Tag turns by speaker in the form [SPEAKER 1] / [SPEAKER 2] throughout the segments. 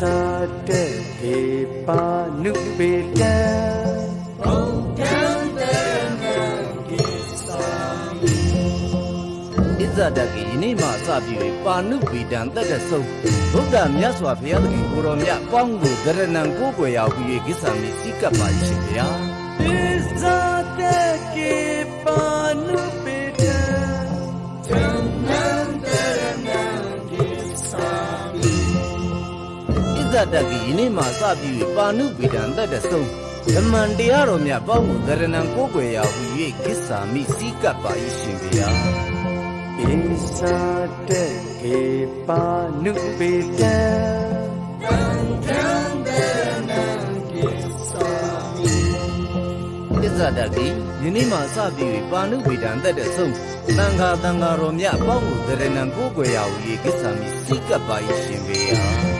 [SPEAKER 1] စာတဲ့ကေပါနုပေတံဘုံတံတဲ့ကေစာဣဇဒကိယနေ့မှအစပြု၍ပါဏုပေတံတက်တဲ့ဆုံးဘုဒ္ဓမြတ်စွာဘုရားသခင်ကိုတော်မြတ်အပေါင်းကိုဒရဏံကိုးကွယ်ရောက်ပြီး၍ကိစ္စမီစိကပ်ပါရှင်ဗျာဣဇဒကိပါဏု ဇဒကိယနေ့မှအစပြု၍ပါဏုပေတံတက်တဲ့ဆုံးဓမ္မန်တရားတော်မြတ်ပေါင်းကိုဒရဏံကိုးကွယ်ရောက်ပြီး၍ကိစ္စမီစိကပ်ပါရှင်ဗျာဣစာတေကေပါနုပေတံတံတံတေနံကိသာမိဣဇဒတိယနေ့မှစပြီး၍ပါဏုပေတံတက်တဲ့ဆုံးသံဃာတန်ဃာတော်မြတ်အပေါင်းကိုဒရဏံကိုးကွယ်ရဝီကိစ္စမီစိကပ်ပါ၏ရှင်ပေ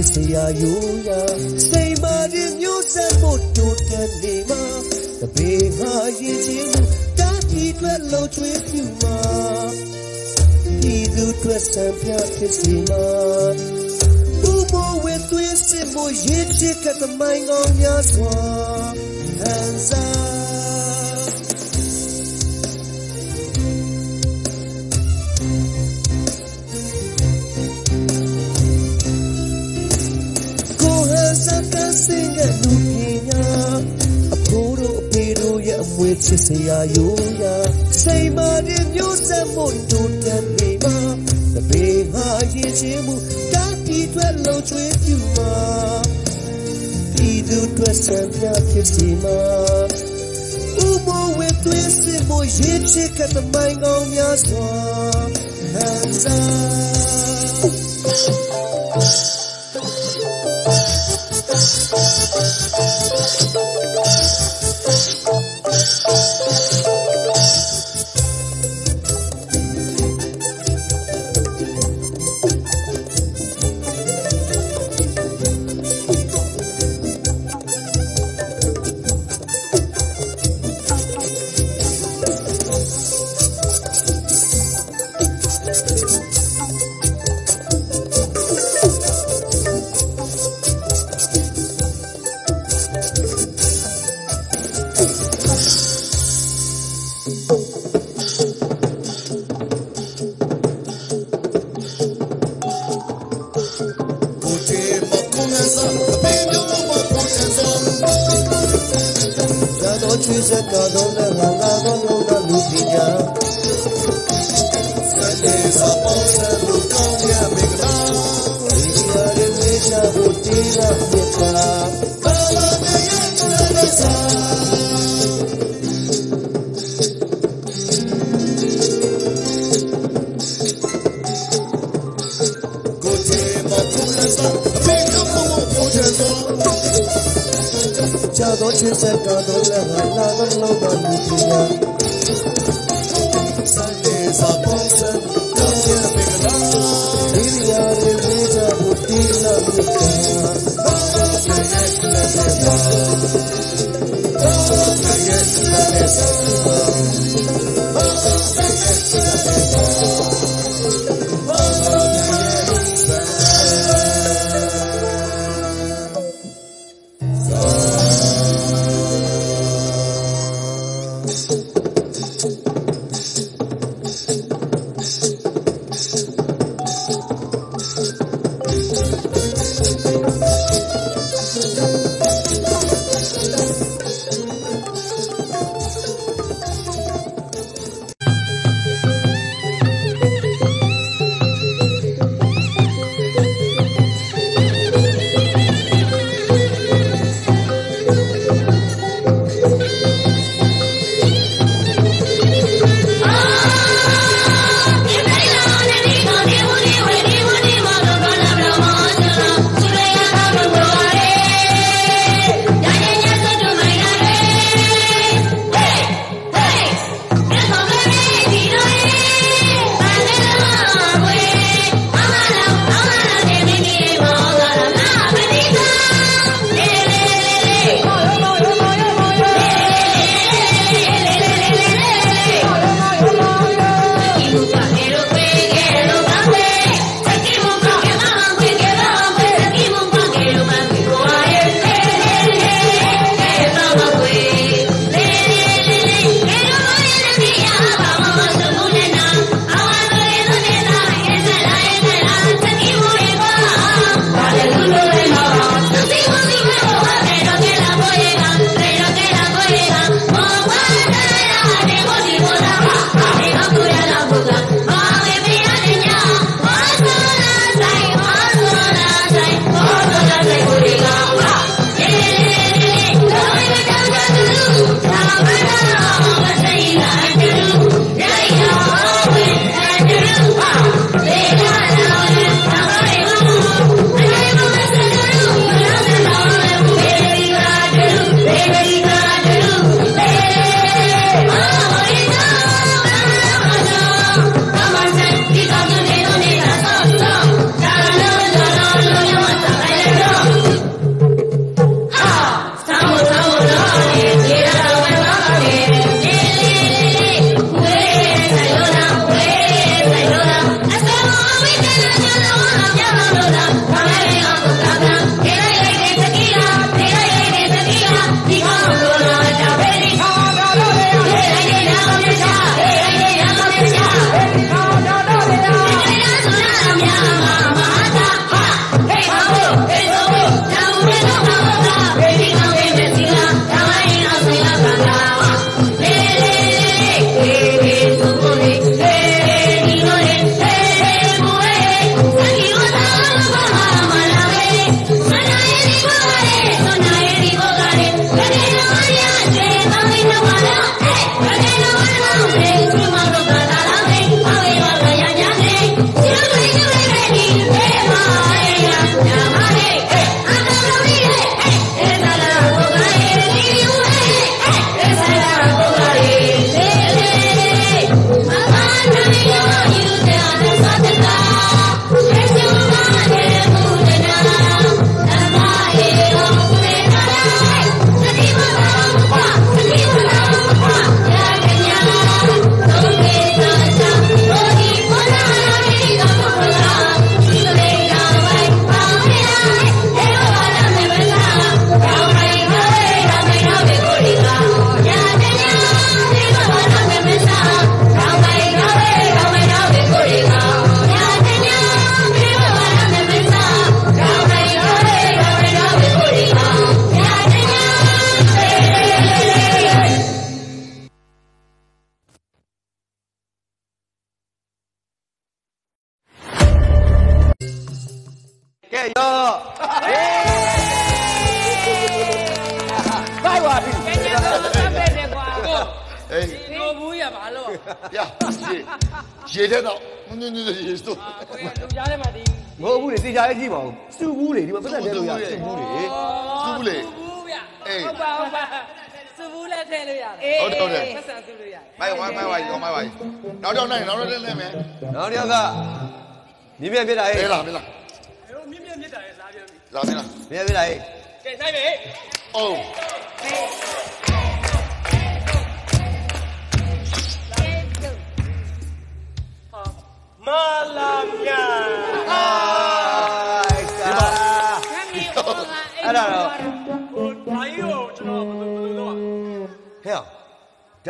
[SPEAKER 2] စ်စရာရိုးရာစိတ်မာ
[SPEAKER 3] ရင်မျိုးဆက်ဖို့တိုးတက်နေမှာတပေ
[SPEAKER 4] ငါရင်ချင်းမှုတာ
[SPEAKER 5] တီထွက်လို့ကျွေးပြူမှာဒီ
[SPEAKER 6] လူထွက်ဆံပြဖြစ်စီမှာဘူမောဝဲသွေးစ
[SPEAKER 5] စ်ဖို့ရ
[SPEAKER 7] င်
[SPEAKER 8] ချစ်ကတ
[SPEAKER 7] မိုင်း
[SPEAKER 3] ကောင်းများစွာဟန်
[SPEAKER 8] စား sisiyayuya Saymanin yo sa
[SPEAKER 3] mundo na prema Na
[SPEAKER 7] prema
[SPEAKER 3] yeshimu Kati twa
[SPEAKER 8] lo chwe tima
[SPEAKER 5] Idu twa sambya kisima. Umo we
[SPEAKER 8] twa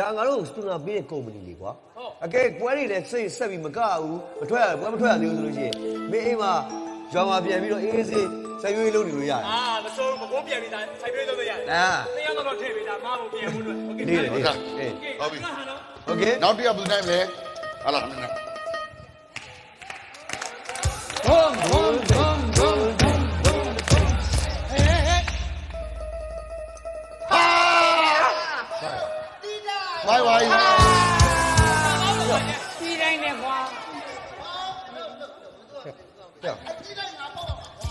[SPEAKER 8] ဒါငါတို့စတူနာပေးတဲ့ကုမ္ပဏီလေကွာအကဲကွဲတွေလည်းစိတ်ဆက်ပြီးမကဘူးမထွက်ရကွဲမထွက်ရသေးဘူးဆိုလို့ရှိရင်မင်းအိမ်မှာရွာမှာပြန်ပြီးတော့အေးအေးဆေးစိုက်ရွေးလုပ်နေလို့ရတယ်
[SPEAKER 3] အာမစိုးမကုန်းပြန်ပြီးသားဆိုင်ပြေးလို့ရတယ်
[SPEAKER 8] အာ
[SPEAKER 3] တင်းရောက်တော့ထည့်ပေးတာမဟုတ်ပြန်ဘူးလို့โอเค
[SPEAKER 8] နေတယ်နေတယ်အေး
[SPEAKER 7] ဟုတ်ပြီ
[SPEAKER 3] ဟာနော်
[SPEAKER 8] โอเค
[SPEAKER 7] နောက်တစ်ယောက်ဘူးနိုင်မယ်ဟာလားမင်း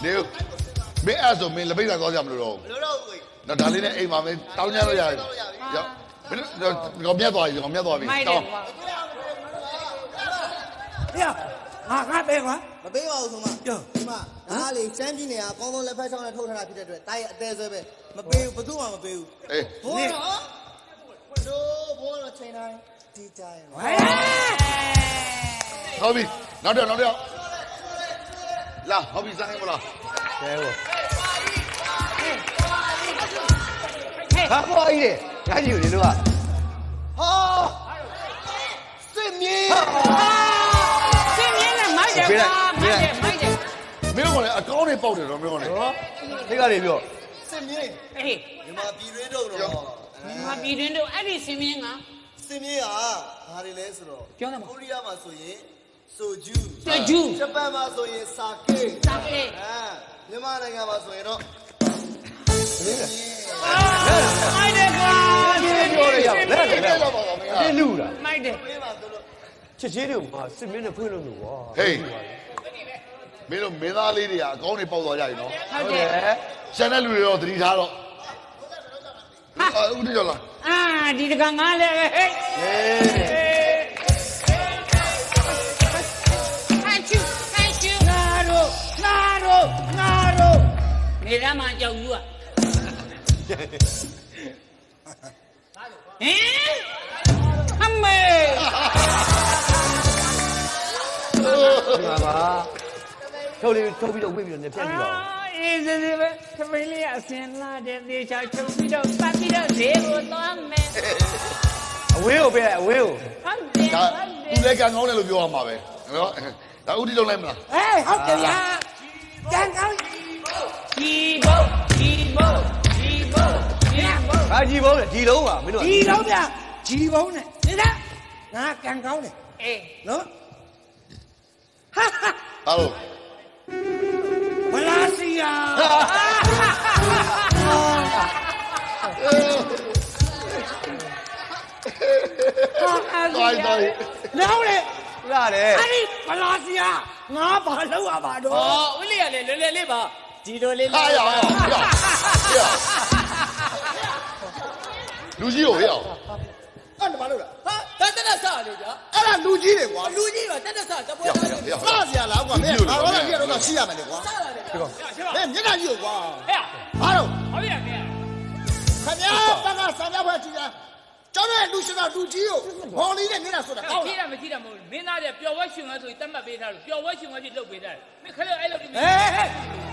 [SPEAKER 5] နေ
[SPEAKER 7] မင်းအဲ့ဆိုမင်းလက်ပိတ်သာသွားကြမလို့တော့
[SPEAKER 4] ဘယ်လိုတော့ကို
[SPEAKER 7] နော်ဒါလေးနဲ့အိမ်မှာမင်းတောင်းကြလို့ရတယ်ရောက်မင်းတော့မြတ်သွားပြီကောင်မြတ်သွားပြီ
[SPEAKER 5] မိုက်တ
[SPEAKER 7] တော
[SPEAKER 5] ယ်
[SPEAKER 7] င်း
[SPEAKER 5] ကွာ
[SPEAKER 3] ဟေ့ငါငါပဲကွာ
[SPEAKER 4] မပေးပါဘူးဆိုမှပြောဒီမှာဒါကလေစမ်းပြည်နေကအကောင်းဆုံးလက်ဖက်ချောင်းနဲ့ထုတ်ထားတာဖြစ်တဲ့အတွက်တားရဲ့အသေးဆွဲပဲမပေးဘူးဘယ်သူမှမပေးဘူး
[SPEAKER 7] အေး
[SPEAKER 4] ဘိုးတော့တို့ဘိုးတော့ချိန်တိုင်းဒီတိုင်း
[SPEAKER 3] ဟဲ့
[SPEAKER 7] ဟုတ်ပြီနောက်တော့နောက်တော့ လာဟုတ်ပြီစားဟင်းမလား
[SPEAKER 8] ကဲဟောဟာဘောကြီးလေငါကြည့်နေလို့က
[SPEAKER 4] ဟာစစ်မြေ
[SPEAKER 5] စင်းရင်းနဲ့မိုက်တယ်ကွာမိုက်တယ်မိုက်တယ်
[SPEAKER 7] မင်းတို့ကလည်းအကောင်းတွေပေါက်တယ်တော့မင်းတို့ကလည်း
[SPEAKER 8] ဟောဒီကနေပြော
[SPEAKER 4] စစ်မြေ
[SPEAKER 5] အေး
[SPEAKER 4] ဒီမှာပြည်တွင်းတော့တော့
[SPEAKER 5] ငါပြည်တွင်းတို့အဲ့ဒီစင်းရင်းက
[SPEAKER 4] စစ်မြေကဘာတွေလဲဆိုတော့
[SPEAKER 5] ပြောတယ်မ
[SPEAKER 4] ကိုရီးယားမှာဆိုရင် ဆိုဂျူ
[SPEAKER 5] ကျွတ်ဂျူး
[SPEAKER 4] ဂျပန်မှာဆိုရင်စာကေ
[SPEAKER 5] စာကေ
[SPEAKER 4] အဲမြန်မာနိုင်ငံမှာဆိုရင်တော့
[SPEAKER 5] မိုက်တယ်ကွာ
[SPEAKER 8] ဒီလိုပြောရရလက်လက်
[SPEAKER 7] အဲ့
[SPEAKER 8] လက်
[SPEAKER 7] တော့ပါကောင်မင်းက
[SPEAKER 8] ဒီလူတာ
[SPEAKER 5] မိုက်တယ်
[SPEAKER 4] ပေးပါဆိုလို့
[SPEAKER 8] ချစ်ချင်းတွေမှာစစ်မင်းနဲ့ဖွင့်လို့လို့ကွာ
[SPEAKER 7] ဟေးမင်းတို့မင်းသားလေးတွေကအကောင်းတွေပေါက်သွားကြပြီနော်
[SPEAKER 5] ဟုတ်
[SPEAKER 8] ဟုတ်
[SPEAKER 5] တ
[SPEAKER 8] တယ်ယ်
[SPEAKER 7] ရှန်တဲ့လူတွေတော့သတိထားတော့အာဦးတိကျော်လာ
[SPEAKER 5] အာဒီတကငါလည်းဟဲ့
[SPEAKER 8] ဟေး
[SPEAKER 5] ဟ နေရမှာကြောက်ယူอ่ะဟင်အမေ
[SPEAKER 8] ဒီမှာပါထုတ်လေးထုတ်ပြီးတော့ဝိတ်ပြီးတော့နေပြန်ကြည့်ပါဦး
[SPEAKER 5] အေးစေစေပဲသမီးလေးအစင်လာတဲ့တေချာချုပ်ပြီးတော့ပတ်ပြီးတော့ဈေးကိုသွားမယ်
[SPEAKER 8] အဝေးကိုပေးလိုက်အဝေးကို
[SPEAKER 5] ဟုတ်တယ်
[SPEAKER 7] ဒါ
[SPEAKER 5] ဟုတ်တယ်
[SPEAKER 7] သူလည်းကံကောင်းတယ်လို့ပြောရမှာပဲနော်ဒါဦးတိကျော်လိုက်မလား
[SPEAKER 3] ဟဲ့ဟုတ်တယ်ဗျာကြံကောင်း
[SPEAKER 5] ဒီဘုတ်ဒီဘုတ်ဒီဘုတ်ဒီဘုတ်
[SPEAKER 8] ဟာကြည်ဘုံလေဒီလုံးပါမင်းတို့
[SPEAKER 3] ဒီတော့ဗျာဂျီဘုံနဲ့နေလားငါကံကောင်းတယ်
[SPEAKER 5] အေး
[SPEAKER 3] နော်ဟာဟာ
[SPEAKER 7] ဟာလို့
[SPEAKER 3] ဘလာစီယာ
[SPEAKER 7] တိုင်းတိုင်း
[SPEAKER 3] လော င်းလေ
[SPEAKER 8] လာတယ်
[SPEAKER 3] အဲ့ဒီဘလာစီယာငါဘာလုပ်ရပါတော့
[SPEAKER 5] ဩဦးလေးကလည်းလွယ်လွယ်လေးပါဒီလိုလေး
[SPEAKER 7] ဟာရအောင်ရရလူကြီးကိုရအောင်
[SPEAKER 4] အဲ့ဒါဘာလို့လဲဟာ
[SPEAKER 3] တက်တက်ဆာလေဗျာ
[SPEAKER 4] အဲ့ဒါလူကြီးတွေကွာ
[SPEAKER 3] လူကြီးကတက်တက်ဆာတပွဲ
[SPEAKER 7] ရ
[SPEAKER 3] သား
[SPEAKER 7] ရ
[SPEAKER 3] တယ်
[SPEAKER 7] ရ
[SPEAKER 4] စစရာလားကွာမင်းဘာလို့လဲကြည့်ရတော့ရှိရမယ်လေကွာ
[SPEAKER 3] ဆာလာတယ်ဗျာရှင်းပါ
[SPEAKER 4] မင်းမျက်နှာကြည့်ကိုကွာ
[SPEAKER 3] ဟဲ့
[SPEAKER 4] ဘာလို့
[SPEAKER 3] ဟောပြရမယ်
[SPEAKER 4] ခင်ဗျားဘက်ကဆံပြပွဲကြည့်ကြ ကျောင်းရဲ့လူရှင်တော်လူကြီးကိုဘော်လီနဲ့မျက်နှာဆိုတာကောင်း
[SPEAKER 5] ကြည့်
[SPEAKER 4] လား
[SPEAKER 5] တာမကြည့်တာမဟုတ်ဘူးမင်းသားတဲ့ပျော်ဝဲရှင်ဝဲဆိုရင်တတ်မှတ်ပေးထားလို့ပျော်ဝဲရှင်ဝဲဖြစ်လုပ်ပေးထားတယ်မင်းခလေးအဲ့လိုဒီမ
[SPEAKER 3] ဟဲ့ဟဲ့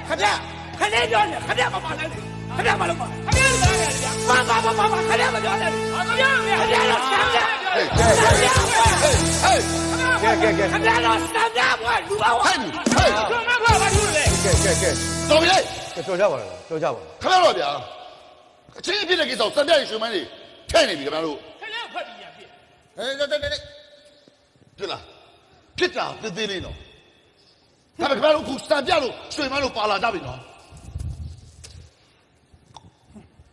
[SPEAKER 3] ခဗျာခလေးပြောနေခဗျာမမလိုက်ခဗျာမလုပ်ပါ
[SPEAKER 5] ခမရသားရတယ်ဗျာ
[SPEAKER 3] မမမမခဗျာမပြောနဲ့
[SPEAKER 5] ဟာခမရမင်းခမရတော့ဆမ်းကြ
[SPEAKER 7] ဟေးဟေးဟေး
[SPEAKER 8] ကဲကဲကဲ
[SPEAKER 3] ခဗျာတော့စံပြပွဲလူပါဝါ
[SPEAKER 7] ဟေးဟေး
[SPEAKER 5] ကျွန်မကဘာလို့လဲ
[SPEAKER 8] ကဲကဲကဲ
[SPEAKER 7] တော်ပြီ
[SPEAKER 8] တော်ကြပါလားတော်ကြပါလား
[SPEAKER 7] ခဏတော့ဗျာအချင်းအဖြစ်တဲ့ကိစ္စကိုစံပြရွှေမန်းတွေ ထဲ့နေပြီခင်ဗျားတို့
[SPEAKER 5] ခလေးဖတ်ပြီးရပြီ
[SPEAKER 4] ဟဲ့တက်တက်တက်
[SPEAKER 7] ဖြစ်လားဖြစ်တာသေးသေးလေးနော်ဒါပေမဲ့ခင်ဗျားတို့အခုစံပြလို့ရွှေမန်းလို့ပါလာကြပြီနော်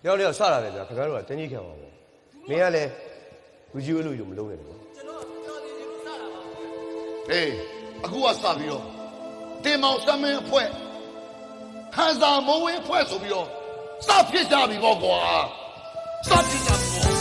[SPEAKER 8] ရောက်ရောက်စလာတယ်ဗျာခင်ဗျားတို့ကတင်းကြီးခံပါပေါ့မင်းကလည်းလူကြီးဝဲလို့ယူမလုံးနဲ့ကွာ
[SPEAKER 7] ဟေးအခုကစပြီးတော့တင်မောင်စမင်းအဖွဲ့ဟန်စာမုံဝင်းအဖွဲ့ဆိုပြီးတော့စဖြစ်ကြပြီပေါ့ကွာ စဖြ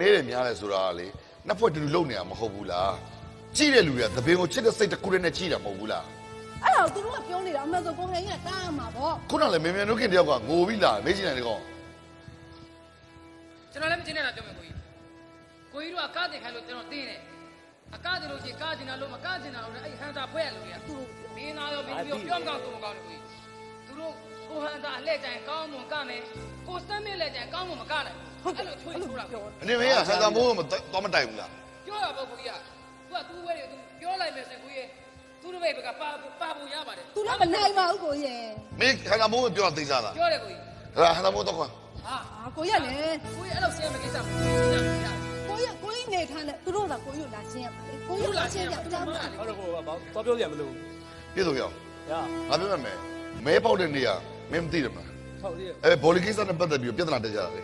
[SPEAKER 7] နေ
[SPEAKER 9] တယ်များတယ်ဆိုတာကလေ
[SPEAKER 7] နှစ်ဖွဲ့တူတူလုံနေတာမဟုတ်ဘူးလားကြည့်တဲ့လူတွေကသပင်ကိုချစ်တဲ့စိတ်တစ်ခုတည်းနဲ့ကြည့်တာမဟုတ်ဘူးလား
[SPEAKER 9] အဲ့တော့သူတို့ကပြောနေတာအမှန်ဆိုကိုဟိုင်းကတားရမှာပေါ့
[SPEAKER 7] ခုနကလည်းမင်းမြန်တို့ခင်တယောက်ကငိုပြီးလာမေးကြည့်နိုင်တယ်ကောင်
[SPEAKER 10] အဲ့လိုထွေးထိုးတာပြော
[SPEAKER 7] အနေမင်းကဆန်တာမိုးမတော့မတိုင်ဘူးလား
[SPEAKER 10] ပြောတာပေါ့ကိုကြီးကသူကသူ့ဝဲတွေသူပြောလိုက်မယ်ဆိုကိုကြီးသူတို့ဘက်ကပါပါဖို့ရပါတယ်
[SPEAKER 9] သူလည်းမနိုင်ပါဘူးကိုကြီး
[SPEAKER 7] မင်းဆန်တာမိုးမပြောသိစားလား
[SPEAKER 10] ပြောတယ်ကိုကြီး
[SPEAKER 7] ဟာဆန်တာမိုးတော့ကွာ
[SPEAKER 10] ဟာ
[SPEAKER 9] အာကိုကြီးကလည်း
[SPEAKER 10] ကိုကြီးအဲ့လိုဆင်းမကိစ္စဘူး
[SPEAKER 9] ကိုကြီးကကိုကြီးနေထားတယ်သူတို့ကကိုကြီးကိုလာရှင်းရပါလေကိုကြီးကိုလာရှင်းရအောင်
[SPEAKER 10] ဟုတ်တယ်
[SPEAKER 11] ဟုတ်တော့ကိုကဘာသွားပြောကြမလို့
[SPEAKER 7] ပြည့်စုံရအောင်
[SPEAKER 11] ရ
[SPEAKER 7] ငါပြောရမယ်မဲပေါက်တဲ့နေရာမင်းမသိတယ်မလား
[SPEAKER 11] ဟုတ်သေးတယ်
[SPEAKER 7] အဲဘောလီကိစ္စနဲ့ပတ်သက်ပြီးပြဿနာတက်ကြတာလေ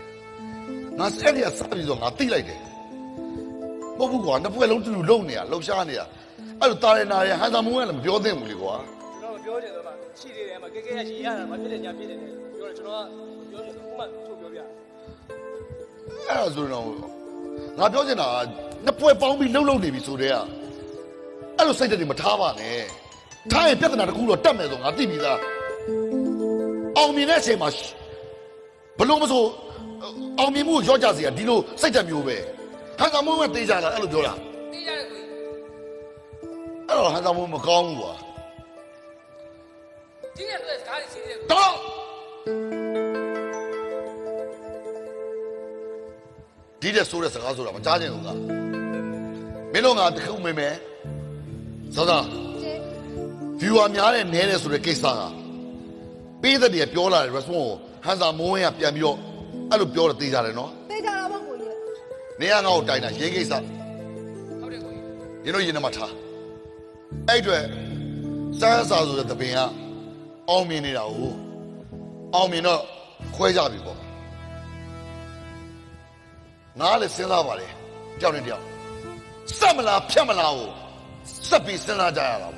[SPEAKER 7] ငါစက်ရစပြီးတော့ငါသိလိုက်တယ်မဟုတ်ဘူးကွာနှစ်ဖွဲ့လုံးတူတူလုံနေရလှုပ်ရှားနေရအဲ့လိုတာရနာရဟန်သာမုန်းကလည်းမပြောသင့်ဘူးလေကွာ
[SPEAKER 11] ကျွန်တော်မပြောချင်တော့ရှိသေးတယ်မှာကဲကဲရရှိရတာမဖြစ်တဲ့ညာဖြစ်တယ်ပြောတယ်ကျွန်တော်ကပြောချင်တယ်ဥမာထုတ်ပြောပြ
[SPEAKER 7] အဲ့ဒါဆိုတော့ငါပြောချင်တာကနှစ်ဖွဲ့ပေါင်းပြီးလှုပ်လှုပ်နေပြီဆိုတဲ့ကအဲ့လိုစိတ်တွေမထားပါနဲ့ထားရင်ပြဿနာတစ်ခုတော့တက်မယ်ဆိုငါသိပြီသားအောင်မြင်တဲ့အချိန်မှာဘလို့မဆို အောင်မြင်မှုကိုရောကြစေရဒီလိုစိတ်ဓာတ်မျိုးပဲဟန်သာမုန်းကတေးကြတာအဲ့လိုပြောတာ
[SPEAKER 10] သိကြတယ်ကိုကြီး
[SPEAKER 7] အဲ့တော့ဟန်ဆောင်မမကောင်းဘူးကွာ
[SPEAKER 10] ဒီနေ့တော့စကားတွေရှိသေးတယ်
[SPEAKER 7] တော့ဒီတဲ့ဆိုတဲ့စကားဆိုတာမကြားချင်ဘူးကမင်းတို့ငါတခုမင်းမယ်စောစော
[SPEAKER 9] ရှင်း
[SPEAKER 7] viewer များတဲ့နဲတဲ့ဆိုတဲ့ကိစ္စကပေးတဲ့တည်းပြောလာတဲ့ response ကိုဟန်စာမိုးရင်ကပြန်ပြီးတော့ အဲ့လိုပြောတော့သိကြတယ်နော်
[SPEAKER 9] သိကြတာပေါ့ကိုကြီး
[SPEAKER 7] နေရငါ့ကိုတိုင်တာရေးကိစ္စ
[SPEAKER 10] ဟုတ်တယ်ကိုကြီး
[SPEAKER 7] ရင်းတို့ရင်ထဲမှာထားအဲ့အအတွက်စမ်းစာဆိုတဲ့သပင်ကအောင်မြင်နေတာကိုအောင်မြင်တော့ခွဲကြပြီပေါ့ငါလည်းစဉ်းစားပါလေကြောက်နေတယောက်စက်မလားဖြတ်မလားကိုစက်ပြီးစဉ်းစားကြရတာပေါ့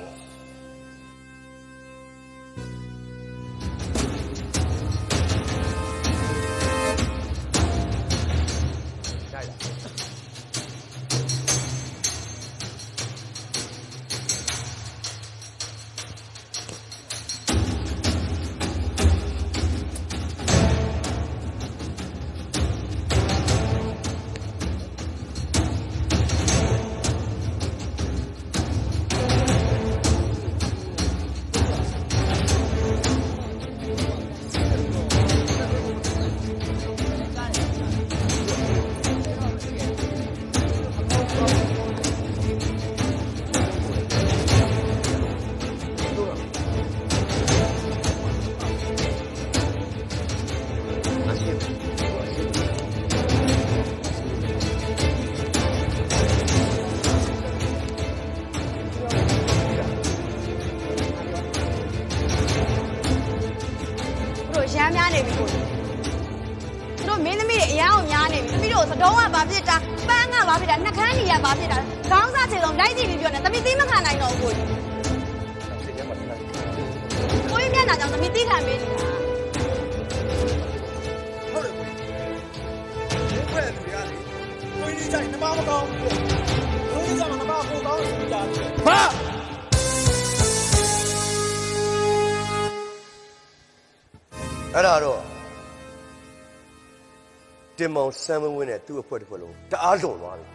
[SPEAKER 8] မောင်ဆမ်းမဝင်းနဲ့သူ့အဖွဲ့တစ်ဖွဲ့လုံးတအားလွန်သွားပြီ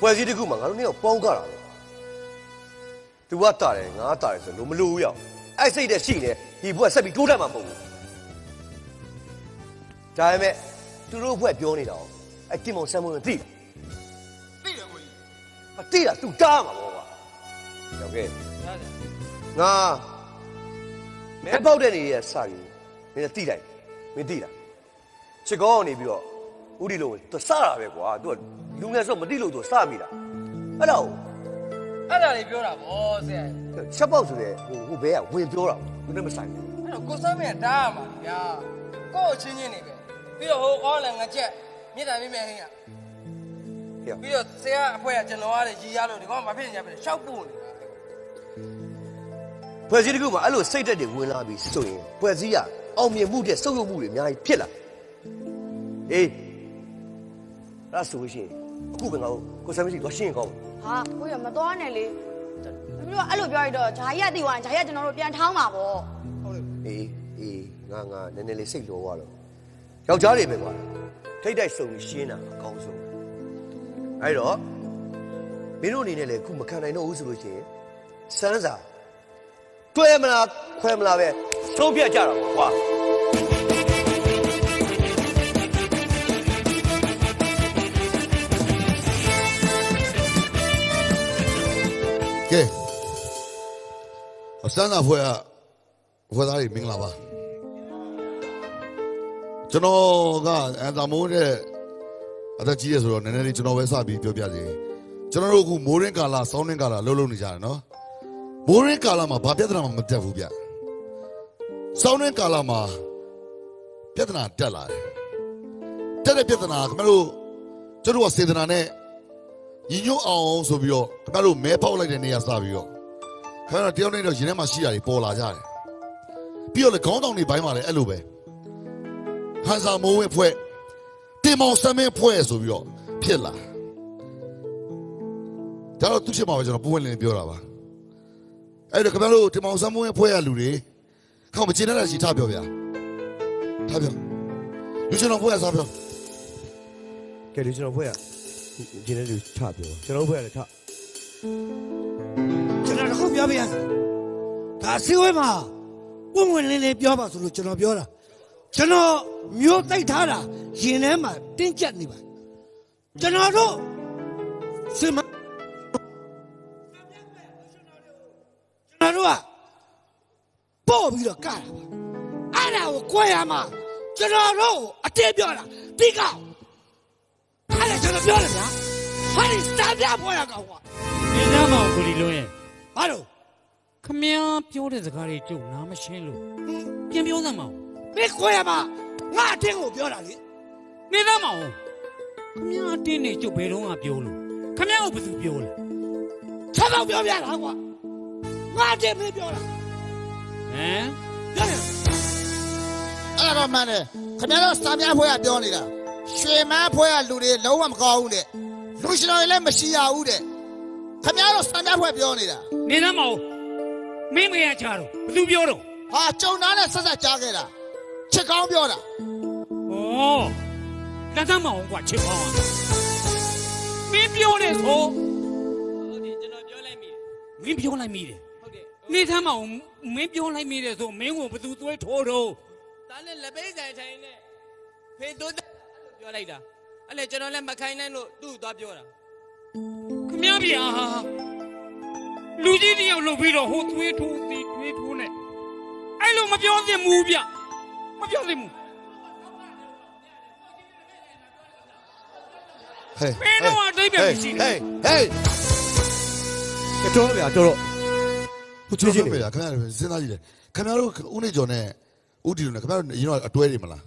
[SPEAKER 8] ဖွဲ့စည်းတစ်ခုမှငါတို့နှစ်ယောက်ပေါင်းကြတာလေသူကတာတယ်ငါတာတယ်ဆိုလို့မလို့ဘူးရောက်အဲ့စိတ်တဲ့ရှိနေဒီဘွက်ဆက်ပြီးတိုးတက်မှာမဟုတ်ဘူးဒါပေမဲ့သူတို့ဘွက်ပြောနေတာ哦အဲ့တင်မောင်ဆမ်းမဝင်းသိတယ်
[SPEAKER 12] သိတယ်ကိုကြီး
[SPEAKER 8] မသိတာသူတားမှာပေါ့ကွာဟုတ်ကဲ့ငါမဲပေါက်တဲ့နေရစာယူမင်းသိလိုက်မင်းသိလား ချစ်ကောင်းနေပြီးတော့ဥဒီလုံးသူစတာပဲကွာသူကလူငယ်ဆိုမသိလို့သူစမိတာအဲ့တော့
[SPEAKER 13] အဲ့ဒါတွေပြောတာဗောဆရာ
[SPEAKER 8] ချက်ပေါက်ဆိုတဲ့ဟိုဟိုဘဲကဝင်ပြောတာသူနဲ့မဆိုင်ဘူး
[SPEAKER 13] အဲ့တော့ကိုစမ်းမရတားရမှာဗျာကို့အချင်းချင်းနေပဲပြီးတော့ဟိုကောင်းလည်းငကြက်မြေတားမိမယ်ဟင်းရ
[SPEAKER 8] ဟဲ့
[SPEAKER 13] ပြီးတော့ဆရာအဖွဲကကျွန်တော်ကလည်းရီရလို့ဒီကောင်မဖြစ်နေကြပဲရှောက်ပို့နေတာ
[SPEAKER 8] ဖွဲ့စည်းတစ်ခုမှာအဲ့လိုစိတ်တက်တွေဝင်လာပြီးဆိုရင်ဖွဲ့စည်းရအောင်မြင်မှုတဲ့စုပ်ယုပ်မှုတွေအများကြီးဖြစ်လာ အေးအဲ့ဒါဆိုလို့ရှိရင်အခုကငါ့ကိုကိုစမ်းမရှိတော့ရှင်းကောင်း
[SPEAKER 14] ဟာကိုကြီးကမသွားနဲ့လေပြီးတော့အဲ့လိုပြောရတော့ဂျာကြီးကတိသွားရင်ဂျာကြီးကကျွန်တော်တို့ပြန်ထောင်းပါဗော
[SPEAKER 8] အေးအေးငါငါနည်းနည်းလေးစိတ်လောသွားတော့ယောက်ျားတွေပဲကွာထိတ်တိုက်စုံပြီးရှင်းတာအကောင်းဆုံးအဲ့တော့မင်းတို့အနေနဲ့လည်းအခုမခံနိုင်တော့ဘူးဆိုလို့ရှိရင်စမ်းစာတွဲမလားခွဲမလားပဲသုံးပြတ်ကြတာပေါ့ကွာ
[SPEAKER 7] ကဲအစမ်းသာဖွဲ့ကဖွဲ့သားတွေမင်္ဂလာပါကျွန်တော်ကအန်တာမိုးတဲ့အသက်ကြီးရဆိုတော့နည်းနည်းလေးကျွန်တော်ပဲစပြီးပြောပြစီကျွန်တော်တို့အခုမိုးရင်းကာလာစောင်းရင်းကာလာလှုပ်လှုပ်နေကြတယ်နော်မိုးရင်းကာလာမှာဘာပြဿနာမှမတက်ဘူးဗျစောင်းရင်းကာလာမှာပြဿနာတက်လာတယ်တက်တဲ့ပြဿနာခင်ဗျားတို့ကျွန်တော်ကစေတနာနဲ့ ညီညွတ်အောင်ဆိုပြီးတော့ခင်ဗျားတို့မဲပေါက်လိုက်တဲ့နေရာစပြီးတော့ခင်ဗျားတို့တယောက်နဲ့တော့ရင်ထဲမှာရှိတာတွေပေါ်လာကြတယ်ပြီးတော့လေခေါင်းတောင်တွေဘိုင်းမှာလည်းအဲ့လိုပဲဟန်စာမိုးဝဲဖွဲ့တင်မောင်စမင်းဖွဲ့ဆိုပြီးတော့ဖြစ်လာဒါတော့သူချစ်မှာပဲကျွန်တော်ပုံဝင်လင်းပြောတာပါအဲ့တော့ခင်ဗျားတို့တင်မောင်စမင်းဝဲဖွဲ့ရလူတွေခေါင်းမကျင်တဲ့ရှိထားပြောဗျာထားပြောလူကျွန်တော်ဖွဲ့ရစားပြော
[SPEAKER 8] ကဲဒီကျွန်တော်ဖွဲ့ရ ဒီနေ့လူချပြောကျွန်တော်ဖွဲ့ရလည်းချ
[SPEAKER 12] ကျွန်တော်တော့ပြောပြရဒါစီဝဲမှာဝင်ဝင်လင်းလင်းပြောပါဆိုလို့ကျွန်တော်ပြောတာကျွန်တော်မျိုးတိုက်ထားတာရင်ထဲမှာတင်းကျပ်နေပါကျွန်တော်တို့စမကျွန်တော်တို့ကပို့ပြီးတော့ကတာပါအဲ့ဒါကိုကိုယ်ရမှာကျွန်တော်တို့အတင်းပြောတာပြီးကောက် အဲ့ဒါကျွန်တော်ပြောတယ်ဗျာဟာဒီစတာပြပေါ်ရကောင်ကွာ
[SPEAKER 15] နေသားမအောင်ကိုလီလုံးရဲ့
[SPEAKER 12] ဘာလို့
[SPEAKER 15] ခမည်းပြောတဲ့စကားတွေကြုံနားမရှင်းလို့ပြန်ပြောစမ်းမအောင်
[SPEAKER 12] မင်းကိုရမှာငါအတင်းကိုပြောတာလေ
[SPEAKER 15] နေသားမအောင်ခမည်းအတင်းနေကြုံဘယ်တော့မှပြောလို့ခမည်းကဘယ်သူပြောလဲ
[SPEAKER 12] ချက်တော့ပြောပြတာကွာငါအတင်းမင်းပြောတာ
[SPEAKER 15] ဟမ်
[SPEAKER 12] ပြောတယ်
[SPEAKER 16] အဲ့ဒါတော့မှန်တယ်ခင်ဗျားတို့စာများဖွဲကပြောနေတာ ရွှေမန်းဖွဲကလူတွေလုံးဝမကောင်းဘူးတဲ့လူရှင်တော်လည်းမရှိရဘူးတဲ့ခမရတော့စံပြဖွဲပြောနေတာ
[SPEAKER 15] နေသားမအောင်မင်းမရချာတော့ဘသူပြောတော့
[SPEAKER 16] ဟာကြုံသားနဲ့ဆက်ဆက်ကြားခဲ့တာချစ်ကောင်းပြောတာ
[SPEAKER 15] ဩနေသားမအောင်ကွာချစ်ကောင်းမင်းပြောနေဆို
[SPEAKER 10] ဟုတ်တယ်ကျွန်တော်ပြောလိုက်မိ
[SPEAKER 15] မင်းပြောလိုက်မိတယ်
[SPEAKER 10] ဟုတ်တယ်
[SPEAKER 15] နေသားမအောင်မင်းပြောလိုက်မိတယ်ဆိုမင်းကဘသူသွေးထိုးတော့
[SPEAKER 10] တာနဲ့လက်ပိတ်ဆိုင်ထိုင်နေဖေတို့ ပြောလိုက်တာအဲ့လေကျွန်တော်လည်းမခိုင်းနိုင်လို့သူ့ကိုသွားပြောတာ
[SPEAKER 15] ခမည်းဗျာလူကြီးတယောက်လုပ်ပြီးတော့ဟိုသွေးထိုးစီသွေးထိုးနဲ့အဲ့လိုမပြောသင့်ဘူးဗျမပြောသင့်ဘူး
[SPEAKER 7] ဟဲ့
[SPEAKER 15] မင်းတို့ကအတိတ်ပဲမရှိဘူး
[SPEAKER 7] ဟေးဟေး
[SPEAKER 8] ကတော်ဗျာတော်တော့
[SPEAKER 7] ဟိုကျွန်တော်ပြောပြခင်ဗျားတို့စဉ်းစားကြည့်တယ်ခင်ဗျားတို့ဦးနေကျော်နဲ့ဦးတီတို့နဲ့ခင်ဗျားတို့အရင်တော့အတွဲတွေမလား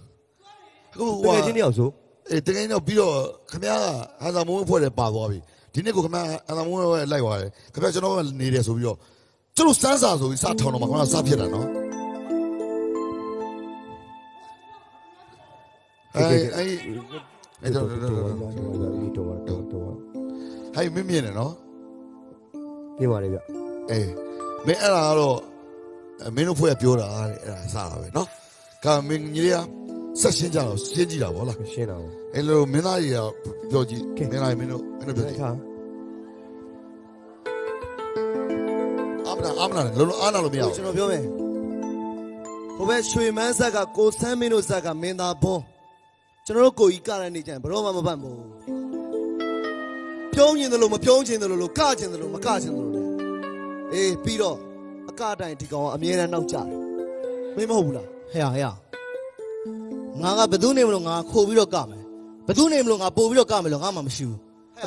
[SPEAKER 7] အခု
[SPEAKER 8] တကယ်ချင်းတယောက်ဆို
[SPEAKER 7] ဟ အေးတကယ်တော့ပြီးတော့ခမရဟာသာမိုးဖွဲ့တယ်ပါသွားပြီဒီနေ့ကိုခမရဟာသာမိုးဖွဲ့လိုက်သွားတယ်ခမရကျွန်တော်နေတယ်ဆိုပြီးတော့ကျွန်တော်စမ်းစာဆိုပြီးစထောင်တော့မှခမရစဖြစ်တာနော်အေးအေးအဲ့တော့
[SPEAKER 8] တော်တော်တော်တော်တော်တော်တော်
[SPEAKER 7] ဟိုင်မင်းမြင်တယ်နော်
[SPEAKER 8] ပြင်ပါလေဗျ
[SPEAKER 7] အေးမင်းအဲ့ဒါကတော့မင်းတို့ဖွဲ့ပြောတာတဲ့အဲ့ဒါစတာပဲနော်ကမင်းကြီးရ ဆက်ရှင်းကြတော့ရှင်းကြည့်တာဗောလား
[SPEAKER 8] ရှင်းတာပေါ့
[SPEAKER 7] အဲ့လိုမင်းသားကြီးကပြောကြည့်မင်းသားကြီးမင်းတို့မင်းတို့ပြောကြည့်
[SPEAKER 8] ခါ
[SPEAKER 7] အာမနာအာမနာလုံးလုံးအားနာလို့မရဘူး
[SPEAKER 4] ကျွန်တော်ပြောမယ်ဟိုဘက်ရွှေမန်းဆက်ကကိုဆန်းမင်းတို့ဆက်ကမင်းသားဘွန်းကျွန်တော်တို့ကိုကြီးကရနေကြရင်ဘရောမှမပတ်ဘူးပြုံးကျင်တယ်လို့မပြုံးကျင်တယ်လို့လို့ကကျင်တယ်လို့မကကျင်တယ်လို့လေအေးပြီးတော့အကတိုင်ဒီကောင်ကအမြဲတမ်းနောက်ကျတယ်မင်းမဟုတ်ဘူးလား
[SPEAKER 17] ဟဲ့ဟဲ့ ငါကဘသူနေမလို့ငါခိုးပြီးတော့ကမယ်ဘသူနေမလို့ငါပို့ပြီးတော့ကမယ်လို့ငါမှမရှိဘူး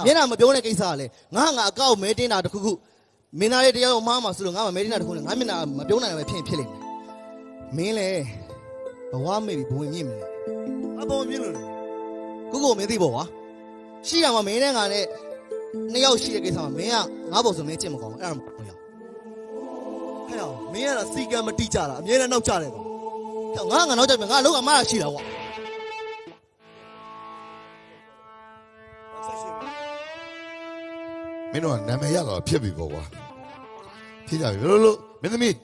[SPEAKER 17] မျက်နှာမပြောတဲ့ကိစ္စကလေငါငါအကောက်မဲတင်းတာတစ်ခုခုမင်းသားလေးတရားအောင်မှားမှာဆိုလို့ငါမှမဲတင်းတာတစ်ခုနဲ့ငါမျက်နှာမပြောနိုင်ပဲဖြစ်ဖြစ်လိမ့်မယ်မင်းလေဘဝမေ့ပြီးဘဝင်မြင့်မယ်
[SPEAKER 4] အပေါ်မြင်လို့လေ
[SPEAKER 17] ကိုကိုမင်းသိပေါ့ကွာရှိရမှာမင်းနဲ့ငါနဲ့နှစ်ယောက်ရှိတဲ့ကိစ္စမှာမင်းကငါ့ဘောဆိုမင်းချစ်မကောင်းဘူးအဲ့ဒါမဟုတ်ဘူး
[SPEAKER 4] ဟဲ့အောင်မင်းကတော့စီကံမတိကြတာအမြဲတမ်းနောက်ကျတယ်ကော င်
[SPEAKER 17] ငါငါနောက်ကြပြီငါလောကမှားတာရှိတာကွာ
[SPEAKER 7] မင်းတို့ကနာမည်ရတော့ဖြစ်ပြီပေါ့ကွာဖြစ်ကြပြီလို့လို့မင်းသမီး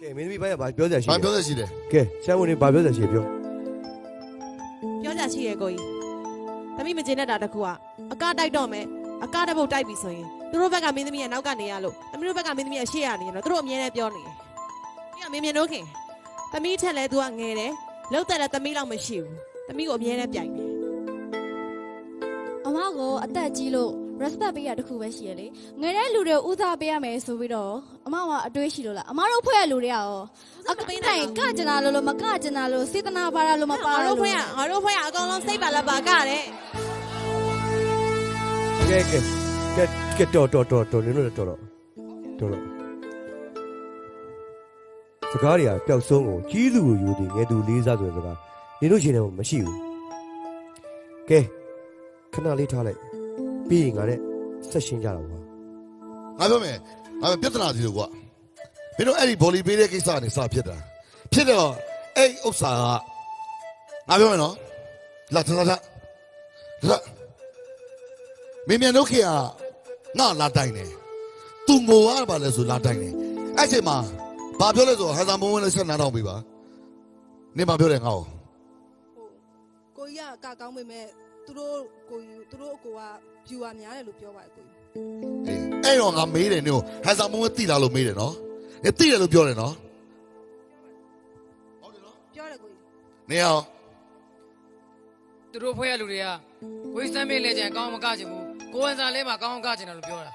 [SPEAKER 8] ကဲမင်းသမီးဘက်ကဘာပြောစရာရှိ
[SPEAKER 7] ဘာ
[SPEAKER 8] လဲ
[SPEAKER 7] ပြောသက်ရှိတယ်
[SPEAKER 8] ကဲချမ်းဝင်နေဘာပြောစရာရှိလဲပြော
[SPEAKER 9] ပြောကြရှိရဲ့ကိုကြီးသမီးမကျင်တတ်တာတခုကအကတိုက်တော့မယ်အကတပုတ်တိုက်ပြီဆိုရင်သူတို့ဘက်ကမင်းသမီးကနောက်ကနေရလို့သမီးတို့ဘက်ကမင်းသမီးကရှေ့ရနေရတော့သူတို့အမြဲတမ်းပြောနေတယ်ပြီးတော့မင်းမြင်တို့ခင် သမီးထက်လဲ तू ကငယ်တယ်လောက်တက်တဲ့သမီးလောက်မရှိဘူးသမီးကိုအမြဲတမ်းပြိုင်တယ်
[SPEAKER 18] အမကိုအသက်ကြီးလို့ respect ပေးရတခုပဲရှိရလေငယ်တဲ့လူတွေကိုဦးစားပေးရမယ်ဆိုပြီးတော့အမကအတွေးရှိလို့လားအမတို့ဖွဲ့ရလူတွေကရောအကပေးနိုင်ကကြနာလို့လို့မကကြနာလို့စေတနာပါရလို့မပါ
[SPEAKER 9] ငါ
[SPEAKER 18] လို့
[SPEAKER 9] တို့ဖွဲ့ရငါတို့ဖွဲ့ရအကောင်လုံးစိတ်ပါလက်ပါကတဲ့
[SPEAKER 8] ကဲကဲကဲကဲတော်တော်တော်တော်နင်တို့လည်းတော်တော်တော်တော် စကားတွေကပျောက်ဆုံးကိုကြီးသူကိုယူတည်ငယ်သူလေးစားဆိုတဲ့စကားနင်တို့ရှင်ထဲမှာမရှိဘူးကဲခဏလေးထားလိုက်ပြီးရင်ငါနဲ့ဆက်ရှင်းကြတော့ကွာ
[SPEAKER 7] ငါပြောမယ်ငါပြဿနာစီလို့ကွာမင်းတို့အဲ့ဒီဘောလီပေးတဲ့ကိစ္စကနေစဖြစ်တာဖြစ်တော့အဲ့ဒီဥစ္စာကငါပြောမယ်နော်လာထထထထမင်းမြန်တို့ခေကငါလာတိုင်တယ်သူငိုရပါလဲဆိုလာတိုင်တယ်အဲ့ချိန်မှာ ဘာပြောလဲဆိုဟန်စာမုံဝင်လဲဆက်နားတော့ပြီပါနေမပြောတယ်ငါ့ကို
[SPEAKER 10] ကိုကြီးကကကောင်းပေမဲ့သူတို့ကိုကြီးသူတို့အကိုက viewer များတယ်လို့ပြောပါတယ်ကိုကြီး
[SPEAKER 7] အဲ့တော့ငါမေးတယ်နေကိုဟန်စာမုံဝင်တိလာလို့မေးတယ်နော်နေတိတယ်လို့ပြောတယ်နော်
[SPEAKER 10] ပြောတယ်ကိုကြီး
[SPEAKER 7] နေအောင်
[SPEAKER 5] သူတို့ဖွဲ့ရလူတွေကဝိစမ်းမေးလဲကြရင်ကောင်းမကချင်ဘူးကိုဝန်စာလဲမှာကောင်းအောင်ကချင်တယ်လို့ပြောတာ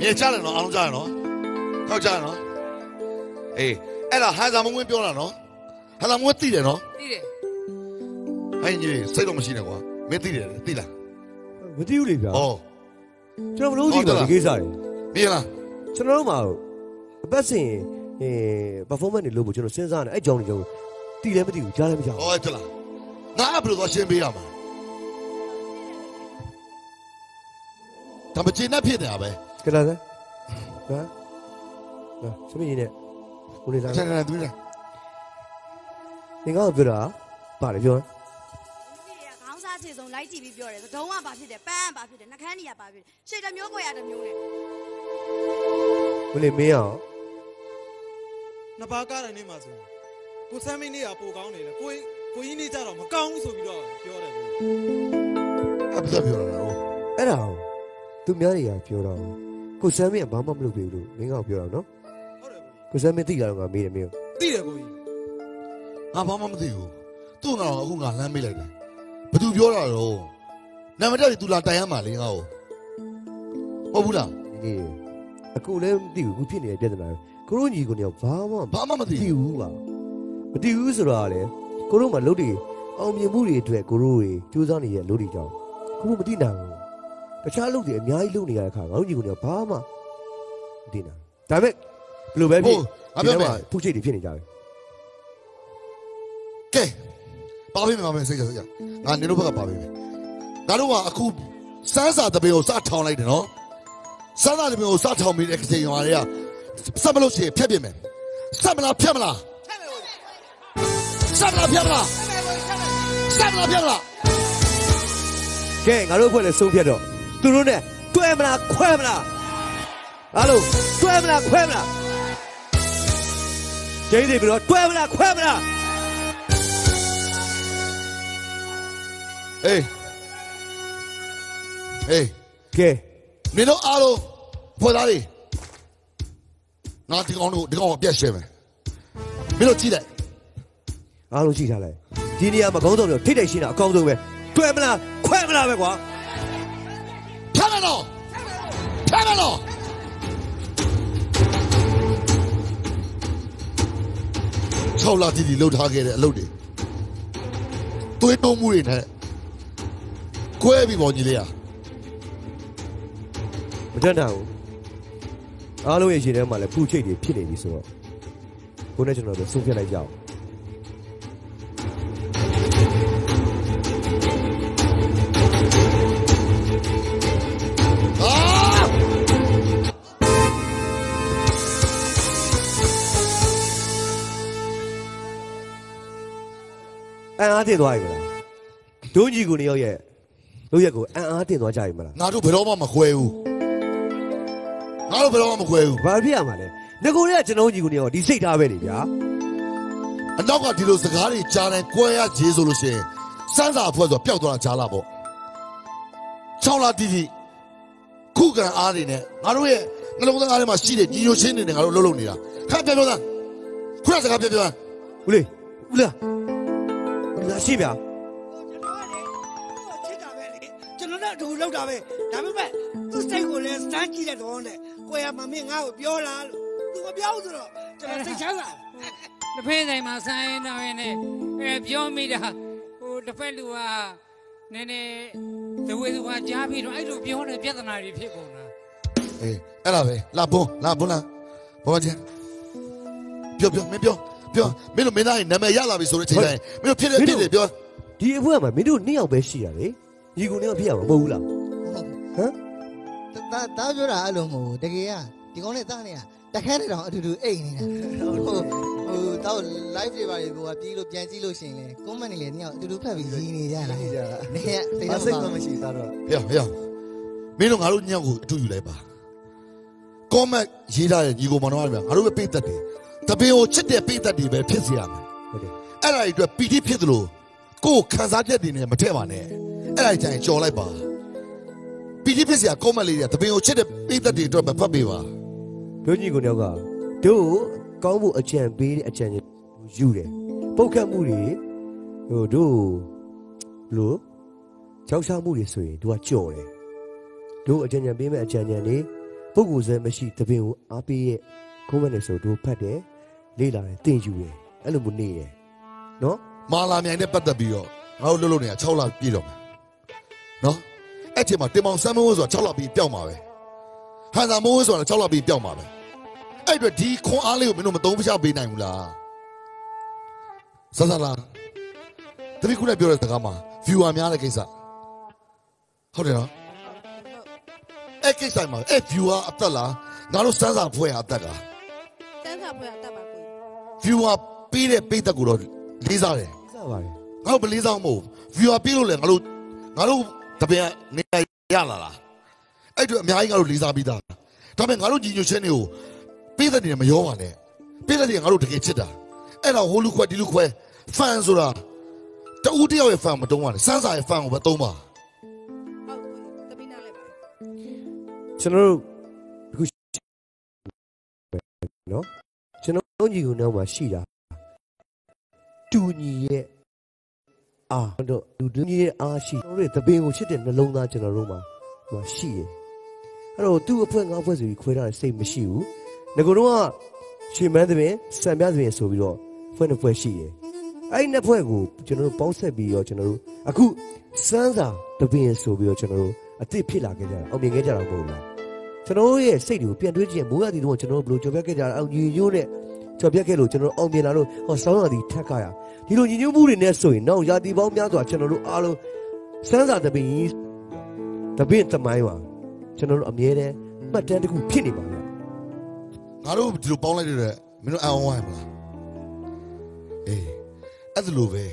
[SPEAKER 7] မြေချတယ်နော်အားလုံးကြားရနော်ဟုတ်ကြရနော် အေးအဲ့ဒါဟန်စာမုံဝင်ပြောတာနော်ဟန်စာမုံဝင်တိတယ်နော်
[SPEAKER 5] သိတယ်
[SPEAKER 7] ဟဲ့ညီလေးစိတ်တော့မရှိနဲ့ကွာမင်းသိတယ်သိလား
[SPEAKER 8] မသိဘူးလေဗျာ
[SPEAKER 7] ဟော
[SPEAKER 8] ကျွန်တော်မလို့ကြည့်ပါဒီကိစ္စတွေ
[SPEAKER 7] မြင်လား
[SPEAKER 8] ကျွန်တော်တို့မှာအပတ်စဉ်အဲ performance တွေလုပ်ဖို့ကျွန်တော်စဉ်းစားနေအဲ့ကြောင့်ကျွန်တော်တီးလည်းမတီးဘူးကြားလည်းမကြားဘူး
[SPEAKER 7] ဟောအဲ့လားငါကဘယ်လိုသွားရှင်းပေးရမှာဒါမကျေနပ်ဖြစ်နေတာပဲ
[SPEAKER 8] ကလာစမ်းဟာဟာစမင်းနေ ကိုလေးလာ
[SPEAKER 7] ဆက်နေသူလား
[SPEAKER 8] ငင်ကောပြောတာပါလေပြော
[SPEAKER 14] ခေါင်းစားချေဆုံးလိုက်ကြည့်ပြီးပြောတယ်ဒုံးကဘာဖြစ်တယ်ပန်းကဘာဖြစ်တယ်နှကန်းကြီးကဘာဖြစ်တယ်ရှေ့တစ်မျိုးကိုရတစ်မျိုးနဲ့
[SPEAKER 8] ကိုလေးမင်းအောင်
[SPEAKER 19] နှစ်ပါးကားတိုင်းနေမှာဆိုကိုဆမ်းမင်းနေကပိုကောင်းနေတယ်ကိုကိုကြီးနေကြတော့မကောင်းဘူးဆိုပြီးတော့ပြောတယ်ကို
[SPEAKER 7] အဲ့ဒါပြောတာဟော
[SPEAKER 8] အဲ့ဒါကိုသူများတွေကပြောတော့ကိုစမ်းမင်းကဘာမှမလုပ်သေးဘူးလို့မင်းကောပြောတော့နော် ကိုစမ်းမင်းသိလာတော့ငါမေးတယ်မင်း
[SPEAKER 19] သိတယ်ကိုကြီး
[SPEAKER 7] ငါဘာမှမသိဘူးသူ့ငါတော့အခုငါလမ်းမေးလိုက်တယ်ဘသူပြောတာတော့နာမတက်ပြီးသူလာတိုင်ရမှာလေငါ့ကိုဟုတ်ဘူးလား
[SPEAKER 8] ဒီအခုလည်းမသိဘူးခုဖြစ်နေတဲ့ပြဿနာကိုရိုညီကိုနေဘာမှ
[SPEAKER 7] ဘာမှမသိ
[SPEAKER 8] ဘူးပါမသိဘူးဆိုတော့လေကိုရိုမှလုပ်တွေအောင်မြင်မှုတွေအတွက်ကိုရိုတွေစူးစမ်းနေရဲ့လုပ်တွေကြောင့်ကိုရိုမသိနိုင်ဘူးတခြားလုပ်တွေအများကြီးလုပ်နေရတဲ့ခါငါတို့ညီကိုနေဘာမှမသိနိုင်ဒါပေမဲ့ ဘယ်လိုပဲဖြစ်
[SPEAKER 7] ဟုတ်ငါပြောမယ်
[SPEAKER 8] ဖုချိတ်တွေဖြစ်နေကြတယ်
[SPEAKER 7] ကဲပါပေးမယ်ပါပေးမယ်စိတ်ချစိတ်ချငါနင်တို့ဘက်ကပါပေးမယ်ငါတို့ကအခုစမ်းစာတပင်ကိုစထောင်လိုက်တယ်နော်စမ်းစာတပင်ကိုစထောင်ပြီးတဲ့ချိန်ရွာတွေကစက်မလို့ရှိရင်ဖြတ်ပြစ်မယ်စက်မလားဖြတ်မလားစက်မလားဖြတ်မလားစက်မလားဖြတ်မလား
[SPEAKER 8] ကဲငါတို့အဖွဲ့လည်းဆုံးဖြတ်တော့သူတို့နဲ့တွဲမလားခွဲမလားအားလုံးတွဲမလားခွဲမလား 给你不要拽
[SPEAKER 7] 不啦，
[SPEAKER 8] 快
[SPEAKER 7] 不啦？哎，哎，给，明天阿龙回来没？那弟兄们，弟兄我别羡慕，明天记得，阿龙记
[SPEAKER 8] 下来，今天把工作就提点心了，工作呗？拽不啦，快不啦？别光，漂亮喽，漂亮喽！6လ
[SPEAKER 7] တိတိလှုပ်ထားခဲ့တဲ့အလုပ်တွေသွေးနှုံးမှုတွေနဲ့ကွဲပြီးပေါ်ညီလေးอ่ะ
[SPEAKER 8] မတတ်တာဘူးအားလုံးရဲ့ရှင်ထဲမှာလည်းပူချိတ်တွေဖြစ်နေပြီဆိုတော့ကိုနဲ့ကျွန်တော်တို့ဆုံးဖြတ်လိုက်ကြအောင် အန်အားတင်သွားပြီမလားဒုံးကြီးကိုနေရောက်ရဲ့တို့ရက်ကိုအန်အားတင်သွားကြပြီမလား
[SPEAKER 7] ငါတို့ဘယ်တော့မှမခွဲဘူးငါတို့ဘယ်တော့မှမခွဲဘူး
[SPEAKER 8] ဘာဖြစ်ရမှာလဲငကိုတွေကကျွန်တော်ကြီးကိုနေရောက်ဒီစိတ်ထားပဲနေဗျာ
[SPEAKER 7] အနောက်ကဒီလိုစကားတွေကြားတိုင်းကွဲရခြေဆိုလို့ရှိရင်စမ်းစာအဖွဲ့ဆိုပျောက်သွားတာကြားလာပေါ့၆လတိတိခုခံအားတွေနဲ့ငါတို့ရဲ့နှလုံးသားထဲမှာရှိတဲ့ညီညွတ်ခြင်းတွေနဲ့ငါတို့လှုပ်လှုပ်နေတာခါပြောပြောသားခုနစကားပြောပြောသား
[SPEAKER 8] ဦးလေးဦးလားဦး လားရှိဗျာ
[SPEAKER 12] ကျွန်တော်တို့အတူလောက်တာပဲဒါပေမဲ့သူစိတ်ကိုလည်းစမ်းကြည့်တဲ့တော့နဲ့ကိုရမမင်းငါ့ကိုပြောလားလို့သူမပြောဘူးဆိုတော့ကျွန်တော်စိတ်ချမ်းသာ
[SPEAKER 13] တစ်ဖက်ဆိုင်မှာဆိုင်ရင်တော့ရင်လည်းအဲပြောမိတာဟိုတစ်ဖက်လူကနည်းနည်းသဝေသူကကြားပြီးတော့အဲ့လိုပြောတဲ့ပြဿနာတွေဖြစ်ကုန်တာ
[SPEAKER 7] အေးအဲ့ဒါပဲလာဘွန်းလာဘွန်းလာဘောချင်းပြောပြောမင်းပြော ပြောမင်းတို့မင်းသားရဲ့နာမည်ရလာပြီဆိုတဲ့အချိန်တိုင်းမင်းတို့ဖြစ်တဲ့ဖြစ်တယ်ပြော
[SPEAKER 8] ဒီအဖွဲမှာမင်းတို့နှစ်ယောက်ပဲရှိရလေညီကိုနေရောက်ဖြစ်ရမှာမဟုတ်ဘူးလားဟမ်
[SPEAKER 16] တာတာပြောတာအဲ့လိုမဟုတ်ဘူးတကယ်ကဒီကောင်နဲ့တားနေတာတခက်တဲ့တောင်အတူတူအိတ်နေတာဟိုဟိုတော့ live တွေပါလေကိုကပြီးလို့ပြန်ကြည့်လို့ရှိရင်လေ comment တွေလည်းညောင်အတူတူဖတ်ပြီးရင်းနေကြတာနေကစိတ်တော့စိတ်မရှိသားတော့
[SPEAKER 7] ဟေ့ဟေ့မင်းတို့ငါတို့ညောင်ကိုအတူယူလိုက်ပါ comment ရေးထားတဲ့ညီကိုမောင်တော်ကငါတို့ပဲပိတ်သက်တယ် တပင်ကိုချစ်တဲ့ပိတ်သက်တွေပဲဖြစ်စေရမယ်
[SPEAKER 8] ဟုတ်တယ်
[SPEAKER 7] အဲ့ဒါတွေအတွက်ပီတိဖြစ်သလိုကိုယ်ခံစားချက်တွေနဲ့မထည့်ပါနဲ့အဲ့ဒါကြရင်ကြော်လိုက်ပါပီတိဖြစ်စရာ comment လေးတွေကတပင်ကိုချစ်တဲ့ပိတ်သက်တွေအတွက်ပဲဖတ်ပေးပါ
[SPEAKER 8] တို့ညီကိုနေရောက်ကတို့ကောင်းဖို့အကြံပေးတဲ့အကြံကြီးယူတယ်ပုတ်ခတ်မှုတွေဟိုတို့ဘလို့ကြောက်ရှားမှုတွေဆိုရင်တို့ကကြော်တယ်တို့အကြံဉာဏ်ပေးမဲ့အကြံဉာဏ်တွေပုဂ္ဂိုလ်စဲမရှိတပင်ကိုအားပေးရဲ့ကိုယ်မနဲ့ဆိုတို့ဖတ်တယ် လေ့လာတယ်သင်ယူတယ်အဲ့လိုမျိုးနေတယ်နော်
[SPEAKER 7] မာလာမြိုင်နဲ့ပတ်သက်ပြီးတော့ငါတို့လှုပ်လှုပ်နေတာ6လပြည့်တော့မယ်နော်အဲ့ချိန်မှာတင်မောင်ဆမ်းမိုးဆိုတာ6လပြည့်ပျောက်မှာပဲဟန်သာမိုးဆိုတာ6လပြည့်ပျောက်မှာပဲအဲ့အတွက်ဒီခွန်အားလေးကိုမင်းတို့မသုံးပြချပေးနိုင်ဘူးလားဆဆလာတပည့်ခုနပြောတဲ့စကားမှာ viewer များတဲ့ကိစ္စဟုတ်တယ်နော်အဲ့ကိစ္စမှာအဲ့ viewer အသက်လားငါတို့စမ်းစာဖွဲ့ရအသက်လား
[SPEAKER 10] စမ်းစာဖွဲ့အတက်ပါကို
[SPEAKER 7] viewer ပေးတဲ့ပေးသက်ကိုတော့လေးစားတယ်
[SPEAKER 8] စားပါတယ်
[SPEAKER 7] ငါတို့မလေးစားမဟုတ်ဘူး viewer ပေးလို့လေငါတို့ငါတို့တပည့်နေရလာလားအဲ့အတွက်အများကြီးငါတို့လေးစားပြီးသားဒါပေမဲ့ငါတို့ညီညွတ်ခြင်းတွေကိုပေးတဲ့နေမရောပါနဲ့ပေးတဲ့နေငါတို့တကယ်ချစ်တာအဲ့တော့ဟိုလူခွဲဒီလူခွဲ fan ဆိုတာတူတယောက်ရဲ့ fan မတုံးပါနဲ့စမ်းစာရဲ့ fan ကိုပဲတုံးပါ
[SPEAKER 8] ကျွန်တော်တို့အခုနော် ကျွန်တော်ညီကိုနောက်မှာရှိတာတူညီရဲ့အာတော့လူတူညီရဲ့အားရှိကျွန်တော်တို့ရဲ့သပင်ကိုချစ်တဲ့နှလုံးသားကျွန်တော်တို့မှာဟိုရှိတယ်အဲ့တော့သူ့အဖွဲငါအဖွဲဆိုပြီးခွဲထားတဲ့စိတ်မရှိဘူးငကိုတော့ကရွှေမန်းသပင်စံပြသပင်ဆိုပြီးတော့ဖွဲ့နှစ်ဖွဲ့ရှိတယ်အဲ့ဒီနှစ်ဖွဲ့ကိုကျွန်တော်တို့ပေါင်းဆက်ပြီးတော့ကျွန်တော်တို့အခုစမ်းစာသပင်ဆိုပြီးတော့ကျွန်တော်တို့အစ်စ်ဖြစ်လာခဲ့ကြတာအောင်မြင်ခဲ့ကြတာမဟုတ်ဘူးလား ကျွန်တော်တို့ရဲ့စိတ်တွေကိုပြန်တွေးကြည့်ရင်မိုးရသည်တော့ကျွန်တော်တို့ဘယ်လိုကြော်ပြခဲ့ကြတာအောင်ညီညွတ်တဲ့ကျော်ပြတ်ခဲ့လို့ကျွန်တော်တို့အောင်မြင်လာလို့ဟောဆောင်းရသည်ထက်ခါရဒီလိုညီညွတ်မှုတွေနဲ့ဆိုရင်နောက်ရာတီပေါင်းများစွာကျွန်တော်တို့အားလုံးစမ်းစာတပင်တပင်သမိုင်းပါကျွန်တော်တို့အမြဲတမ်းမှတ်တမ်းတစ်ခုဖြစ်နေပါဗျာ
[SPEAKER 7] ငါတို့ဒီလိုပေါင်းလိုက်တဲ့အတွက်မင်းတို့အံ့ဩရမလားအေးအဲ့ဒါလိုပဲ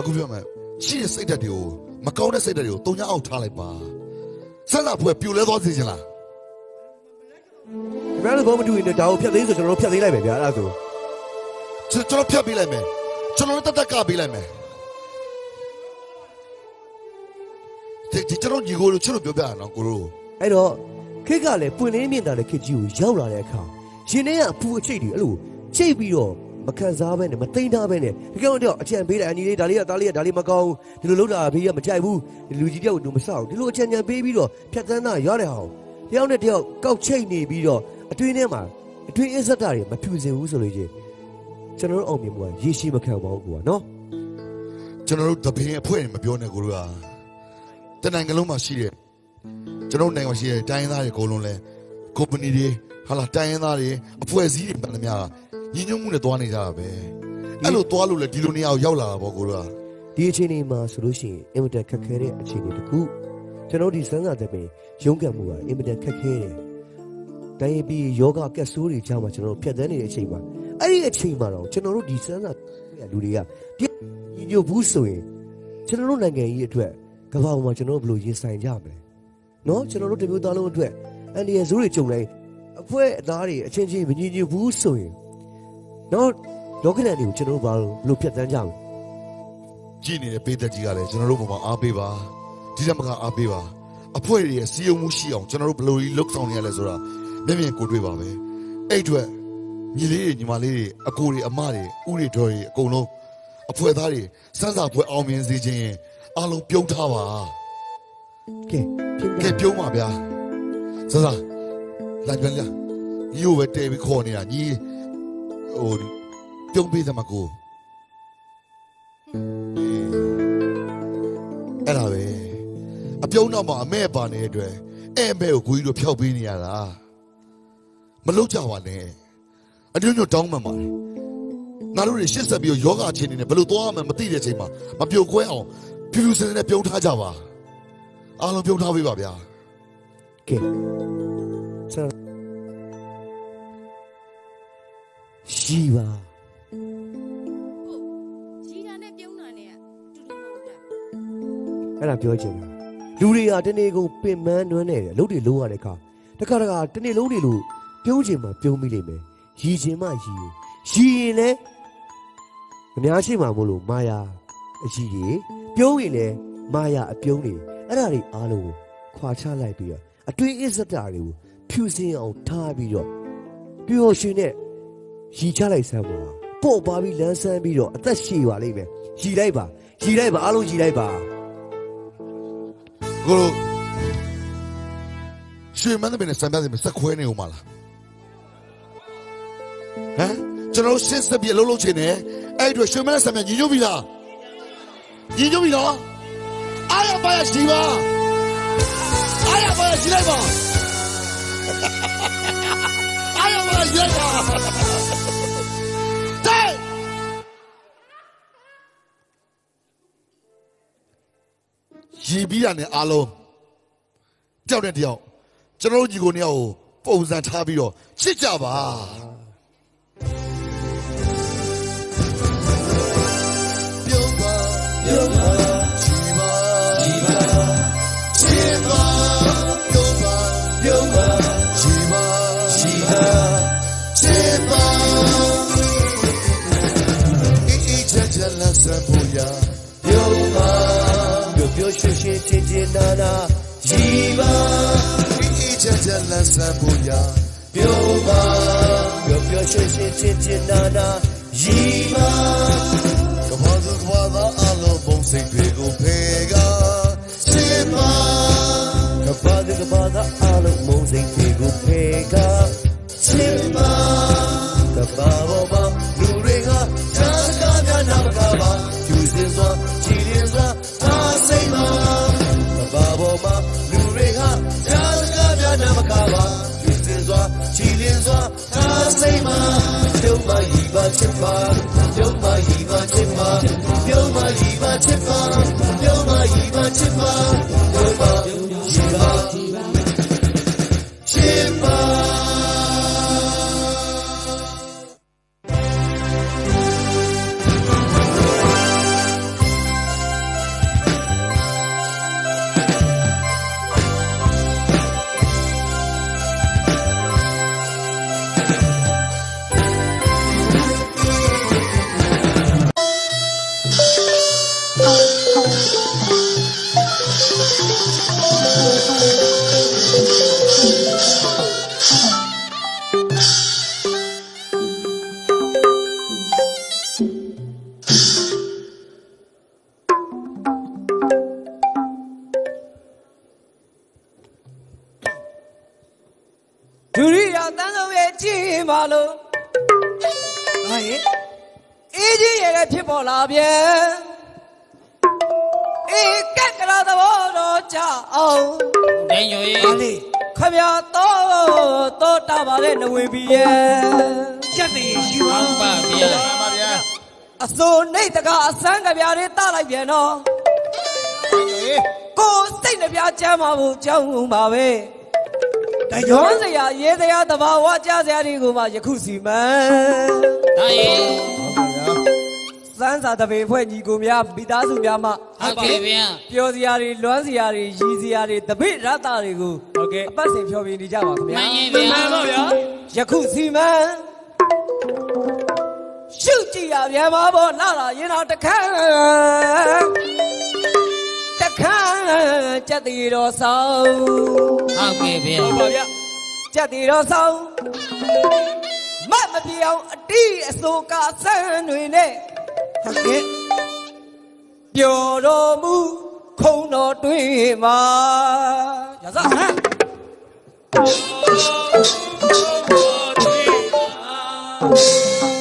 [SPEAKER 7] အခုပြောမယ်ရှိတဲ့စိတ်ဓာတ်တွေကိုမကောင်းတဲ့စိတ်ဓာတ်တွေကိုတုံညာအောင်ထားလိုက်ပါစမ်းစာဖွဲ့ပြိုလဲသွားစေချင်လား
[SPEAKER 8] ခင်ဗျားတို့ဘောမတူရင်လည်းဒါကိုဖြတ်သိမ်းဆိုကျွန်တော်တို့ဖြတ်သိမ်းလိုက်မယ်ဗျာအဲ့ဒါဆို
[SPEAKER 7] ကျွန်တော်ဖြတ်ပေးလိုက်မယ်ကျွန်တော်တို့တက်တက်ကပေးလိုက်မယ်ဒီဒီကျွန်တော်ညီကိုတို့ချွတ်လို့ပြောပြရအောင်ကိုတို့
[SPEAKER 8] အဲ့တော့ခေတ်ကလည်းပွင့်လင်းမြင့်တာတဲ့ခေတ်ကြီးကိုရောက်လာတဲ့အခါရှင်ထဲကအဖူအချိတ်တွေအဲ့လိုချိတ်ပြီးတော့မခံစားဘဲနဲ့မသိမ်းထားဘဲနဲ့ဒီကောင်တော့အကြံပေးတယ်အညီလေးဒါလေးကဒါလေးကဒါလေးမကောင်းဘူးဒီလိုလုပ်တာဘေးကမကြိုက်ဘူးဒီလူကြီးတယောက်တို့မဆောက်ဒီလိုအကြံဉာဏ်ပေးပြီးတော့ဖြတ်သန်းတာရတဲ့ဟာကို တယောက်နဲ့တယောက်ကောက်ချိတ်နေပြီးတော့အတွင်းထဲမှာအတွင်းအစ္ဆတာတွေမဖြူစင်ဘူးဆိုလို့ချင်းကျွန်တော်တို့အောင်မြင်မှုကရေရှိမခံပါဘူးကွာနော်
[SPEAKER 7] ကျွန်တော်တို့တပင်းအဖွဲ့နေမပြောနဲ့ကိုတို့ကတနိုင်ငံလုံးမှာရှိတဲ့ကျွန်တော်တို့နိုင်ငံမှာရှိတဲ့တိုင်းရင်းသားတွေအကုန်လုံးလဲကုမ္ပဏီတွေဟာလာတိုင်းရင်းသားတွေအဖွဲ့အစည်းတွေမှန်သမျှကညီညွတ်မှုနဲ့တွားနေကြတာပဲအဲ့လိုတွားလို့လဲဒီလိုနေရာကိုရောက်လာတာပေါ့ကိုတို့က
[SPEAKER 8] ဒီအချိန်လေးမှာဆိုလို့ရှိရင်အင်မတန်ခက်ခဲတဲ့အခြေအနေတစ်ခုကျွန်တော်ဒီစမ်းစာတဲ့ပင် ရုန်းကန်မှုကအင်မတန်ခက်ခဲတယ်။တိုင်းပြည်ယောဂကက်ဆိုးတွေကြောင့်မှကျွန်တော်တို့ဖြတ်သန်းနေတဲ့အချိန်မှာအဲ့ဒီအချိန်မှာတော့ကျွန်တော်တို့ဒီစမ်းစာလူတွေကဒီညီညွတ်ဘူးဆိုရင်ကျွန်တော်တို့နိုင်ငံကြီးအတွက်ကမ္ဘာပေါ်မှာကျွန်တော်တို့ဘယ်လိုရင်ဆိုင်ကြမလဲ။နော်ကျွန်တော်တို့တမျိုးသားလုံးအတွက်အန်ဒီရဇိုးတွေကြုံလိုက်အဖွဲ့အသားတွေအချင်းချင်းမညီညွတ်ဘူးဆိုရင်နော်လောကနန်တွေကိုကျွန်တော်တို့ဘာလို့ဘယ်လိုဖြတ်သန်းကြမလဲ
[SPEAKER 7] ကြည်နေတဲ့ပေးသက်ကြီးကလည်းကျွန်တော်တို့ပုံမှာအားပေးပါဒီတက်မကအားပေးပါ အဖွဲ့တွေရဲ့စီယုံမှုရှိအောင်ကျွန်တော်တို့ဘယ်လိုကြီးလှုပ်ဆောင်နေရလဲဆိုတာမျက်မြင်ကိုတွေ့ပါပဲအဲ့အတွက်ညီလေးတွေညီမလေးတွေအကိုတွေအမတွေဥတွေတော်တွေအကုန်လုံးအဖွဲ့သားတွေစမ်းစာဖွဲ့အောင်မြင်စေခြင်းရင်အားလုံးပြုံးထားပါ
[SPEAKER 8] ကဲ
[SPEAKER 7] ကဲပြုံးပါဗျာစမ်းစာလိုက်ပြန်လာညီကိုပဲတဲပြီးခေါ်နေတာညီဟိုပြုံးပေးတယ်မကိုအဲ့ဒါပဲ အပြုံးတော့မှအမဲပါနေတဲ့အတွက်အဲ့အမဲကိုကိုကြီးတို့ဖျောက်ပေးနေရတာမလုပ်ကြပါနဲ့အညွန့်ညွန့်တောင်းမှန်ပါတယ်ငါတို့တွေရှစ်ဆက်ပြီးတော့ယောဂချင်းနေနဲ့ဘယ်လိုသွားမှမသိတဲ့အချိန်မှာမပြုတ်ခွဲအောင်ဖြူဖြူစင်စင်နဲ့ပြုံးထားကြပါအားလုံးပြုံးထားပေးပါဗျာ
[SPEAKER 8] ကဲဆရာရှိပါ
[SPEAKER 14] ရီတာနဲ့ပြုံးတာနဲ့အတူတူမဟုတ်ဘူးလား
[SPEAKER 8] အဲ့ဒါပြောချင်တာ လူတွေဟာတနေ့ကုန်ပင်ပန်းနွမ်းနေတယ်အလုပ်တွေလုံးရတဲ့အခါတခါတခါတနေ့လုံးတွေလို့ပြုံးချင်မှပြုံးမိလိမ့်မယ်ရည်ချင်မှရည်ရင်ရည်ရင်လည်းအများရှိမှမို့လို့မာယာအကြီးကြီးပြုံးရင်လည်းမာယာအပြုံးတွေအဲ့ဒါတွေအားလုံးကိုခွာချလိုက်ပြီးတော့အတွင်းအစ္ဆတာတွေကိုဖြူစင်အောင်ထားပြီးတော့ပျော်ရွှင်တဲ့ရည်ချလိုက်စမ်းပါပေါ့ပါပြီးလန်းဆန်းပြီးတော့အသက်ရှည်ပါလိမ့်မယ်ရည်လိုက်ပါရည်လိုက်ပါအားလုံးရည်လိုက်ပါ
[SPEAKER 7] ကိုတို့ရွှေမန်းတဲ့ပင်နဲ့စံပြတဲ့ပင်စက်ခွဲနေဦးမလားဟမ်ကျွန်တော်တို့ရှစ်ဆက်ပြလုံးလုံးချင်တယ်အဲ့အတွေရွှေမန်းတဲ့စံပြညီညွတ်ပြီလားညီညွတ်ပြီနော်အားရပါရရှိပါအားရပါရရှိလိုက်ပါအားရပါရရှိလိုက်ပါ ရည်ပြီးတာနဲ့အားလုံးတယောက်နဲ့တယောက်ကျွန်တော်တို့ညီကိုနှစ်ယောက်ကိုပုံစံထားပြီးတော့ချစ်ကြပါပြုံးပါပြုံးပါချီပါချီပါချစ်ပါပြုံးပါပြုံးပါချီပါချီပါချစ်ပါအေးအေးချမ်းချမ်းလက်ဆ ပျော်
[SPEAKER 8] ရွှင်ရွှင်ချင်းချင်းနာနာရည်ပါ
[SPEAKER 7] အေးအေးချမ်းချမ်းလက်ဆက်ဖို့ရ
[SPEAKER 8] ပြုံးပါပျော်ပျော် မ်းသာကြနာမကပါကျူစင်စွာကြည်ရင်စွာအားစိတ်ပါတပြုံး
[SPEAKER 4] မရီပါချစ်ပါပြုံးမရီပါချစ်ပါပြုံးမရီပါချစ်ပါပြုံးမရီပါချစ်ပါပြုံးမရီပါ ပါ
[SPEAKER 20] လို့ဟာရဲ့အေးကြီးရဲ့လည်းဖြစ်ပေါ်လာပြန်အေးကက်ကလာသဘောတော်ကြအောင်
[SPEAKER 13] ဒင်းညိုရေး
[SPEAKER 20] ဟာလေခမရတော့တော့တာပါလေနဝေဘီရဲ့ကြက်တည်ရှိပါ
[SPEAKER 13] ဟုတ်ပါဗျာ
[SPEAKER 20] ပါဗျာအစိုးနှိတ်တကအစမ်းကြပြားလေးတလိုက်ပြန်တော့ကိုယ်စိတ်နှပြချမ်းပါဘူးကြောင်းပါပဲ ဒါရောစရာရေးစရာတဘာဝကြားစရာတွေကိုမှယခုစီမံ
[SPEAKER 13] ဒါရေး
[SPEAKER 20] စမ်းစာတပေဖွဲ့ညီကိုများမိသားစုများမှ
[SPEAKER 13] ဟုတ်ကဲ့ဗျာ
[SPEAKER 20] ပျော်စရာတွေလွမ်းစရာတွေရည်စရာတွေတပိရတတွေကိုဟုတ်ကဲ့အပတ်စဉ်ဖြောပြနေကြပါခင်ဗျာ
[SPEAKER 13] မှန်ရင်ဗျာ
[SPEAKER 20] မှန်ပါဗျာယခုစီမံရှုကြည့်ရပြန်ပါဘောလာလာရင်တော့တခန်း တခန်းကြက်တီတော်ဆောင်
[SPEAKER 13] ဟုတ်ကဲ့ဗျာ
[SPEAKER 20] ဟုတ်ပါဗျာကြက်တီတော်ဆောင်မတ်မပြေအောင်အတီးအစိုးကဆန်းတွေနဲ့ဟုတ်ကဲ့ပျော်တော်မူခုံတော်တွင်မှာရသဟမ်ပျော်တော်မူ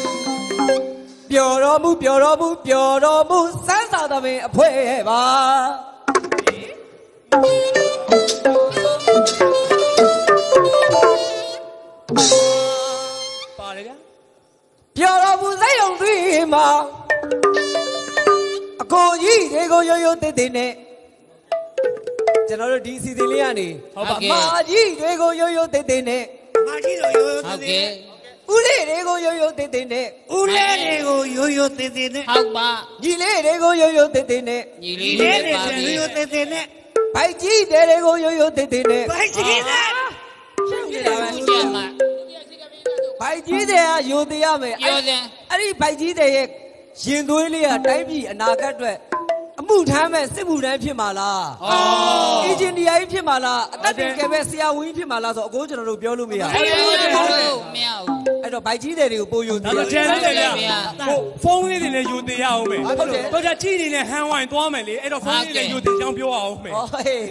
[SPEAKER 20] ပျော်တော်မူပျော်တော်မူစမ်းစာသမင်အဖွဲပါပါတယ်ဗျာပျော်တော်မူစိတ်ယုံတွင်မှာအကိုကြီးတွေကိုရိုးရိုးတိတ်တိတ်နဲ့ကျွန်တော်တို့ဒီစီစဉ်လေးကနေဟုတ်ပါမာကြီးတွေကိုရိုးရိုးတိတ်တိတ်နဲ့မာကြီးတို့ရိုးရိုးတိတ်တိတ်နဲ့ ဦးလေးတွေကိုရိုးရိုးတိတ်တိတ်နဲ့ဦးလေးတွေကိုရိုးရိုးတိတ်တိတ်နဲ့
[SPEAKER 13] ဟုတ်ပါ
[SPEAKER 20] ညီလေးတွေကိုရိုးရိုးတိတ်တိတ်နဲ့
[SPEAKER 13] ညီလေးတွေပါပြီ
[SPEAKER 20] ရိုးရိုးတိတ်တိတ်နဲ့ဘိုက်ကြီးတွေကိုရိုးရိုးတိတ်တိတ်နဲ့ဘိုက်ကြီးတွေ
[SPEAKER 13] ဦးကျမ
[SPEAKER 20] ဘိုက်ကြီးတွေကယိုသေးရမယ်
[SPEAKER 13] ယိုသေး
[SPEAKER 20] အဲ့ဒီဘိုက်ကြီးတွေရဲ့ရင်သွေးလေးကတိုင်းပြည်အနာဂတ်အတွက် အမှုထမ်းမဲ့စစ်မှုထမ်းဖြစ်မှာလား
[SPEAKER 13] ဩ
[SPEAKER 20] အင်ဂျင်နီယာကြီးဖြစ်မှာလားအတက်တင်ကယ်ပဲဆရာဝန်ကြီးဖြစ်မှာလားဆိုအကိုကျွန်တော်တို့ပြောလို့မရ
[SPEAKER 13] ဟုတ်
[SPEAKER 20] ဘူး
[SPEAKER 13] တယ်ဟုတ်တယ်ဟုတ်တယ်မရဘူး
[SPEAKER 20] အဲ့တော့ဘိုက်ကြီးတွေကိုပို့ယို
[SPEAKER 11] ဒါ
[SPEAKER 20] သေး
[SPEAKER 11] ဆိုကျန်လိုက်တယ်ဗျာ
[SPEAKER 13] ဟုတ်
[SPEAKER 11] ဟိုဖုန်းလေးတွေလည်းယူတင်ရအောင်မယ်
[SPEAKER 20] ဟုတ်တယ်
[SPEAKER 11] တော့ကြကြည့်နေနဲ့ဟန်ဝိုင်းသွားမယ်လေအဲ့တော့ဖုန်းလေးလည်းယူတင်ချောင်းပြောအောင်မယ်
[SPEAKER 20] ဟောဟေး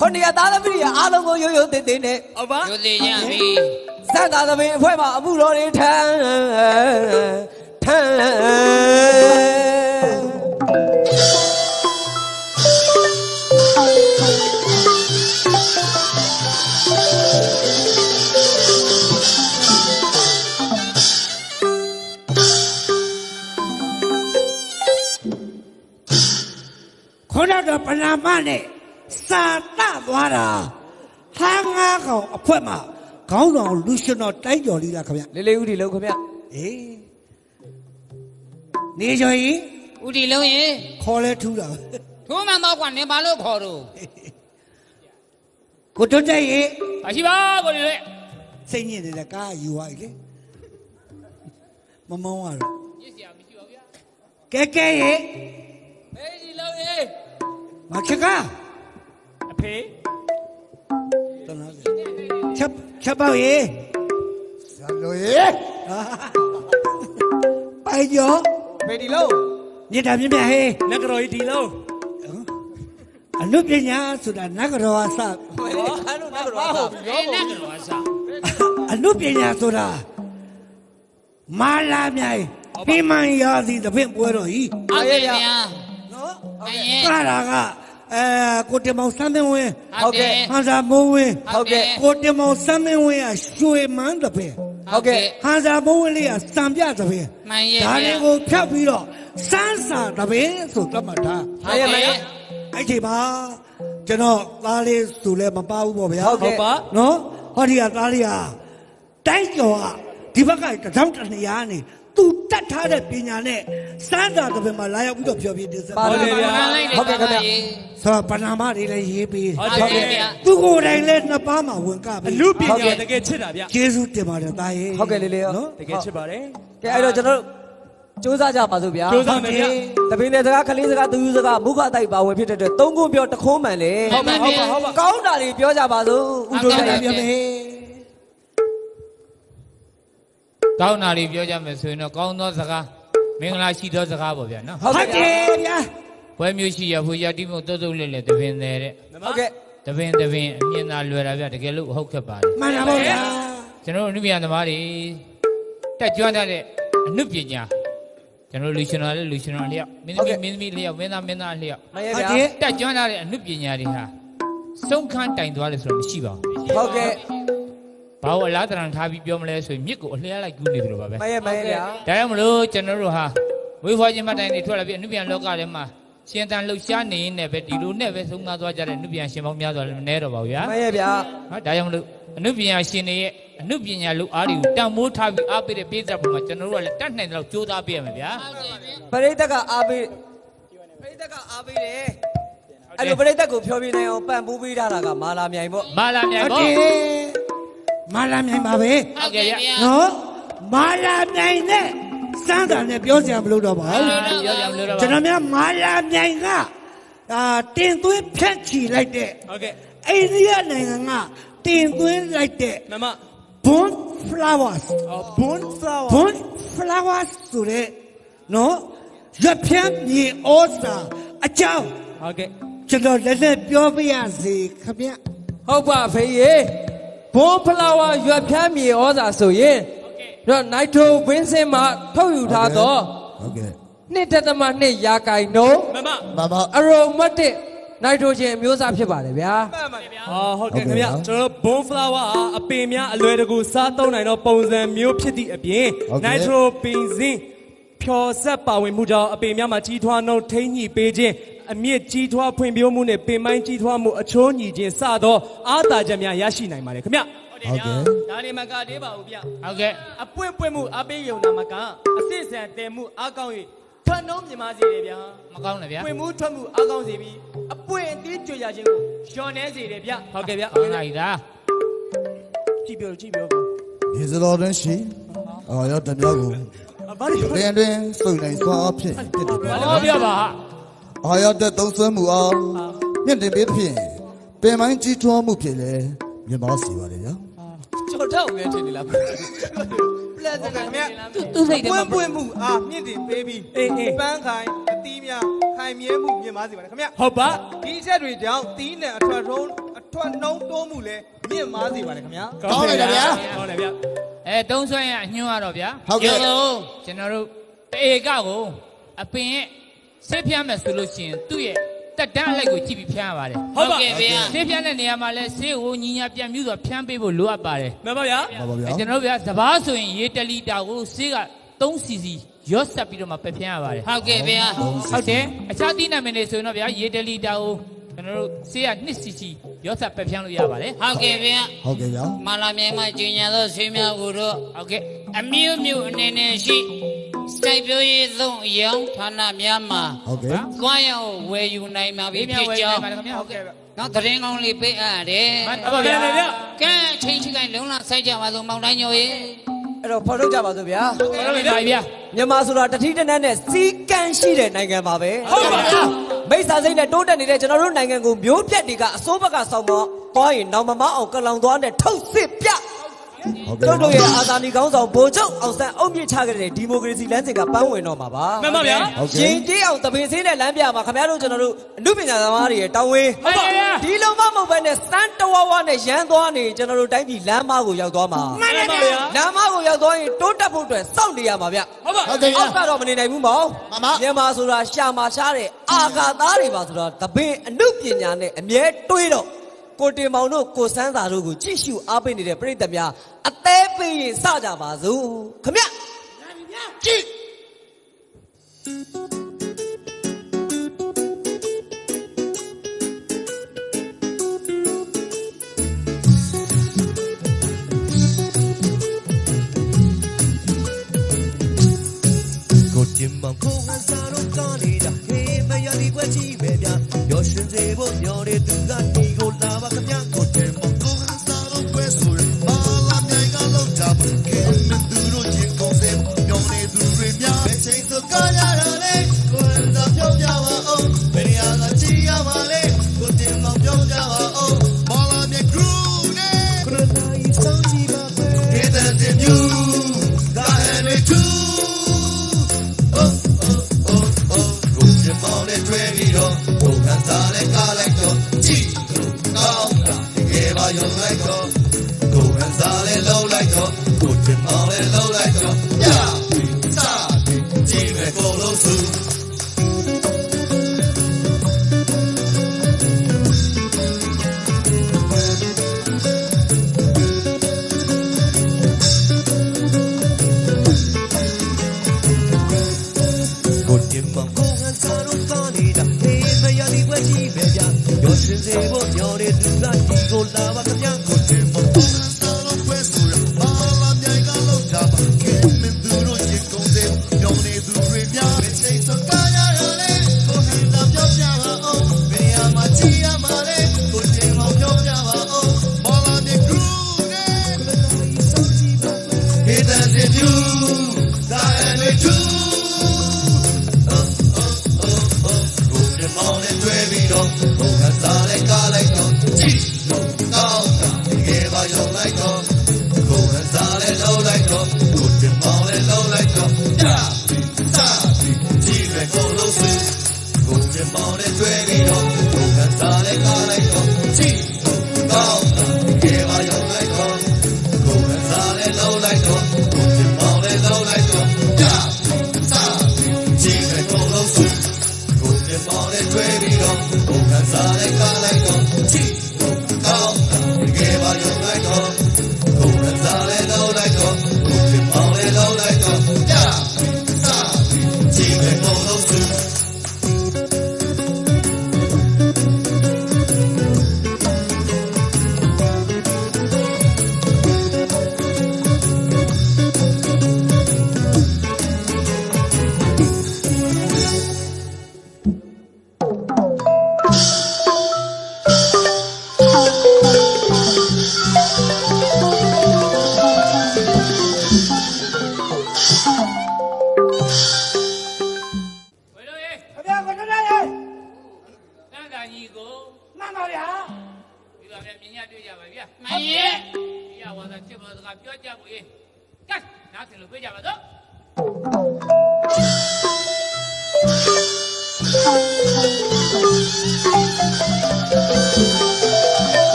[SPEAKER 20] ခွန်ရသားသမီးတွေအားလုံးကိုရိုးရိုးသေးသေးနဲ့
[SPEAKER 11] ဟုတ်ပါ
[SPEAKER 13] ယူသေးရပြီ
[SPEAKER 20] စံသာသမီးအဖွဲ့မှာအမှုတော်တွေထမ်းထမ်း
[SPEAKER 12] ခုနကပလာမနဲ့စာတသွားတာဟာငါကောင်အဖွက်မှာခေါင်းဆောင်လူရှင်တော်တိုက်ကျော်လေးလားခင်ဗျ
[SPEAKER 20] လေးလေးဦးဒီလုံးခင်ဗျ
[SPEAKER 12] အေးနေကျော်ကြီး
[SPEAKER 13] ဦးဒီလုံးရေ
[SPEAKER 12] ခေါ်လဲထူးတာ
[SPEAKER 13] ထိုးမှန်တော့ကွာနေပါလို့ခေါ်တော့
[SPEAKER 12] ကိုတွတ်တဲ့ရေ
[SPEAKER 11] အရှိပါကိုလေ
[SPEAKER 12] စိတ်ညစ်နေတဲ့ကားယူသွားပြီလေမမောင်းရတော့
[SPEAKER 13] ရစ်စရာမရှိပါဘူးဗျာ
[SPEAKER 12] ကဲကဲရေ
[SPEAKER 13] မေးဒီလုံးရေ
[SPEAKER 12] မချကား
[SPEAKER 11] အဖေ
[SPEAKER 12] တနာချက်ချက်ပေါ့ရေ
[SPEAKER 4] ဇာလိုရေ
[SPEAKER 12] ပိုင်ကျော်
[SPEAKER 20] မေဒီလုံး
[SPEAKER 12] မြစ်တာမြင့်မြတ်ဟေး
[SPEAKER 11] နဂရောကြီးဒီလုံး
[SPEAKER 12] အနုပညာဆိုတာနဂရောအစ
[SPEAKER 20] အဲ့လိုနောက်တော့ဟုတ်ပြီ
[SPEAKER 13] အေးနဲ့ကတော့အစား
[SPEAKER 12] အနုပညာဆိုတာမာလာမြိုင်ပြမန်ရာစီတပင့်ပွဲတော်ကြီး
[SPEAKER 13] ဟုတ်ကဲ့ဗျာ
[SPEAKER 12] နော်
[SPEAKER 13] အရင်
[SPEAKER 12] ကလာကအဲကိုတင်မောင်စမ်းမင်းဝင်း
[SPEAKER 13] ဟုတ်ကဲ့
[SPEAKER 12] ဟန်စာမိုးဝင်း
[SPEAKER 13] ဟုတ်ကဲ့
[SPEAKER 12] ကိုတင်မောင်စမ်းမင်းဝင်းကရွှေမန်းတပင့်
[SPEAKER 13] ဟ
[SPEAKER 12] ဟုတ်ကဲ့ဟန်စာမိုးဝင်းလေးကစံပြသပင်
[SPEAKER 21] မှန်ရဲ့
[SPEAKER 12] ဒါ
[SPEAKER 21] ဗျာ
[SPEAKER 12] တွေကိုဖြတ်ပြီးတော့စန်းစာသပင်ဆိုသတ်မှတ်ထား
[SPEAKER 21] ဟုတ်ကဲ့
[SPEAKER 12] အဲ့ဒီမှာကျွန်တော်သားလေးဆိုလဲမပါဘူးပေါ့ဗျာ
[SPEAKER 11] ဟုတ်ကဲ့ဟုတ်ပါ
[SPEAKER 12] နော်ဟောဒီကသားလေးကတိုက်ကျော်ကဒီဘက်ကတထောင်တနေရာနေသူ တတ်ထားတဲ့ပညာနဲ့စန်းစာသပင်မှာလာရောက်ပြီးတော့ဖြောပြတင်ဆက်
[SPEAKER 11] ပါတယ်ဗျာ
[SPEAKER 12] ဟုတ်ကဲ့ခင်ဗျဆိုတော့ပဏာမတွေလည်းရေးပေး
[SPEAKER 11] ဟုတ်ကဲ့ဗျာ
[SPEAKER 12] သူကိုယ်တိုင်လည်းနှစ်ပါးမှာဝင်ကပေး
[SPEAKER 11] အလူပညာတကယ်ချစ်တာဗျ
[SPEAKER 12] ကျေးဇူးတင်ပါတယ်သားရေ
[SPEAKER 20] ဟုတ်ကဲ့လေးလေးရော
[SPEAKER 12] နော်
[SPEAKER 11] တကယ်ချစ်ပါတယ်
[SPEAKER 20] ကဲအဲ့တော့ကျွန်တော်တို့စူးစမ်းကြပါစို့ဗျာ
[SPEAKER 11] ကြိုးစားမယ်ဗျာ
[SPEAKER 20] တပင်းတဲ့စကားကလေးစကားသူယူစကားမုခအတိုက်ပါဝင်ဖြစ်တဲ့အတွက်သုံးခုပြောတစ်ခုမှန်လေ
[SPEAKER 21] ဟုတ်ပါဗျာ
[SPEAKER 20] ဟုတ်ပါကောင်းတာတွေပြောကြပါစို့ဥဒ္ဒရာပြ
[SPEAKER 21] ကောင်းတာတွေပြောကြမယ်ဆိုရင်တော့ကောင်းသောစကားမင်္ဂလာရှိသောစကားပေါ့ဗျာနော်
[SPEAKER 12] ဟုတ်ကဲ့ဗျာ
[SPEAKER 21] ဘွဲမျိုးရှိရဖွေရတိမို့တုတ်တုတ်လက်လက်တပင်သေးတဲ့
[SPEAKER 20] ဟုတ်ကဲ့
[SPEAKER 21] တပင်တပင်အမြင်သာလွယ်တာဗျတကယ်လို့ဟုတ်ခက်ပါတယ်
[SPEAKER 12] မှန်ပါပါဗျာ
[SPEAKER 21] ကျွန်တော်တို့အနုပညာသမားတွေတက်ကြွတတ်တဲ့အနုပညာကျွန်တော်လူရှင်တော်လည်းလူရှင်တော်လျောက်မင်းသမီးမင်းသမီးလျောက်မင်းသားမင်းသားလျောက်
[SPEAKER 20] မရဲ့ဗျာ
[SPEAKER 21] တက်ကြွတတ်တဲ့အနုပညာတွေဟာဆုံးခန်းတိုင်သွားတယ်ဆိုတော့မရှိပါဘူး
[SPEAKER 20] ဟုတ်ကဲ့
[SPEAKER 21] ဘာလို့အလားတရံထားပြီးပြောမလဲဆိုရင်မြစ်ကိုအလျားလိုက်ကူးနေတယ်လို့ပါပဲ
[SPEAKER 20] မရဲ့မရဲ့ဗျာ
[SPEAKER 21] ဒါကြောင့်မလို့ကျွန်တော်တို့ဟာဝေဖွားခြင်းမတိုင်တွေထွက်လာပြီးအနုပညာလောကထဲမှာရှင်တန်လှုပ်ရှားနေရင်လည်းပဲဒီလိုနဲ့ပဲဆုံးသားသွားကြတဲ့အနုပညာရှင်ပေါင်းများစွာလည်းမနှဲတော့ပါဘူးဗျာ
[SPEAKER 20] မရဲ့ဗျာ
[SPEAKER 21] ဟာဒါကြောင့်မလို့အနုပညာရှင်တွေရဲ့အနုပညာလူအားတွေကိုတန်မိုးထားပြီးအားပေးတဲ့ပေးတဲ့ပုံမှာကျွန်တော်တို့ကလည်းတတ်နိုင်တဲ့လောက်ကြိုးစားပေးရမယ်ဗျာ
[SPEAKER 20] ပရိသတ်ကအားပေးပရိသတ်ကအားပေးတယ်အဲ့လိုပရိသတ်ကိုဖြောပြနေအောင်ပံ့ပိုးပေးထားတာကမာလာမြိုင်ပေါ့
[SPEAKER 21] မာလာမြိုင်
[SPEAKER 12] ဟုတ်
[SPEAKER 21] ပေါ့
[SPEAKER 12] တယ် မာလာမြိုင်ပါပဲ
[SPEAKER 21] ဟုတ်ကဲ့ဗျာ
[SPEAKER 12] နော်မာလာမြိုင်နဲ့စမ်းတာနဲ့ပြောစရာမလိုတော့ပါဘူး
[SPEAKER 21] ပြောကြမလို့တော့
[SPEAKER 12] ကျွန်တော်များမာလာမြိုင်ကအာတင်သွင်းဖြတ်ချီလိုက်တဲ့
[SPEAKER 11] ဟုတ်ကဲ့
[SPEAKER 12] အိန္ဒိယနိုင်ငံကတင်သွင်းလိုက်တဲ့
[SPEAKER 11] မမ
[SPEAKER 12] bone flowers
[SPEAKER 11] အော်ဘွန်းဖလာဝါ
[SPEAKER 12] bone flowers ဆိုတဲ့နော်ရပြန်းမြေဩဇာအကြောင်း
[SPEAKER 11] ဟုတ်ကဲ့
[SPEAKER 12] ကျွန်တော်လည်းလည်းပြောပြရစီခင်ဗျ
[SPEAKER 20] ဟုတ်ပါဖေးရေ ဘိုးဖလာဝါရွက်ဖြန်းမြေဩဇာဆိုရင်တော့နိုက်ထရိုဝင်းစင်မှာထုတ်ယူထားတော့
[SPEAKER 16] ဟုတ်ကဲ့
[SPEAKER 20] နှစ်တက်သမနှစ်ရာကိုင်နှုန်း
[SPEAKER 11] မမ
[SPEAKER 16] မမ
[SPEAKER 20] အရိုမတ်တစ်နိုက်ထရိုဂျင်အမျိုးအစားဖြစ်ပါတယ်ဗျာ
[SPEAKER 11] အော်ဟုတ်ကဲ့ခင်ဗျကျွန်တော်တို့ဘွန်းဖလာဝါအပင်များအလွယ်တကူစားသုံးနိုင်တော့ပုံစံမျိုးဖြစ်သည့်အပြင်နိုက်ထရိုပင်ဇင်းဖြော်ဆက်ပါဝင်မှုကြောင့်အပင်များမှာကြီးထွားနှုန်းထိန်းညှိပေးခြင်း အမြင့်ကြီးထွားဖွံ့ဖြိုးမှုနဲ့ပင်ပိုင်းကြီးထွားမှုအချိုးညီခြင်းစသောအားသာချက်များရရှိနိုင်ပါတယ်ခင်ဗျ
[SPEAKER 16] ဟုတ်ကဲ့
[SPEAKER 11] ဒါနေမကသေးပါဘူးဗျ
[SPEAKER 21] ဟုတ်ကဲ့
[SPEAKER 11] အပွင့်ပွင့်မှုအပေးယုံနာမကအစစ်ဆန်တဲမှုအားကောင်း၍ထပ်နှုံးမြင်ပါစေတယ်ဗျာ
[SPEAKER 21] မကောင်းနဲ့ဗျာ
[SPEAKER 11] ပွင့်မှုထွက်မှုအားကောင်းစေပြီးအပွင့်အသေးကြွရခြင်းကိုလျှော်နှဲစေတယ်ဗျဟုတ်ကဲ့ဗျ
[SPEAKER 21] ကောင်းလိုက်တာ
[SPEAKER 11] ကြည့်ပြောကြည့်ပြော
[SPEAKER 16] ဒီစတော်တွင်ရှိအော်ရောတမြောက်ကို
[SPEAKER 11] အဘာလို့
[SPEAKER 16] တွင်တွင်စုံနိုင်စွာအဖြစ်ဖြစ်တယ်ဗျာ
[SPEAKER 21] ဟောပြပါဟာ
[SPEAKER 16] အာရတဲ့သုံးဆွဲမှုအောင်မြင့်တင်ပေးသဖြင့်ပင်မိုင်းကြီးထွားမှုဖြစ်လေမြင်ပါစီပါလေဗျာ
[SPEAKER 20] ကျော်တော့ပဲထင်နေလား
[SPEAKER 11] လက်စကမြတ်
[SPEAKER 21] သူ့စိတ်ထဲ
[SPEAKER 22] ပွ
[SPEAKER 21] မှာ
[SPEAKER 22] င့်ပွင့်မှုအားမြင့်တင်ပေးပြီး
[SPEAKER 11] အေးအေး
[SPEAKER 22] ပန်းခိုင်အသီးများခိုင်မြဲမှုမြင့်ပါစေပါလေခင်ဗျ
[SPEAKER 11] ဟုတ်ပါ
[SPEAKER 22] ဒီအချက်တွေကြောင့်သီးနဲ့အထွက်ထုံးအထွက်နှုံးတိုးမှုလည်းမြင့်ပါစေပါလေခင်ဗျာ
[SPEAKER 16] ကောင်းလိုက်တာဗျာ
[SPEAKER 11] ကောင်းတယ်ဗျ
[SPEAKER 21] အဲတုံးဆွဲရအညွှန်းရတော့ဗျာ
[SPEAKER 16] ဟုတ်ကဲ့
[SPEAKER 21] ရုပ်ကျွန်တော်တို့အေကကိုအပင်ရဲ့ ဆေးဖြန်းမယ်ဆိုလို့ရှိရင်သူ့ရဲ့တက်တန်းအလိုက်ကိုကြည့်ပြီးဖြန်းရပါတယ်
[SPEAKER 11] ဟုတ်ကဲ့
[SPEAKER 21] ဗျာဆေးဖြန်းတဲ့နေရာမှာလဲဆေးကိုညီညာပြန်ပြီးတော့ဖြန်းပေးဖို့လိုအပ်ပါတယ်
[SPEAKER 11] မှန်ပါဗျာ
[SPEAKER 16] ပါပါဗျာ
[SPEAKER 21] အဲကျွန်တော်တို့ဗျာစပားဆိုရင်ရေတလီတာကိုဆေးက3စီစီရော့ဆက်ပြီးတော့မှပက်ဖြန်းရပါတယ်
[SPEAKER 5] ဟုတ်ကဲ့ဗျာ
[SPEAKER 21] ဟုတ်တယ်အခြားသီးနှံမင်းတွေဆိုရင်တော့ဗျာရေတလီတာကိုကျွန်တော်တို့ဆေးက2စီစီရော့ဆက်ပက်ဖြန်းလို့ရပါတယ်
[SPEAKER 5] ဟုတ်ကဲ့ဗျာ
[SPEAKER 16] ဟုတ်ကဲ့ဗျာ
[SPEAKER 5] မာလာမြိုင်မှာကျင်ညာသောဆေးများကိုတော့
[SPEAKER 21] ဟုတ်ကဲ့
[SPEAKER 5] အမျိုးမျိုးအနေနဲ့ရှိ စိုက်ပျိုးရေးသုံးအယောင်ဌာနများမှာ
[SPEAKER 16] ဟုတ်ကဲ့
[SPEAKER 5] သွားရောက်ဝယ်ယူနိုင်မှာ
[SPEAKER 21] ဘေး
[SPEAKER 5] ဖြစ်
[SPEAKER 21] မြောက်ဝယ်
[SPEAKER 5] ကြော
[SPEAKER 21] နေ
[SPEAKER 5] င်း
[SPEAKER 21] ပါတယ်ခင်ဗျာဟုတ်ကဲ့
[SPEAKER 5] နောက်သတင်းကောင်းလေးပေးအပ်တယ်
[SPEAKER 21] မှန်
[SPEAKER 11] ဟုတ်
[SPEAKER 21] ပါ
[SPEAKER 11] ကဲ့
[SPEAKER 21] ဗျာ
[SPEAKER 11] ဗျာ
[SPEAKER 5] ကဲအချင်းချင်းကလုံလဆိုင်ကြပါစို့မောင်တိုင်းညိုရေ
[SPEAKER 20] အဲ့တော့ဖော်ထုတ်ကြပါစို့ဗျာ
[SPEAKER 21] ဟုတ်ကဲ့ပါဗျာ
[SPEAKER 20] မြန်မာဆိုတာတတိတနတ်နဲ့စီကန်းရှိတဲ့နိုင်ငံပါပဲ
[SPEAKER 11] ဟုတ်ပါဗျာ
[SPEAKER 20] မိစ္ဆာစိတ်နဲ့တိုးတက်နေတဲ့ကျွန်တော်တို့နိုင်ငံကိုမျိုးပြက်တွေကအစိုးဘက်ကဆောင်မသွားရင်နောင်မမအောင်ကလောင်သွားနဲ့ထုတ်စစ်ပြ
[SPEAKER 16] ဟု တ်ကဲ့
[SPEAKER 20] တို့တို့ရဲ့အာဇာနည်ကောင်းဆောင်ဗိုလ်ချုပ်အောင်ဆန်းအုပ်မြင့်ချခဲ့တဲ့ဒီမိုကရေစီလမ်းစဉ်ကပန်းဝင်တော့မှာပါ
[SPEAKER 11] မှန်ပါဗျာ
[SPEAKER 16] ဟုတ်ကဲ့
[SPEAKER 20] ရင်ကြေးအောင်တပင်စင်းတဲ့လမ်းပြမှာခင်ဗျားတို့ကျွန်တော်တို့အမှုပညာသမားတွေရဲ့တောင်းဝင်း
[SPEAKER 21] ဟုတ်ပါဗျာ
[SPEAKER 20] ဒီလုံးမမဟုတ်ဘဲနဲ့စမ်းတဝဝနဲ့ရမ်းသွားနေကျွန်တော်တို့တိုင်းပြည်လမ်းမကိုရောက်သွားမှာ
[SPEAKER 11] မှန်ပါဗျာ
[SPEAKER 20] လမ်းမကိုရောက်သွားရင်တိုးတက်ဖို့အတွက်စောင့်နေရမှာဗျ
[SPEAKER 11] ဟုတ်ပါ
[SPEAKER 16] ဟုတ်ကဲ့ဗျာ
[SPEAKER 20] အောက်ကတော့မနေနိုင်ဘူးမောင်
[SPEAKER 16] မမ
[SPEAKER 20] မြန်မာဆိုတာရှာမှာရှားတဲ့အာဃာသားတွေပါဆိုတော့တပင်အမှုပညာနဲ့အမြဲတွေးတော့ကိုတင်မောင်တို့ကိုစန်းစာတို့ကိုကြည့်ရှုအားပေးနေတဲ့ပြည်သက်များ
[SPEAKER 23] 啊，代表商家
[SPEAKER 20] 把肉，
[SPEAKER 7] 看面，进。昨天忙，苦汗洒落干里地，没要的我鸡没边，要生的我娘的都干起，我拿把看面。All alone.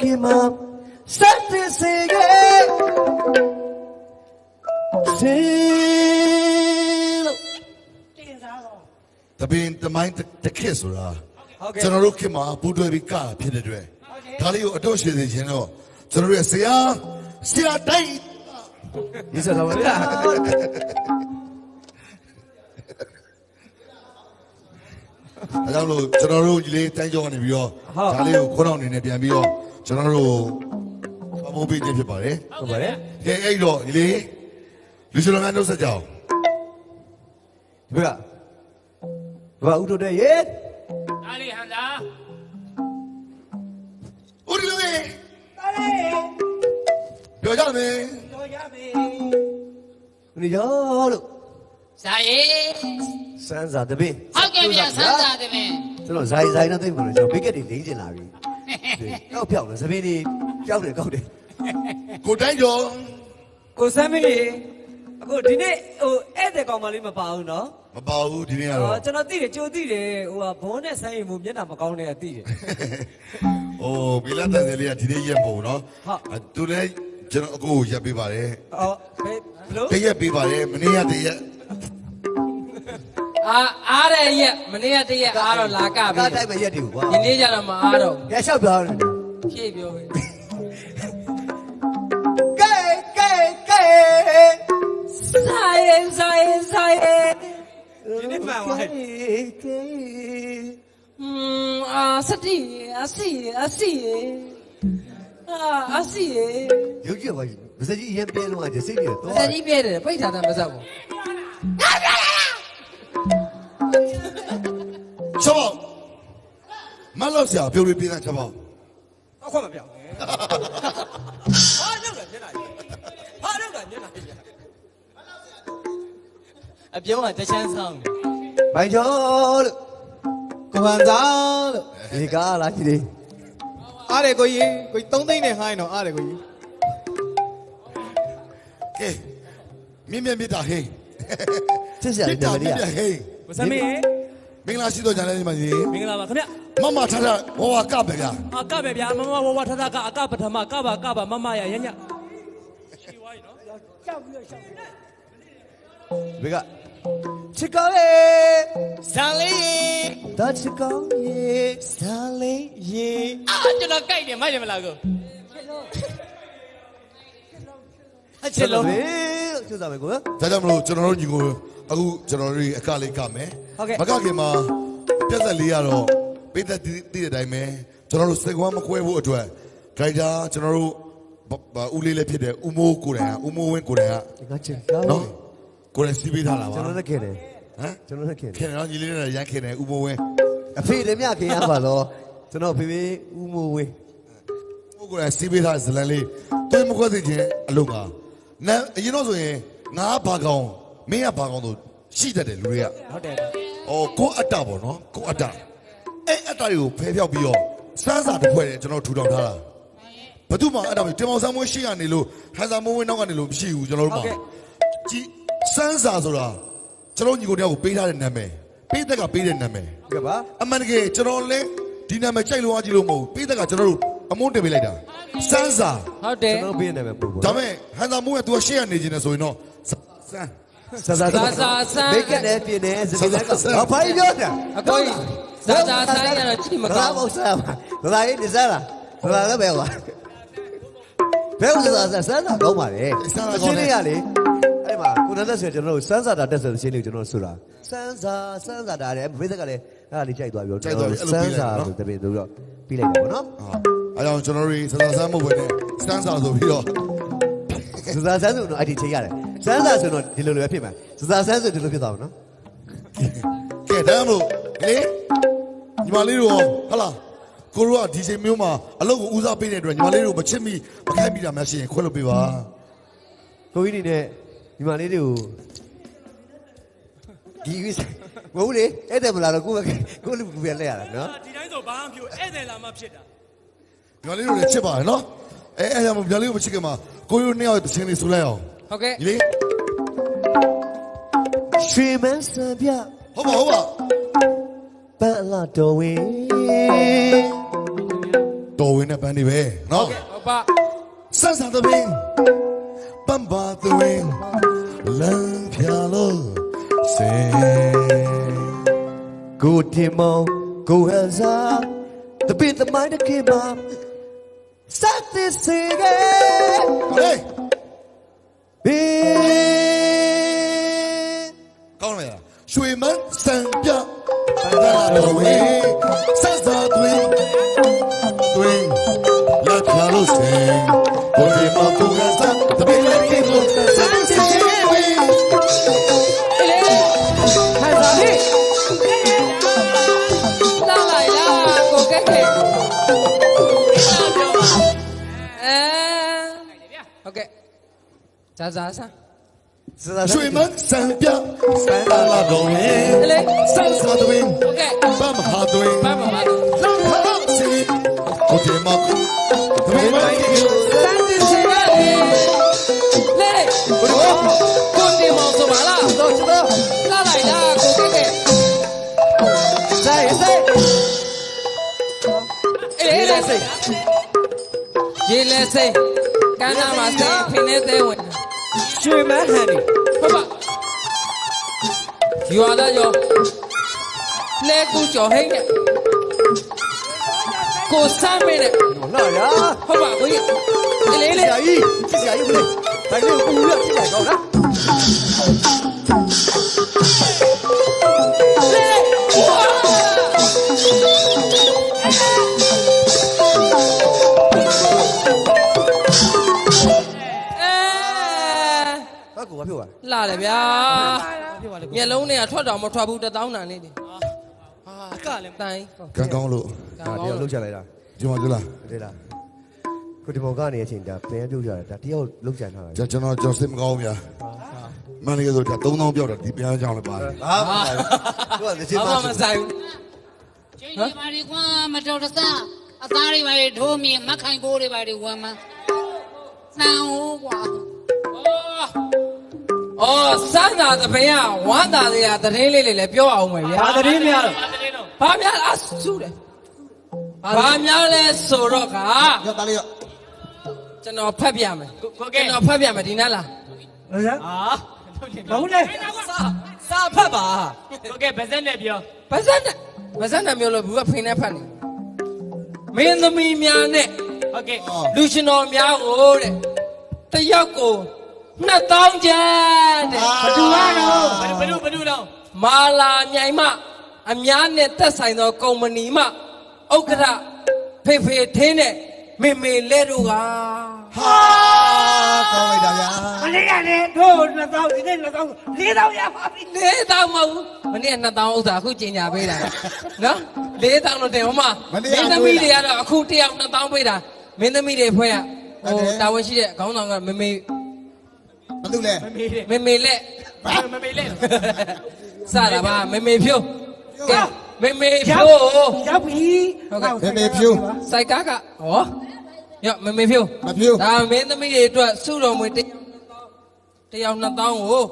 [SPEAKER 7] ခင်မှာစက်တင်စေခဲ့စေလို့တင်စားတော့တပင်တမိုင်းတခစ်ဆိုတာကျွန်တော်တို့ခင်မှာပူတွဲပြီးကဖြစ်တဲ့အတွက်ဒါလေးကိုအတော့ရှင်နေခြင်းတော့ကျွ
[SPEAKER 21] န်တော်ရဲ့ဆရာဆရာတိုက်
[SPEAKER 7] ဒီစလာဝ
[SPEAKER 8] လာ
[SPEAKER 7] အဲ့တော့ကျွန်တော်တို့ကြီးလေး
[SPEAKER 8] တိုင်းကြောင်းနေ
[SPEAKER 7] ပြီး
[SPEAKER 8] တော့ဒါလေးကိုခေါင်းအောင်နေနဲ့ပြန်ပြီးတော့ ကျွန်တော်တို့ပမိုးပေးခြင်းဖြစ်ပါတယ်
[SPEAKER 7] ဟုတ်ပါတယ်
[SPEAKER 8] ကဲအဲ့တော့ဒီလေလူစလုံးများနှုတ်ဆက်ကြအောင်
[SPEAKER 7] ဒီကဘာဥတို့တဲ့ရေ
[SPEAKER 21] အာလီဟန်
[SPEAKER 8] သာဥတို့ရေ
[SPEAKER 24] တာလေ
[SPEAKER 8] ပြောကြမယ်
[SPEAKER 24] ပြောကြမယ်
[SPEAKER 7] ဦးနေရောလို့
[SPEAKER 13] ဇာယေ
[SPEAKER 8] စမ်းစာတပင်း
[SPEAKER 13] ဟုတ်ကဲ့ဗျာစမ်းစာတပင်း
[SPEAKER 8] ကျွန်တော်ဇာယေဇာယေနဲ့သိပ်ပါလို့ကျွန်တော်ဘိတ်ကက်တွေလိမ့်ကျင်လာပြီ တော့ဖြောက်တယ်သမီးတွေကြောက်တယ်ကောက်တယ်
[SPEAKER 7] ကိုတိုင်းကျော်
[SPEAKER 20] ကိုစမ်းမီအခုဒီနေ့ဟိုဧည့်သည်ကောင်မလေးမပါဘူးနော်
[SPEAKER 7] မပါဘူးဒီနေ့ကတော့
[SPEAKER 20] ဟောကျွန်တော်သိတယ်ကြိုသိတယ်ဟိုကဘုန်းနဲ့ဆိုင်ရင်မမျက်နှာမကောင်းတဲ့အသိတယ်။
[SPEAKER 7] အိုးဘီလာတန်စလေးကဒီနေ့ရက်ပုံနော်။သူလည်းကျွန်တော်အကိုကိုရက်ပေးပါတယ်
[SPEAKER 20] အော်ဘယ်ဘလို့။
[SPEAKER 7] တရက်ပေးပါတယ်မနေ့ကတရက်
[SPEAKER 13] အာအားတဲ့ရက်မနေ့ကတရက်အားတော့လာကပြီ
[SPEAKER 8] ကားတိုက်မဲ့ရက်တွေကိုကွာ
[SPEAKER 13] ဒီနေ့ကျတော့မအားတော့။
[SPEAKER 8] ရလျှောက်ပြောတယ်
[SPEAKER 13] ဖြည့်ပြောပဲ
[SPEAKER 8] ကဲကဲကဲ
[SPEAKER 20] ဆိုင်ဆိုင်ဆိုင်ဒီနေ့မှန်ပါဟဲ့
[SPEAKER 8] ကဲ
[SPEAKER 13] อืมအာစတိအစီအစီအာအစီ
[SPEAKER 8] ရုပ်ကြည့်ပါမစကြီးရင်ပြဲလုံးကစိတ်နေတော့
[SPEAKER 13] စတိပြဲတယ်ပိတ်ထားတာမစောက်ဘူး။
[SPEAKER 7] ချက်ပေါက်မလောက်ဆရာပြုတ်ပြီးပြန်ချက်ပေါက်
[SPEAKER 20] အခွင့်မပြောင်းဟာလောက်တယ်မျက်နှာကြီးဟာလောက်တယ်မျက်နှာကြီး
[SPEAKER 22] အပြုံးကတချမ်းဆောင်တယ်။
[SPEAKER 8] ဘိုင်ကျော်လို့ကမန်သားလို့ဒီကားလားကြီးလေး
[SPEAKER 19] အားတယ်ကိုကြီးကိုကြီး3သိန်းနဲ့ဟိုင်းတော့အားတယ်ကိုကြီး။
[SPEAKER 7] ကဲမြင့်မြတ်မြတ်တာဟင်း
[SPEAKER 8] ချစ်စရာ
[SPEAKER 7] မြ
[SPEAKER 8] လေး
[SPEAKER 7] တ်
[SPEAKER 8] နံ
[SPEAKER 7] တာ
[SPEAKER 8] ပါတ်
[SPEAKER 7] မြ
[SPEAKER 8] လေး
[SPEAKER 7] တ်
[SPEAKER 8] က
[SPEAKER 7] တာဟင်း
[SPEAKER 11] ကိုစမ်း မီ
[SPEAKER 7] မင်္ဂလာရှိတော့ကြတယ်ဒီမှာကြီး
[SPEAKER 11] မင်္ဂလာပါခင်ဗျ
[SPEAKER 7] မမထားထားဝဝကပဲဗျာ
[SPEAKER 11] အကပဲဗျာမမဝဝထထကအကပထမကပါကပါမမရရည
[SPEAKER 8] ဘယ်ကချစ်ကောင်းရေ
[SPEAKER 22] ဇာလေးရေ
[SPEAKER 8] ဒါချစ်ကောင်းရေစာလေးရေ
[SPEAKER 22] အာကျွန်တော်ကြိုက်တယ်မရမလားကို
[SPEAKER 8] အချစ်လုံးလေချစ်စားမယ်ကို
[SPEAKER 7] ဒါကြောင့်မလို့ကျွန်တော်တို့ညီကိုအခုကျွန်တော်တို့အကလေးကမယ်
[SPEAKER 20] ဟုတ်ကဲ့
[SPEAKER 7] မကခင်မှာပြက်သက်လေးကတော့ပိသက်တည်တဲ့အတိုင်းပဲကျွန်တော်တို့စက်ကွမ်းမခွဲဖို့အတွက်ဒရိုက်တာကျွန်တော်တို့ဘဦးလေးလည်းဖြစ်တယ်ဦးမိုးကိုယ်တိုင်ကဦးမိုးဝင်းကိုယ်တိုင်က
[SPEAKER 8] ငါချစ်ကောင်း
[SPEAKER 7] နော်ကိုယ်တိုင်စီးပေးထားတာပါ
[SPEAKER 8] ကျွန်တော်လည်းခင်တယ်
[SPEAKER 7] ဟမ်
[SPEAKER 8] ကျွန်တော်လည်းခင်တယ်
[SPEAKER 7] ခင်နော်ညီလေးနဲ့ရမ်းခင်တယ်ဦးမိုးဝင်း
[SPEAKER 8] အဖေလည်းမြခင်ရပါတော့ကျွန်တော်ဖေဖေဦးမိုးဝေး
[SPEAKER 7] ဦးကိုယ်တိုင်စီးပေးထားတဲ့ဇလန်လေးတွင်းမခွဲသိခြင်းအလုပ်ပါနန်းအရင်တော့ဆိုရင်ငါဘာကောင်မင်းကဘာကောင်တို့ရှိတတ်တယ်လူတွေက
[SPEAKER 20] ဟုတ်တယ်။
[SPEAKER 7] အော်ကိုအတ္တပေါ့နော်ကိုအတ္တအဲ့အတ္တတွေကိုဖယ်ပြောက်ပြီးတော့စမ်းစာတစ်ဖွဲ့တယ်ကျွန်တော်ထူထောင်ထားတာ။ဘယ်သူမှအဲ့ဒါမျိုးတင်မောင်ဆန်းမွေးရှိကနေလို့ဟန်စာမွေးနောက်ကနေလို့မရှိဘူးကျွန်တော်တို့မှာ။ကြည်စမ်းစာဆိုတာကျွန်တော်ညီကိုတယောက်ကိုပေးထားတဲ့နာမည်ပေးသက်ကပေးတဲ့နာမည်
[SPEAKER 8] ကဲပါ
[SPEAKER 7] အမှန်တကယ်ကျွန်တော်လည်းဒီနာမည်ကြိုက်လို့အားကြည့်လို့မဟုတ်ဘူးပေးသက်ကကျွန်တော်တို့အမုန်းတင်ပေးလိုက်တာစမ်းစာ
[SPEAKER 13] ဟုတ်တယ်
[SPEAKER 8] ကျွန်တော်ပြင်းနေမယ်ပုံပေါ်
[SPEAKER 7] ဒါမဲ့ဟန်စာမွေးကသူကရှေ့ကနေခြင်းနဲ့ဆိုရင်တော့စမ်း
[SPEAKER 8] ဆာဆာ
[SPEAKER 13] ဇာဇာဆန်း
[SPEAKER 8] ဘေကနဲ့ပြင်းနေစပီလည်းအဖိုင်ပြောတာ
[SPEAKER 13] အကိုကြီးဇာဇာဆိုင်ရတော့ကြည့်မကော
[SPEAKER 8] ဒါ
[SPEAKER 13] င်း
[SPEAKER 8] မောက်စားပါဒါရေးနေစားလားဒါလည်းပဲကွာဘယ်ဥစ္စာဆန်းစာကောင်းပါလေရှင်းလေးရလေအဲ့မှာကိုနန်းသက်ဆိုကျွန်တော်တို့စန်းစာတာတက်ဆိုရှင်းလေးကျွန်တော်ဆိုတာစန်းစာစန်းစာတာလည်းဘိသက်ကလည်းအဲ့ဒါလေးကြိုက်သွားပြီစန်းစာဆိုတပည့်တို့တော့ပြီးလိုက်တယ်ပေါ့နော်
[SPEAKER 7] အဲကြောင့်ကျွန်တော်တို့စမ်းစာမဟုတ်ဘဲနဲ့စမ်းစာဆိုပြီးတော့
[SPEAKER 8] စစာဆန်းဆိုတော့အဲ့ဒီချိန်ရတယ် စန်းစာဆိုတော့ဒီလိုလိုပဲဖြစ်မှာစစာဆန်းဆိုဒီလိုဖြစ်သွားမှာနော်
[SPEAKER 7] ကဲဒါမှမဟုတ်လေညီမလေးတို့ရောဟလာကိုတို့ကဒီချိန်မျိုးမှာအလုပ်ကိုဦးစားပေးတဲ့အတွက်ညီမလေးတို့မချစ်မိမခိုက်မိတာများရှိရင်ခွဲလို့ပေးပါ
[SPEAKER 8] ကိုကြီးနေနဲ့ဒီမလေးတွေကိုဒီဝိစမဟုတ်လေအဲ့တယ်မလားတော့ကိုယ်ကိုလူကူပြန်လဲရတာနော်
[SPEAKER 11] ဒီတိုင်းဆိုဘာမှမဖြစ်ဧည့်သည်လာမှဖြစ်တာ
[SPEAKER 7] ညီမလေးတို့လည်းချစ်ပါတယ်နော်အဲအဲကြောင့်ညီမလေးတို့မချစ်ခင်မှာကိုတို့နှစ်ယောက်တစ်ချင်းလေးဆိုလိုက်အောင်
[SPEAKER 13] ဟုတ်ကဲ့
[SPEAKER 7] ညီလေး
[SPEAKER 8] ရွှေမန်းစံပြ
[SPEAKER 7] ဟုတ်ပါဟုတ်ပါ
[SPEAKER 8] ပန်းလာတော်ဝင်
[SPEAKER 7] တော်ဝင်တဲ့ပန်းတွေပဲနော်
[SPEAKER 13] ဟုတ်ပါ
[SPEAKER 7] ဆန်းဆန်းတဲ့ပင်ပန်းပါတဲ့ဝင်လမ်းဖြာလို့စေ
[SPEAKER 8] ကိုတင် မောင်ကိုဟန်စာတပိတမိုင်းတခေမှာစတ်သစ်စေက
[SPEAKER 7] ဟေး
[SPEAKER 8] ဘေ
[SPEAKER 7] ကောင်းလားရွှေမန်းစံပြပန်းလာတော်ဝင်ဆန်းစားတွင်တွင်လက်ခါလို့စေကိုဒီမကူကစားတပည့်လေးကိုစမ်းစီဝေး
[SPEAKER 13] ဟဲ့ဇာလေးလာလိုက်လားကိုကဲကဲအဲဟုတ်ကဲ့ ဇာဇာဆန်း
[SPEAKER 7] ရွှေမန်းစံပြစံလာတော်ရင်စံစာတွင်ဘမဟာတွင်ဘမဟာတွင်လောကဟာစီကိုတေမကူဒမေမိုင်းဒီစံတင်စီရလေလေဘုရားကိုတေမောဆိုပါလားတော့ချတော့လာလိုက်တာကိုကဲကဲဆိုင်ဆိုင်အေးလေဆိုင်
[SPEAKER 13] ရေလဲ ရွှေမန်းဟန်ဒီဟုတ်ပါယူရတာရောလဲကူကြော်ဟိတ်နဲ့ကိုစမ်းမင်းနဲ့
[SPEAKER 8] နော်ရ
[SPEAKER 13] ဟုတ်ပါကိုကြီးအလေးလေး
[SPEAKER 8] ဆရာကြီးဆရာကြီးမလေးဒါလေးကိုပူရဖြစ်လိုက်တော့နော်
[SPEAKER 13] အဲ
[SPEAKER 8] ဟာကိုဘာဖြစ်သွား
[SPEAKER 13] လာတယ်ဗျာမျက်လုံးတွေကထွက်တော်မထွက်ဘူးတသောင်းတန်လေးတွေ
[SPEAKER 10] အကလည်း
[SPEAKER 13] တိုင်း
[SPEAKER 7] ကံကောင်းလို့
[SPEAKER 8] ဒါတယောက်လှုပ်ချလိုက်တာ
[SPEAKER 7] ဒီမှာကြလား
[SPEAKER 8] တဲ့လားကိုဒီမောင်ကနေအချိန်ဒါပြန်ပြုတ်ကြတာဒါတယောက်လှုပ်ချန်ထားတာ
[SPEAKER 7] ကျွန်ကျွန်တော်ကျွန်တော်စိတ်မကောင်းဘူးဗျာမန်နေဂျာဆိုဒါ3000ပြောက်တာဒီပြန်ကြောင်းလည်းပါတယ်
[SPEAKER 8] ဟာသူကလက်ချင်း
[SPEAKER 13] ဘာ
[SPEAKER 8] ပါ
[SPEAKER 13] မှမဆိုင်ဘူး
[SPEAKER 5] ကျင်းကြီးပါလေကွာမတော်တဆအသားတွေပါလေထိုးမြင်မခိုင်ကိုတွေပါလေဝမ်းမနှံဟိုးကွာ
[SPEAKER 13] အော်စမ်းသာသပင်ကဝမ်းသာတွေကသတင်းလေးလေးလည်းပြောအောင်မယ်ဗျာ
[SPEAKER 10] ဘာသတင်းများတော့
[SPEAKER 13] ဘာများအဆူတယ်ဘာများလဲဆိုတော့က
[SPEAKER 16] ရောတာလေးရော
[SPEAKER 13] ကျွန်တော်ဖတ်ပြမယ်
[SPEAKER 10] ကိုကဲ
[SPEAKER 13] ကျွန်တော်ဖတ်ပြမယ်ဒီနားလား
[SPEAKER 12] ဟုတ်လား
[SPEAKER 10] ဟာ
[SPEAKER 12] ဘာလို့လဲ
[SPEAKER 13] စာဖတ်ပါ
[SPEAKER 10] ကိုကဲဗဇက်နဲ့ပြော
[SPEAKER 13] ဗဇက်နဲ့ဗဇက်နဲ့မျိုးလို့ဘူးကဖိနေဖတ်နေမင်းသမီးများနဲ့
[SPEAKER 10] ဟုတ်ကဲ့
[SPEAKER 13] လူရှင်တော်များကိုတဲ့တယောက်ကို 2000ကျပ်တဲ့
[SPEAKER 10] ဘသူကတော့ဘသူဘသူတော့
[SPEAKER 13] မာလာမြိုင်မအများနဲ့သက်ဆိုင်သောကုမ္ပဏီမှဥက္ကဋ္ဌဖေဖေထင်းနဲ့မေမေလဲတို့က
[SPEAKER 16] ဟာကောင်းလိုက်တာဗျာ
[SPEAKER 12] မလေးရတယ်တို့2000ဒီနေ့2000 4000ရပါပြီ
[SPEAKER 13] 4000မဟုတ်ဘူးမနေ့က2000ဥစ္စာအခုကျင်ညာပေးတာနော်4000လို့တယ်ဟိုမှာမင်းသမီးတွေကတော့အခုတယောက်2000ပေးတာမင်းသမီးတွေဖွဲ့ရဟိုတာဝန်ရှိတဲ့ခေါင်းဆောင်ကမေမေ
[SPEAKER 16] ဘာလို့လဲ
[SPEAKER 10] မမေးတယ်
[SPEAKER 13] မေမေလက်
[SPEAKER 10] မမေးလဲ
[SPEAKER 13] စတာပါမေမေဖြိုးကဲမေမေဖြိုး
[SPEAKER 12] ရောက်ပြီ
[SPEAKER 13] ဟုတ်ကဲ့
[SPEAKER 16] ဖေဖေဖြူ
[SPEAKER 13] စိုက်ကကဟောရောမမေဖြိုး
[SPEAKER 16] မဖြူ
[SPEAKER 13] ဒါမင်းသမီးတွေအတွက်စုတော်မွေတစ်တယောက်2000ကို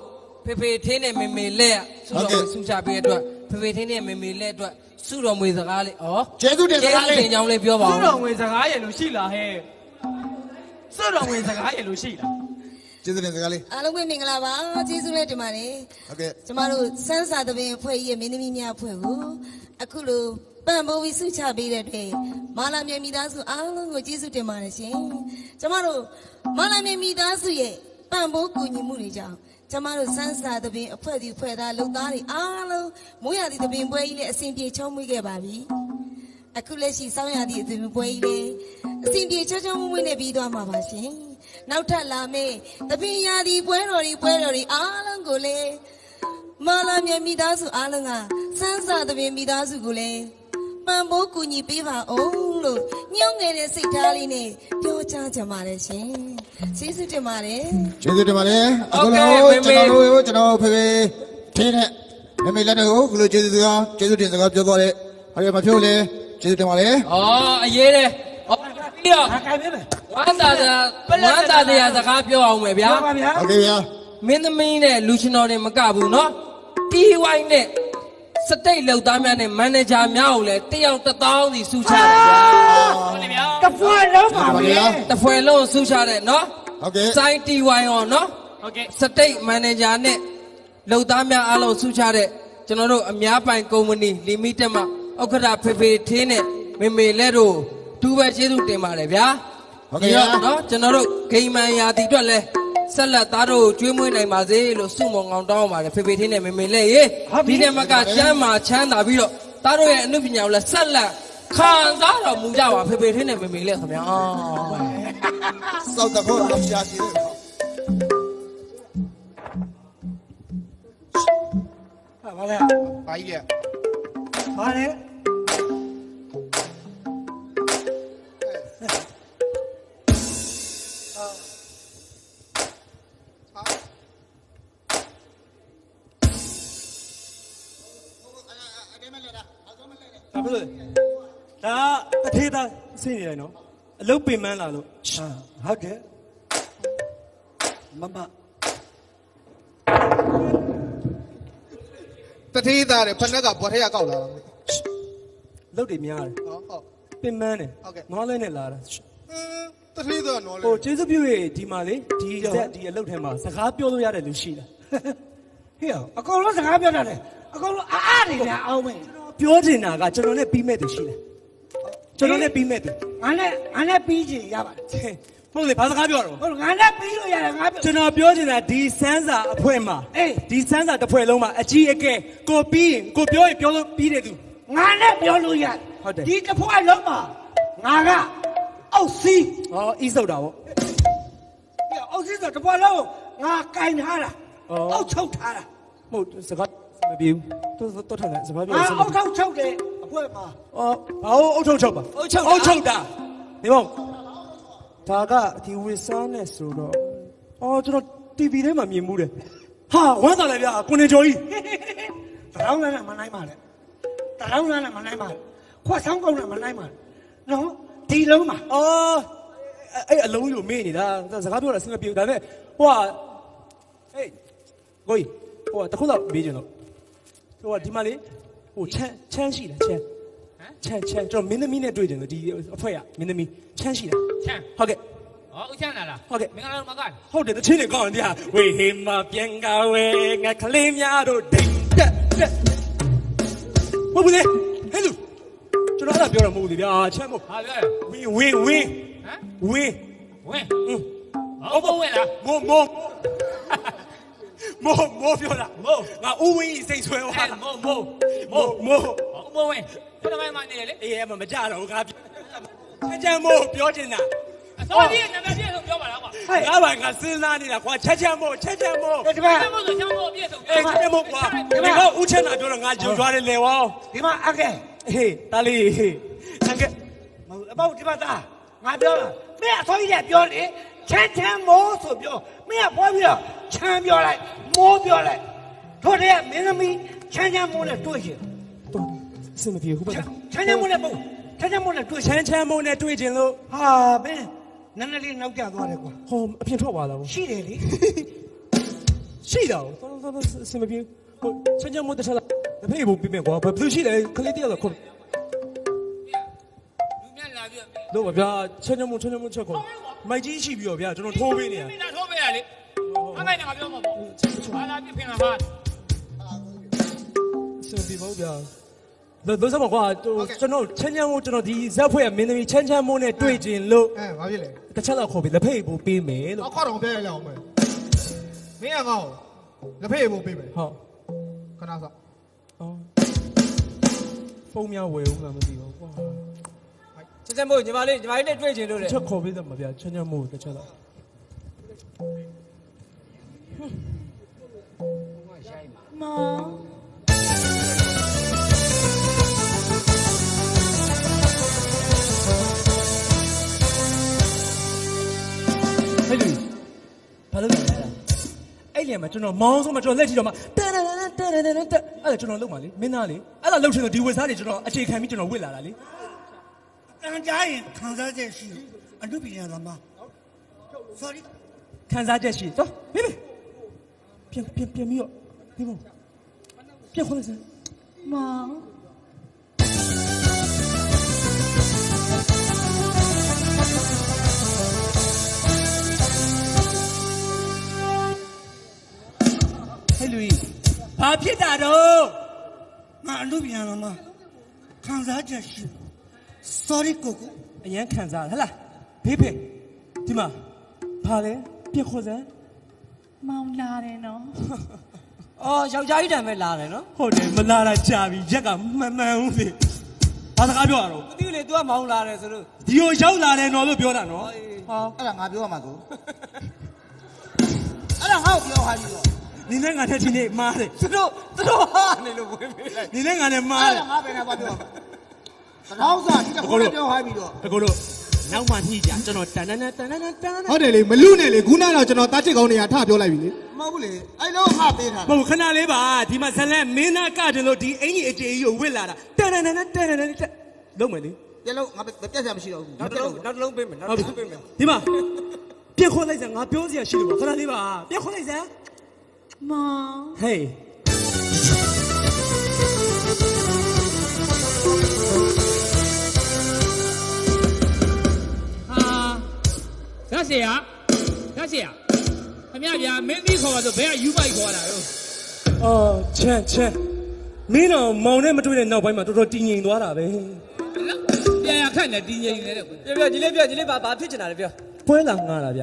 [SPEAKER 13] ဖေဖေထင်းနဲ့မေမေလက်စုတော်မွေစုချပေးတဲ့အတွက်ဖေဖေထင်းနဲ့မေမေလက်အတွက်စုတော်မွေစကားလေးဩ
[SPEAKER 16] ကျေးဇူးတင်စကားလေး
[SPEAKER 13] ကျေးဇူးတင်ကြောင်းလေးပြောပါ
[SPEAKER 10] စွ
[SPEAKER 13] ဦး
[SPEAKER 10] တော်ဝင်စကားရလို့ရှိလားဟဲ့စွတော်ဝင်စကားရလို့ရှိလား
[SPEAKER 16] ကျေးဇူးတင်စကားလေး
[SPEAKER 25] အားလုံးပဲမင်္ဂလာပါကျေးဇူးလည်းတင်ပါတယ်
[SPEAKER 16] ဟုတ်ကဲ့
[SPEAKER 25] ကျမတို့စန်းစာသပင်အဖွဲ့ကြီးရဲ့မင်းသမီးများအဖွဲ့ကိုအခုလိုပံ့ပိုးပြီးဆုချပေးတဲ့အတွက်မာလာမြေမိသားစုအားလုံးကိုကျေးဇူးတင်ပါတယ်ရှင်ကျမတို့မာလာမြေမိသားစုရဲ့ပံ့ပိုးကူညီမှုတွေကြောင့်ကျမတို့စန်းစာသပင်အဖွဲ့ဒီအဖွဲ့သားလုံသားတွေအားလုံးမိုးရသည့်သပင်ပွဲကြီးလည်းအစဉ်ပြေချုံးမွေးခဲ့ပါပြီအခုလက်ရှိစောင်းရသည့်အသပင်ပွဲကြီးလည်းအစဉ်ပြေချုံးချုံးမွေးမွေးနဲ့ပြီးသွားမှာပါရှင် နောက်ထပ်လာမယ့်သပင်ရာသီပွဲတော်တွေပွဲတော်တွေအားလုံးကိုလည်းမာလာမြေမိသားစုအားလုံးကစန်းစာသပင်မိသားစုကိုလည်းပံပိုးကူညီပေးပါအောင်လို့ညှို့ငယ်တဲ့စိတ်ထားလေးနဲ့ပြောကြားကြပါတယ်ရှင်။ကျေးဇူးတင်ပါတယ်
[SPEAKER 16] ကျေးဇူးတင်ပါတယ်အခုလည်းကျွန်တော်တို့ကျွန်တော်ဖေဖေထင်းတဲ့မမေလက်တို့ကိုကျေးဇူးစကားကျေးဇူးတင်စကားပြောသွားတဲ့ဟာရမဖြိုးလေကျေးဇူးတင်ပါတယ်
[SPEAKER 13] ဩအရေးတယ်ဩ ပြီးတော့
[SPEAKER 12] ဟာကြိုင်ပဲပဲ
[SPEAKER 13] ဝမ်းသာစရာဝမ်းသာတရားစကားပြောအောင်မယ်ဗျာ
[SPEAKER 12] ပြောပါဗျာ
[SPEAKER 16] ဟုတ်ကဲ့ဗျာ
[SPEAKER 13] မင်းသမီးနဲ့လူရှင်တော်တွေမကဘူးเนาะတီဝိုင်းနဲ့စတိတ်လောက်သားများနဲ့မန်နေဂျာများကိုလည်းတယောက်တစ်သောင်းစီစုချတယ်ဗျာ
[SPEAKER 10] ဟုတ်တယ်ဗျာ
[SPEAKER 12] တဖွာလုံးပါဗျာ
[SPEAKER 13] တစ်ဖွဲလုံးစုချတယ်เนาะ
[SPEAKER 16] ဟုတ်ကဲ့
[SPEAKER 13] စိုင်းတီဝိုင်းရောเนาะ
[SPEAKER 10] ဟုတ်ကဲ့
[SPEAKER 13] စတိတ်မန်နေဂျာနဲ့လောက်သားများအားလုံးစုချတဲ့ကျွန်တော်တို့အများပိုင်ကုမ္ပဏီလီမိတက်မှဥက္ကဋ္ဌဖေဖေထင်းနဲ့မေမေလက်တို့ ဒူပဲကျေးဇူးတင်ပါတယ်ဗျာ
[SPEAKER 16] ဟုတ်ကဲ့
[SPEAKER 13] နော်ကျွန်တော်တို့ဂိမ်းမန်ရာတီအတွက်လဲဆက်လက်သားတို့ကျွေးမွေးနိုင်ပါစေလို့ဆုမွန်ကောင်းတောင်းပါတယ်ဖေဖေထင်းနဲ့မေမေလက်ရေဒီနေ့မကချမ်းမာချမ်းသာပြီးတော့သားတို့ရဲ့အမှုပညာကိုလဲဆက်လက်ခံစားတော်မူကြပါဖေဖေထင်းနဲ့မေမေလက်ခင်ဗျာ
[SPEAKER 16] စောက်တခေါ်အပြာကြီး
[SPEAKER 12] ဟာဗလာ
[SPEAKER 16] ပါကြီးရ
[SPEAKER 12] ပါတယ်
[SPEAKER 11] ဒါဖြစ်လို့ဒါတထေးသားဆင်းနေတယ်နော်အလုတ်ပင်မန်းလာလို့
[SPEAKER 12] ဟုတ်တယ်မမ
[SPEAKER 22] တတိသားတယ်ဖက်နက်ကဘွားထရကောက်လာတာ
[SPEAKER 11] လုတ်တွေများတယ်
[SPEAKER 22] ဟုတ်ဟုတ်
[SPEAKER 11] ပင်မန်းတယ်
[SPEAKER 22] ဟုတ်ကဲ့
[SPEAKER 11] နွားလဲနဲ့လာတာ
[SPEAKER 22] တတိသားနော်လေ
[SPEAKER 11] ဟိုကျေးဇူးပြုရေဒီမှာလေဒီရက်ဒီအလုတ်ထဲမှာစကားပြောလို့ရတယ်လူရှိလား
[SPEAKER 12] ဟေ့အောင်အကောင်လုံးစကားပြောတတ်တယ်အကောင်လုံးအားအားနေလားအောင်မယ်
[SPEAKER 11] ပြောချင်တာကကျွန်တော်နဲ့ပြီးမဲ့သူရှိလားကျွန်တော်နဲ့ပြီးမဲ့သူ
[SPEAKER 12] ငါနဲ့ငါနဲ့ပြီးချင်ရပါတယ်
[SPEAKER 11] ဟုတ်လေဘာစကားပြောတော့
[SPEAKER 12] ဟုတ်ငါနဲ့ပြီးလို့ရတယ်ငါပြော
[SPEAKER 11] ကျွန်တော်ပြောချင်တာဒီစန်းစာအဖွဲမှာ
[SPEAKER 12] အေး
[SPEAKER 11] ဒီစန်းစာတစ်ဖွဲလုံးမှာအကြီးအကဲကိုပြီးရင်ကိုပြောရင်ပြောလို့ပြီးတယ်သူ
[SPEAKER 12] ငါနဲ့ပြောလို့ရ
[SPEAKER 11] ဟုတ်တယ်
[SPEAKER 12] ဒီတစ်ဖွဲ့လုံးမှာငါကအောက်စီး
[SPEAKER 11] ဟောအီးစုတ်တာဗော
[SPEAKER 12] ဒီအောက်စီးဆိုတစ်ဖွဲ့လုံးငါကင်ထားတာ
[SPEAKER 11] အော်
[SPEAKER 12] အောက်ချုပ်ထားတာ
[SPEAKER 11] မဟုတ်စကား မပြေဘူးတော်တော်ထောက်တယ်စကားပြော
[SPEAKER 12] ငါ
[SPEAKER 11] စ
[SPEAKER 12] အောက်ထောက်ချုပ်တယ်အဖွဲမှာ
[SPEAKER 11] အော်ဘာလို့အုတ်ထုတ်ချုပ်ပါအုတ်ချုပ်အုတ်ချုပ်တာဒီမောင်ဒါကဒီဝစ်ဆန်းနဲ့ဆိုတော့အော်ကျွန်တော် TV ထဲမှာမြင်မှုတယ်ဟာဝမ်းသာလိုက်ဗျာကိုနေကျော်ကြီး
[SPEAKER 12] တရောင်းလာနဲ့မနိုင်ပါနဲ့တရောင်းလာနဲ့မနိုင်ပါနဲ့ခွက်ဆောင်ကောင်းနဲ့မနိုင်ပါနဲ့နော်ဒီလုံးမှာ
[SPEAKER 11] အော်အဲ့အလုံးကြီးကိုမေ့နေတာစကားပြောတာဆင်းမပြေဘူးဒါပေမဲ့ဟိုကဟေးကိုကြီးဟိုကတခုတော့မေးကြတော့ ဟိုကဒီမှာလေဟိုချမ်းချမ်းရှိလားချမ်းချမ်းချမ်းကျွန်တော်မင်းသမီးနဲ့တွေ့ကြတယ်ဒီအဖွဲ့ကမင်းသမီးချမ်းရှိလား
[SPEAKER 13] ချမ်း
[SPEAKER 11] ဟုတ်ကဲ့
[SPEAKER 13] ဟောဦးချမ်းလာလား
[SPEAKER 11] ဟုတ်ကဲ့
[SPEAKER 13] မင်္ဂလာတော့မက
[SPEAKER 11] ဟုတ်တယ်တချင်းတွေကောင်းတယ်ဗျာဝေဟေမပြန်ကဝဲငါကလေးများတို့ဒိန်တက်တက်မဟုတ်ဘူးလေဟဲ့လူကျွန်တော်အဲ့ဒါပြောတာမဟုတ်ဘူးလေဗျာချမ်းမို့
[SPEAKER 13] ဟာပြောရ
[SPEAKER 11] ဝင်းဝင်းဝင်း
[SPEAKER 13] ဟမ်
[SPEAKER 11] ဝင်း
[SPEAKER 13] ဝင်းဟောဘုံဝင်လား
[SPEAKER 11] မိုးမိုး မိုးမိုးပြောတာမိုးငါဦးဝင်းကြီးစိတ်ဆွဲသွားတာ
[SPEAKER 13] မိုးမိုး
[SPEAKER 11] မိုးမိုး
[SPEAKER 13] ဟောဘုံဝင်ဘယ်တော့မှနေလေ
[SPEAKER 11] အေးအဲ့မမကြတော့ဘူးငါချမ်းချမ်းမိုးပြောချင်တာ
[SPEAKER 13] အစောကြီးနာမည်ပြည့်ဆုံးပြောပါလားကွာ
[SPEAKER 11] ငါဘာငါစဉ်းစားနေတာကွာချမ်းချမ်းမိုးချမ်းချမ်းမိုး
[SPEAKER 12] ဒီမှာ
[SPEAKER 13] ချမ်းမို့ဆိုချမ်းမို့ပြည့်ဆုံး
[SPEAKER 11] အေးချမ်းချမ်းမိုးကွာဒီကဦးချမ်းသာပြောတော့ငါကြုံကြွားတယ်လေဝေါ
[SPEAKER 12] ဒီမှာအကဲ
[SPEAKER 11] ဟေးတာလီဟေးအကဲ
[SPEAKER 12] မဟုတ်အပေါ့ဒီမှာသားငါပြောတာမင်းအစိုးရပြောလေ ချမ်းချမ်းမိုးဆိုပြောမင်းကပွားပြီးတော့ချမ်းပြောလိုက်မိုးပြောလိုက်တို့တည်းကမင်းသမီးချမ်းချမ်းမိုးနဲ့တွေ့ရှင်
[SPEAKER 11] စင်မပြေဘူးဗျာ
[SPEAKER 12] ချမ်းချမ်းမိုးနဲ့ပုံချမ်းချမ်းမိုးနဲ့တွေ့
[SPEAKER 11] ချမ်းချမ်းမိုးနဲ့တွေ့ခြင်းလို့
[SPEAKER 12] ဟာမင်းနည်းနည်းလေးနောက်ကျသွားတယ်ကွာ
[SPEAKER 11] ဟောအပြင်ထွက်သွားတာဗော
[SPEAKER 12] ရှိတယ်လေ
[SPEAKER 11] ရှိတာတော်တော်တော်စင်မပြေဟိုချမ်းချမ်းမိုးတစ်ချက်လာတဖေးဘူးပြမယ်ကွာဘယ်သူရှိလဲခလေးတယောက်တော့ခု
[SPEAKER 13] လူမြတ် လာပြီး
[SPEAKER 11] တော့ဗျာချမ်းချမ်းမိုးချမ်းချမ်းမိုးချက်ခုမိုက်ကြီးရှိပြီးတော့ဗျာကျွန်တော်ထိုးပေးနေရ
[SPEAKER 13] မိသားထိုးပေးရလေအမေကငါပြောမှာပေါ့ဘာလာပြဖင်လာပါ
[SPEAKER 11] စင်မပြေပါဘူးဗျာလို့လို့စမကွာကျွန်တော်ချမ်းချမ်းမိုးကျွန်တော်ဒီဇက်ဖွဲ့မင်းသမီးချမ်းချမ်းမိုးနဲ့တွေ့ခြင်းလို့
[SPEAKER 22] အဲဘာဖြစ်လဲ
[SPEAKER 11] တစ်ချက်တော့ခေါ်ပြီးလက်ဖေးဘူးပေးမယ်လို့
[SPEAKER 22] အခေါက်တော့ပြရအောင်မယ်မင်းကငါ့ကိုလက်ဖေးဖို့ပေးမယ်
[SPEAKER 11] ဟုတ်
[SPEAKER 22] ခဏစော
[SPEAKER 11] အော်ဖုန်းများဝယ်ဦးမှာမသိပါဘူးကွာ
[SPEAKER 20] ချက်ချက်မို့ညီမလေးညီမလေးနဲ့တွေ့ချင်လို့လေ
[SPEAKER 11] ချက်ခေါ်ပေးတယ်မဗျာချမ်းချမ်းမိုးတစ်ချက်တော့
[SPEAKER 18] မောင်
[SPEAKER 11] ဟဲ့လူဘာလို့လဲအဲ့လေမှာကျွန်တော်မောင်းဆုံးမှာကျွန်တော်လက်ကြည့်တော့မှတန်တန်တန်တန်တန်အဲ့ဒါကျွန်တော်လုံပါလေမင်းသားလေအဲ့ဒါလုံချင်တော့ဒီဝက်စားတွေကျွန်တော်အခြေခံပြီးကျွန်တော်ဝစ်လာတာလေ
[SPEAKER 12] တန်ကြားရင်ခံစားချက်ရှိတယ်အနုပညာသမား sorry
[SPEAKER 11] ခံစားချက်ရှိသွားမင်းပြန်ပြန်ပြန်ပြီးတော့ဒီမို့ပြန်ခေါ်လိုက်စမ်း
[SPEAKER 18] မောင်
[SPEAKER 11] ဟဲ့လူကြီးဘာဖြစ်တာတော့
[SPEAKER 12] ငါအနုပညာသမားခံစားချက်ရှိ sorry ကိုကို
[SPEAKER 11] အရန်ခံစားဟဲ့လားဘေးဖေဒီမှာဘာလဲပြန်ခေါ်စမ်း
[SPEAKER 18] မောင်လာတယ်နော်
[SPEAKER 20] အော်ယောက်ျားကြီးတံပဲလာတယ်နော်
[SPEAKER 11] ဟုတ်တယ်မလာတာကြာပြီရက်ကမှန်မှန်ဦးလေဘာစကားပြောရတော့
[SPEAKER 20] မသိဘူးလေ तू ကမောင်းလာတယ်ဆိုလို့
[SPEAKER 11] ဒီကိုရောက်လာတယ်နော်လို့ပြောတာနော်
[SPEAKER 22] ဟာအဲ့ဒါငါပြောရမှာကိုအဲ့ဒါငါ့ကိုပြောဟာကြီးတော့
[SPEAKER 11] နင်းနဲ့ငါထက်ချင်းနေမားတယ်
[SPEAKER 20] သူတို့သူတို့ဟာနေလို့ဝင်ပေးလိုက်
[SPEAKER 11] နင်းနဲ့ငါနဲ့မား
[SPEAKER 22] အဲ့ သကောင်းစားဒီတစ်ခုနဲ့ပြောဟာပြီးတော့
[SPEAKER 11] အကိုတို့ငနောက်မှညှိကြကျွန်တော်တန်တန်တန်တန်တန်တန်တန်
[SPEAKER 22] ဟုတ်တယ်လေမလူနဲ့လေခုနကတော့ကျွန်တော်တားချစ်ကောင်းနေရထပြောလိုက်ပြီလေ
[SPEAKER 16] မဟုတ်ဘူးလေအဲ့တော့ငါပေးထား
[SPEAKER 11] မဟုတ်ခဏလေးပါဒီမှာဇလန်မင်းသားကတင်လို့ဒီအင်ကြီးအတေကြီးကိုဝစ်လာတာတန်တန်တန်တန်တန်တန်တန်လုံးမယ်လေ
[SPEAKER 16] ပြက်လို့ငါပြက်စရာမရှိတော့ဘူး
[SPEAKER 11] နောက်တစ်လုံးနောက်တစ်လုံးပေးမယ်နောက်တစ်လုံးပေးမယ်ဒီမှာပြက်ခွန်လိုက်စမ်းငါပြောစရာရှိလို့ပါခဏလေးပါပြက်ခွန်လိုက်စမ်း
[SPEAKER 26] မောင်
[SPEAKER 11] ဟေး
[SPEAKER 13] ဟာ ဓာတ်ဆရာဓာတ်ဆရာခမဗျာမင်းသိခေါ်ပါဆိုဘယ်ကယူပိုက်ခေါ်တာရော
[SPEAKER 11] အော်ချမ်းချမ်းမင်းတော့မောင်နဲ့မတွေ့တဲ့နောက်ပိုင်းမှာတော်တော်တည်ငြိမ်သွားတာပဲ
[SPEAKER 13] ပြရခက်နဲ့တည်ငြိမ်နေတဲ့ကွ
[SPEAKER 20] ပြပြဒီလေးပြဒီလေးပါဘာဖြစ်ချင်တာလဲပြော
[SPEAKER 11] ပွဲလာငားတာဗျ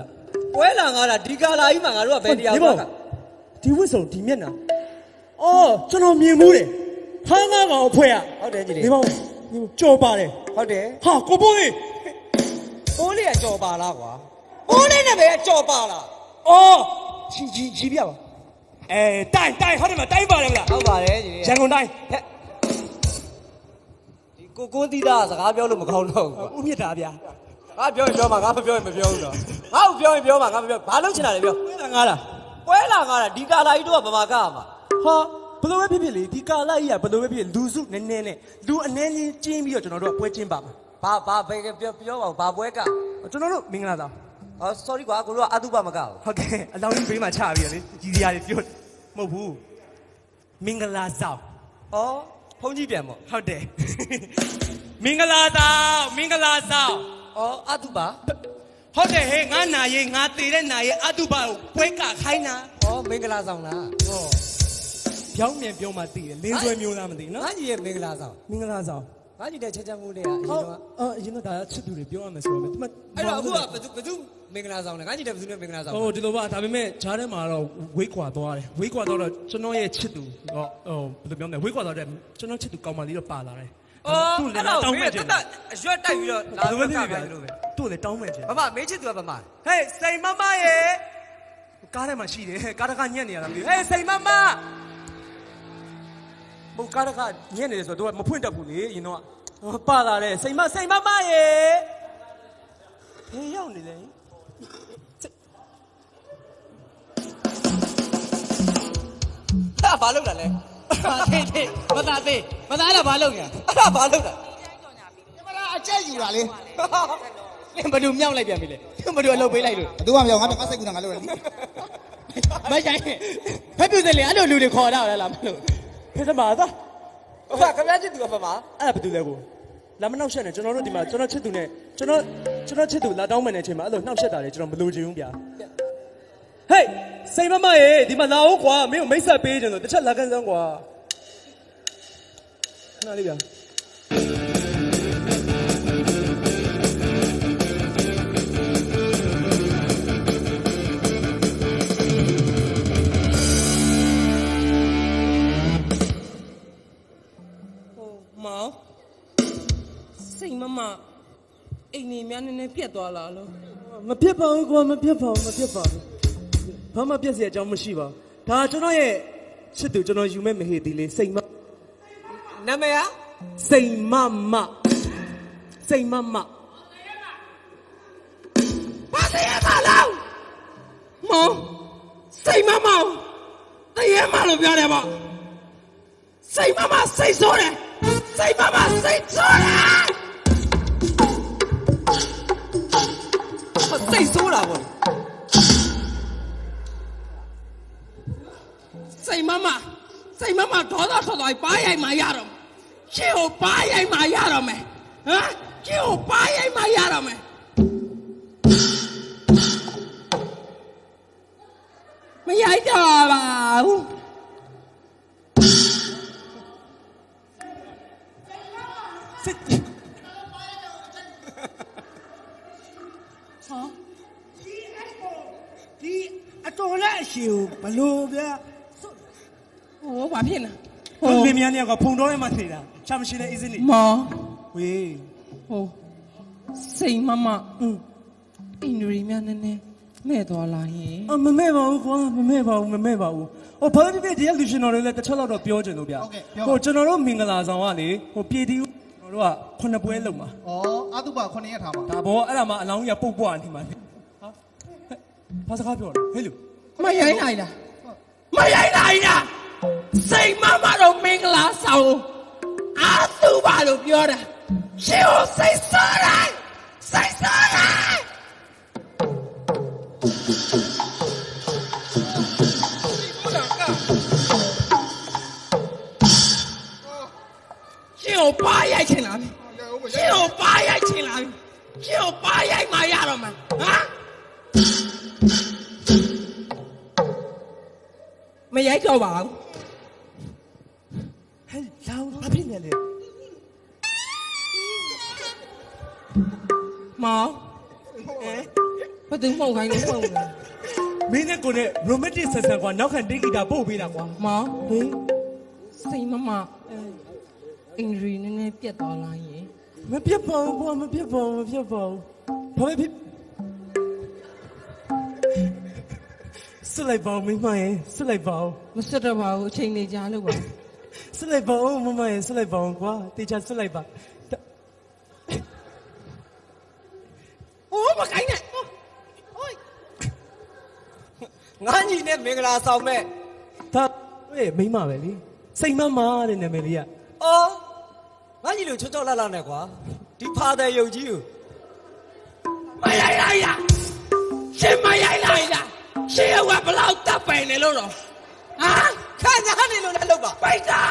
[SPEAKER 20] ပွဲလာငားတာဒီကာလာကြီးမှာငါတို့ကဘယ်တရား
[SPEAKER 11] ဘော
[SPEAKER 20] က
[SPEAKER 11] ဒီဝစ်စုံဒီမျက်နှာအော်ကျွန်တော်မြင်မှုတယ်ဟန်းသားကောင်အဖွဲอ่ะ
[SPEAKER 20] ဟုတ်တယ်ကြီးလေး
[SPEAKER 11] ဒီမောင်ကြော်ပါတယ်
[SPEAKER 20] ဟုတ်တယ်
[SPEAKER 11] ဟာကိုပိုးလေး
[SPEAKER 20] ပိုးလေးကကြော်ပါလားကွာ ပိုးလေးနဲ့ပဲကြော်ပါလား
[SPEAKER 11] အော်ကြီးကြီးကြီးပြပါအဲတိုင်တိုင်ဟုတ်တယ်မတိုင်ပါတယ်မလား
[SPEAKER 20] ဟုတ်ပါတယ်ကြည်လေး
[SPEAKER 11] ရန်ကုန်တိုင်း
[SPEAKER 20] ဒီကိုကိုသီးသားစကားပြောလို့မကောင်းတော့ဘူး
[SPEAKER 11] ဦးမြင့်တာဗျာ
[SPEAKER 20] ငါပြောရင်ပြောမှာငါမပြောရင်မပြောဘူးတော့ငါ့ကိုပြောရင်ပြောမှာငါမပြောဘာလုပ်ချင်တာလဲပြော
[SPEAKER 11] ပွဲလာငားတာ
[SPEAKER 20] ပွဲလာငါတာဒီကာလာကြီးတို့ကဗမာကမှာ
[SPEAKER 11] ဟာဘယ်လိုပဲဖြစ်ဖြစ်လေဒီကာလာကြီးကဘယ်လိုပဲဖြစ်ဖြစ်လူစုနည်းနည်းနဲ့လူအနည်းချင်းကျင်းပြီးတော့ကျွန်တော်တို့ကပွဲချင်းပါမှာ
[SPEAKER 20] ဘာဘာဘယ်ပြောပြောပါဦးဘာပွဲက
[SPEAKER 11] ကျွန်တော်တို့မင်္ဂလာဆောင်
[SPEAKER 20] အော် sorry ကွာကိုတို့ကအတုပမကဘူး
[SPEAKER 11] ဟုတ်တယ်အလောင်းကြီးဘေးမှာချပြီးတော့လေကြီးစရာတွေပြောမဟုတ်ဘူးမင်္ဂလာဆောင်
[SPEAKER 20] ဩဖုန်းကြီးပြန်ပေါ့
[SPEAKER 11] ဟုတ်တယ်မင်္ဂလာဆောင်မင်္ဂလာဆောင်
[SPEAKER 20] ဩအတုပ
[SPEAKER 11] ဟုတ်တယ်ဟဲ့ငါနာရေးငါတည်တဲ့နာရေးအတုပကိုပွဲကခိုင်းတာ
[SPEAKER 20] ဩမင်္ဂလာဆောင်လား
[SPEAKER 11] ဟောပြောင်းမြန်ပြောမှတည်တယ်လင်းဆွဲမျိုးလားမသိဘူးနော်
[SPEAKER 20] ငါကြီးရဲ့မင်္ဂလာဆောင်
[SPEAKER 11] မင်္ဂလာဆောင်
[SPEAKER 20] ငါကြီးတဲ့ချက်ချက်မှုတွေကအရင်တော့
[SPEAKER 11] အော်အရင်တော့ဒါချစ်သူတွေပြောရမယ်ဆိုတော့ဒီမှာ
[SPEAKER 20] အဲ့တော့အခုကဘယ်သူဘယ်သူ မင်္ဂလာဆောင်လဲငါကြီးတဲ့ဘယ်သူနဲ့မင်္ဂလာဆောင်
[SPEAKER 11] ဟိုဒီလိုပါဒါပေမဲ့ဂျားထဲမှာတော့ဝေးကွာသွားတယ်ဝေးကွာသွားတော့ကျွန်တော်ရဲ့ချစ်သူဟောဟိုဘယ်လိုပြောမလဲဝေးကွာသွားတဲ့ကျွန်တော်ချစ်သူကောင်မလေးတော့ပါလာတယ်
[SPEAKER 20] အော်
[SPEAKER 11] သူ့လည်း
[SPEAKER 20] အဲ့တော့
[SPEAKER 11] တောင်း
[SPEAKER 20] မ
[SPEAKER 11] မဲ့
[SPEAKER 20] င်း
[SPEAKER 11] ချ
[SPEAKER 20] က
[SPEAKER 11] င်
[SPEAKER 20] တတ်အရွက်တိုက်ပြီးတော့လာ
[SPEAKER 11] ဘယ်လိုပဲဖြစ်
[SPEAKER 20] ပြ
[SPEAKER 11] ဖြစ်
[SPEAKER 20] လို့ပဲ
[SPEAKER 11] သူ့လည်းတောင်းမဲ့ချင်
[SPEAKER 20] ဗမာမေးချစ်သူကဗမာ
[SPEAKER 11] ဟေးစိန်မမရေကားထဲမှာရှိတယ်ကားတကညက်နေရတာမသိဘူးဟေးစိန်မမဘုကားတကညက်နေတယ်ဆိုတော့သူကမဖွင့်တတ်ဘူးလေရင်တော့ဟောပါလာတယ်စိန်မစိန်မမရေဟေးရောက်နေလေ
[SPEAKER 20] အဲ့ဘာလုပ်တာလဲ
[SPEAKER 10] သေးသေးမသားသေးမသားတော့ဘာလုပ်ညာ
[SPEAKER 20] အဲ့ဒါဘာလုပ်တာ
[SPEAKER 16] မလားအကျက်ယူတာလေ
[SPEAKER 10] နင်ဘယ်သူမြောက်လိုက်ပြန်ပြီလဲဘယ်သူအလုပ်ပေးလိုက်လို့
[SPEAKER 16] ဘသူမှမပြောငါငါစိတ်ကူတာငါလုပ်တယ်
[SPEAKER 10] မဆိုင်ဖက်ပြူစလေအဲ့လိုလူတွေခေါ်တာလားမလို့
[SPEAKER 11] ဖေသမားသား
[SPEAKER 20] ဟုတ်ပါခင်ဗျားချစ်သူကဗမာ
[SPEAKER 11] အဲ့ဒါဘာတူလဲကိုလာမနှောက်ရှက်နဲ့ကျွန်တော်တို့ဒီမှာကျွန်တော်ချစ်သူနဲ့ကျွန်တော် ကျွန်တော်ချစ်သူလာတောင်းမယ်တဲ့အချိန်မှာအဲ့လိုနှောက်ရှက်တာလေကျွန်တော်မလိုချင်ဘူးဗျာဟေးစိန်မမရေဒီမှာလာအောင်ကွာမင်းကိုမိတ်ဆက်ပေးကြလို့တစ်ချက်လာကန်စမ်းကွာခဏလေးဗျာ
[SPEAKER 13] မောင်စိတ်မမ အိမ်နေများနည်းနည်းပြက်သွားလားလို့
[SPEAKER 11] မပြတ်ပါဘူးကွာမပြတ်ပါဘူးမပြတ်ပါဘူးဘာမှပြတ်စရာအကြောင်းမရှိပါဘူးဒါကျွန်တော်ရဲ့ချစ်သူကျွန်တော်ယူမဲ့မဟေဒီလေးစိန်မ
[SPEAKER 20] နာမည်က
[SPEAKER 11] စိန်မမစိန်မမ
[SPEAKER 13] ဘာစရမလားမောင်စိတ်မမောင်တရေမလို့ပြောတယ်ပေါ့စိတ်မမစိတ်ဆိုးတယ်စိတ်မမစိတ်ဆိုးတယ်
[SPEAKER 20] စိတ်ဆိုးတာပေါ့
[SPEAKER 13] စိတ်မမစိတ်မမဒေါသထွက်သွားပြီပါရိုက်မှရတော့မယ်ရှင်းကိုပါရိုက်မှရတော့မယ်ဟမ်ရှင်းကိုပါရိုက်မှရတော့မယ်မရိုက်တော့ပါဘူး
[SPEAKER 16] ဒီအတော်နဲ့အရှိကိုဘလို့ဗျာ
[SPEAKER 13] ဟိုဘာဖြစ်နေ
[SPEAKER 11] ဟိုလင်းမြန်းနေကဖုန်တော်ထဲမှာနေတာချမ်းမရှိတဲ့ easy လေး
[SPEAKER 13] မောင်
[SPEAKER 11] ဝေး
[SPEAKER 13] ဟိုစိတ်မမအင်းအင်ရီများနည်းနည်းမဲ့သွားလာရင်
[SPEAKER 11] အမမဲပါဘူးကွာမမဲပါဘူးမမဲပါဘူးဟိုဘာဖြစ်ဖြစ်ဒီကလူရှင်တော်တွေလည်းတစ်ချက်တော့တော့ပြောချင်လို့ဗျဟိုကျွန်တော်တို့မင်္ဂလာဆောင်ကလေဟိုပြည်တီဦးကျွန်တော်တို့ကခုနှစ်ပွဲလုံးမှာ
[SPEAKER 22] ဩအာတုပ9ရက်ထားမှာ
[SPEAKER 11] ဒါဘောအဲ့ဒါမှအလောင်းကြီးကပုတ်ပွားနေမှာဟာ ဘာစကားပြောလဲဟဲ့လူ
[SPEAKER 13] မရိုင်းနိုင်လားမရိုင်းနိုင်လားစိတ်မမတော့မင်္ဂလာဆောင်အာသူပါလို့ပြောတာရှင်ကိုစိတ်ဆောလိုက်စိတ်ဆောလိုက်ရှင်ကိုပါရိုက်ချင်လားရှင်ကိုပါရိုက်ချင်လားရှင်ကိုပါရိုက်မှရတော့မှာဟမ် မရိုက်တော့ပါဘူး
[SPEAKER 11] ဟဲ့လောင်းဘာဖြစ်နေလဲ
[SPEAKER 13] မောင်အဲဘာသူမှုန်ခိုင်းလို့မှုန်လဲ
[SPEAKER 11] မင်းနဲ့ကိုနဲ့ romantic ဆက်ဆံကွာနောက်ခံတေးဂီတာပို့ပေးတာကွာ
[SPEAKER 13] မောင်ဟေးစိတ်မမအင်ဂျီနည်းနည်းပြတ်သွားလားယင်
[SPEAKER 11] မပြတ်ပါဘူးကွာမပြတ်ပါဘူးမပြတ်ပါဘူးဘာပဲဖြစ် ဆွလိုက်ပါဦးမိမရဲ့ဆွလိုက်ပါဦး
[SPEAKER 13] မစွတ်တော့ပါဘူးအချိန်နေကြလို့ပါ
[SPEAKER 11] ဆွလိုက်ပါဦးမမရဲ့ဆွလိုက်ပါဦးကွာတေချာဆွလိုက်ပါ
[SPEAKER 13] အိုးမကိုင်းနဲ့
[SPEAKER 20] ငါညီနဲ့မင်္ဂလာဆောင်မဲ့
[SPEAKER 11] ဒါဟဲ့မိမပဲလေစိတ်မမတဲ့နာမည်လေးက
[SPEAKER 20] အော်ငါညီလို့ချောချောလာလာနဲ့ကွာဒီဖာတဲ့ယုတ်ကြီးကို
[SPEAKER 13] မရိုက်လိုက်ရရှင်မရိုက်လိုက် ရရှင်ကဘလောက်တပ်ပိုင်နေလို့တော့ဟာခါညာနေလို့လည်းလုပ်ပါပိုက်တာ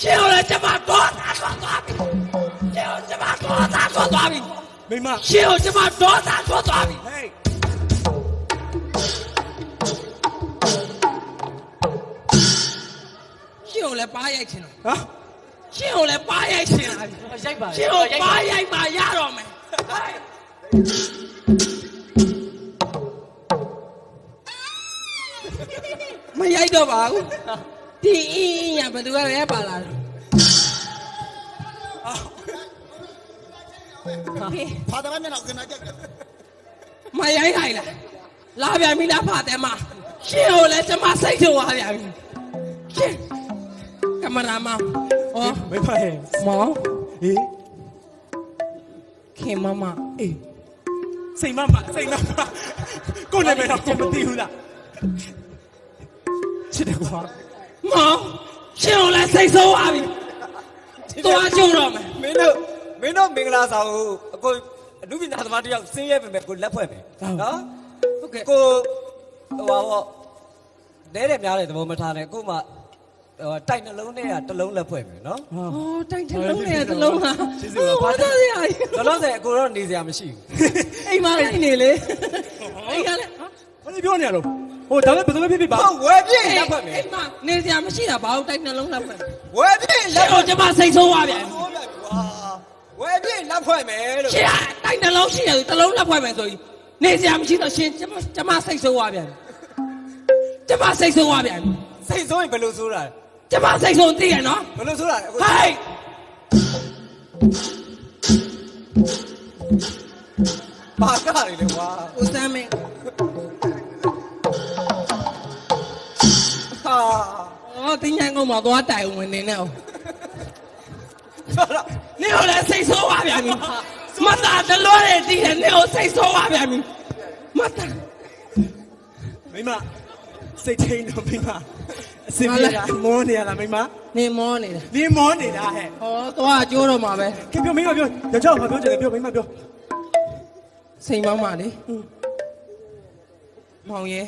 [SPEAKER 13] ရှင်ကလည်းကျမတော့တာသွားသွားပြီရှင်ကကျမတော့တာသွားသွားပြီ
[SPEAKER 11] မိမ
[SPEAKER 13] ရှင်ကကျမတော့တာသွားသွားပြီ
[SPEAKER 11] ဟေး
[SPEAKER 13] ရှင်ကိုလည်းပါရိုက်ချင်တော့
[SPEAKER 11] ဟာ
[SPEAKER 13] ရှင်ကိုလည်းပါရိုက်ချင်လား
[SPEAKER 20] ရိုက်ပါ
[SPEAKER 13] ရှင်ကိုပါရိုက်မှရတော့မယ်မ ရိုက်တော့ပါဘူးဒီအင်းရဘယ်သူကလဲပါလာတယ်
[SPEAKER 16] ဖာတယ်မျက်နှာကနာကြက်
[SPEAKER 13] မရိုက်ခိုင်လားလာပြန်ပြီလားဖာတယ်မရှင်ကိုလည်းကျမစိတ်ထုတ်သွားပြန်ပြီရှင်ကင်မရာမန်ဟော
[SPEAKER 11] မိမရဲ့
[SPEAKER 13] မောင်
[SPEAKER 11] ဟေး
[SPEAKER 13] ခင်မမ
[SPEAKER 11] အေးစိတ်မမစိတ်မမကိုလည်းမတော့ကိုမသိဘူးလား ချစ်တယ်ကွာ
[SPEAKER 13] မောင်ရှင်ကိုလည်းစိတ်ဆိုးသွားပြီသွားကြုံတော့မယ်
[SPEAKER 20] မင်းတို့မင်းတို့မင်္ဂလာဆောင်ကိုအကိုအနုပညာသမားတယောက်ဆင်းရဲပေမဲ့ကိုလက်ဖွဲ့မယ်နော်
[SPEAKER 13] ဟုတ်ကဲ့
[SPEAKER 20] ကိုဟိုပါပေါ့နဲတယ်များတယ်သဘောမထားနဲ့ကိုမှဟိုတိုက်နှလုံးနဲ့ကတစ်လုံးလက်ဖွဲ့မယ်နော်
[SPEAKER 13] อ๋อတိုင်တလုံးနဲ့တလုံးဟာ
[SPEAKER 20] ကျေးဇူးပါ
[SPEAKER 13] ဘာသာစရာကြီး
[SPEAKER 20] လောလောဆယ်အကိုတော့နေစရာမရှိဘူး
[SPEAKER 13] အိမ်မှာလိုက်နေလေအိမ်ကလည်း
[SPEAKER 11] ဘာလို့ပြောနေရတော့ ဟိုဒါပဲဘယ်သူပဲဖြစ်ဖြစ်ပါ
[SPEAKER 20] ဟုတ်ဝယ်ပြည့်လက်ဖွဲ့မယ်
[SPEAKER 13] အိမ်မှာနေစရာမရှိတာဘာလို့တိုင်နှလုံးလက်ဖွဲ့
[SPEAKER 20] ဝယ်ပြည့်
[SPEAKER 13] ရှ
[SPEAKER 20] လက်
[SPEAKER 13] င်
[SPEAKER 20] ဖွဲ့
[SPEAKER 13] တို့ကျမစိတ်ဆိုးသွားပြန်
[SPEAKER 20] ဝယ်ပြည့်လက်ဖွဲ့မယ်လို့
[SPEAKER 13] ရှင်ကတိုင်နှလုံးရှိတယ်တလုံးလက်ဖွဲ့မယ်ဆိုရင်နေစရာမရှိတော့ရှင်ကျမကျမစိတ်ဆိုးသွားပြန်ကျမစိတ်ဆိုးသွားပြန်
[SPEAKER 20] စိတ်ဆိုးရင်ဘယ်လိုဆိုးတာလဲ
[SPEAKER 13] ကျမစိတ်ဆိုးသိရနော်
[SPEAKER 20] ဘယ်လိုဆိုးတာလဲအကို
[SPEAKER 13] ဟိုက်
[SPEAKER 20] ပါကတွေလေကွာ
[SPEAKER 13] ဦးစမ်းမင်း အော်တင်းញိုင်းကုန်းမှာသွားတိုင်ဝင်နေနဲ့နေကိုလည်းစိတ်ဆိုးသွားပြန်ပြီမတာတလို့ရတည်တယ်နေကိုစိတ်ဆိုးသွားပြန်ပြီမတာ
[SPEAKER 11] မိမစိတ်ထိန်တော့မိမအစင်ပြေတာမောနေရလားမိမ
[SPEAKER 13] နေမောနေတာ
[SPEAKER 11] နေမောနေတာဟဲ့
[SPEAKER 13] ဟောသွားကျိုးတော့မှာပဲ
[SPEAKER 11] ကပြောမိမပြောယောက်ျားဘာပြောချင်လဲပြောမိမပြော
[SPEAKER 13] စိန်မောင်းပါလေမောင်ရဲ့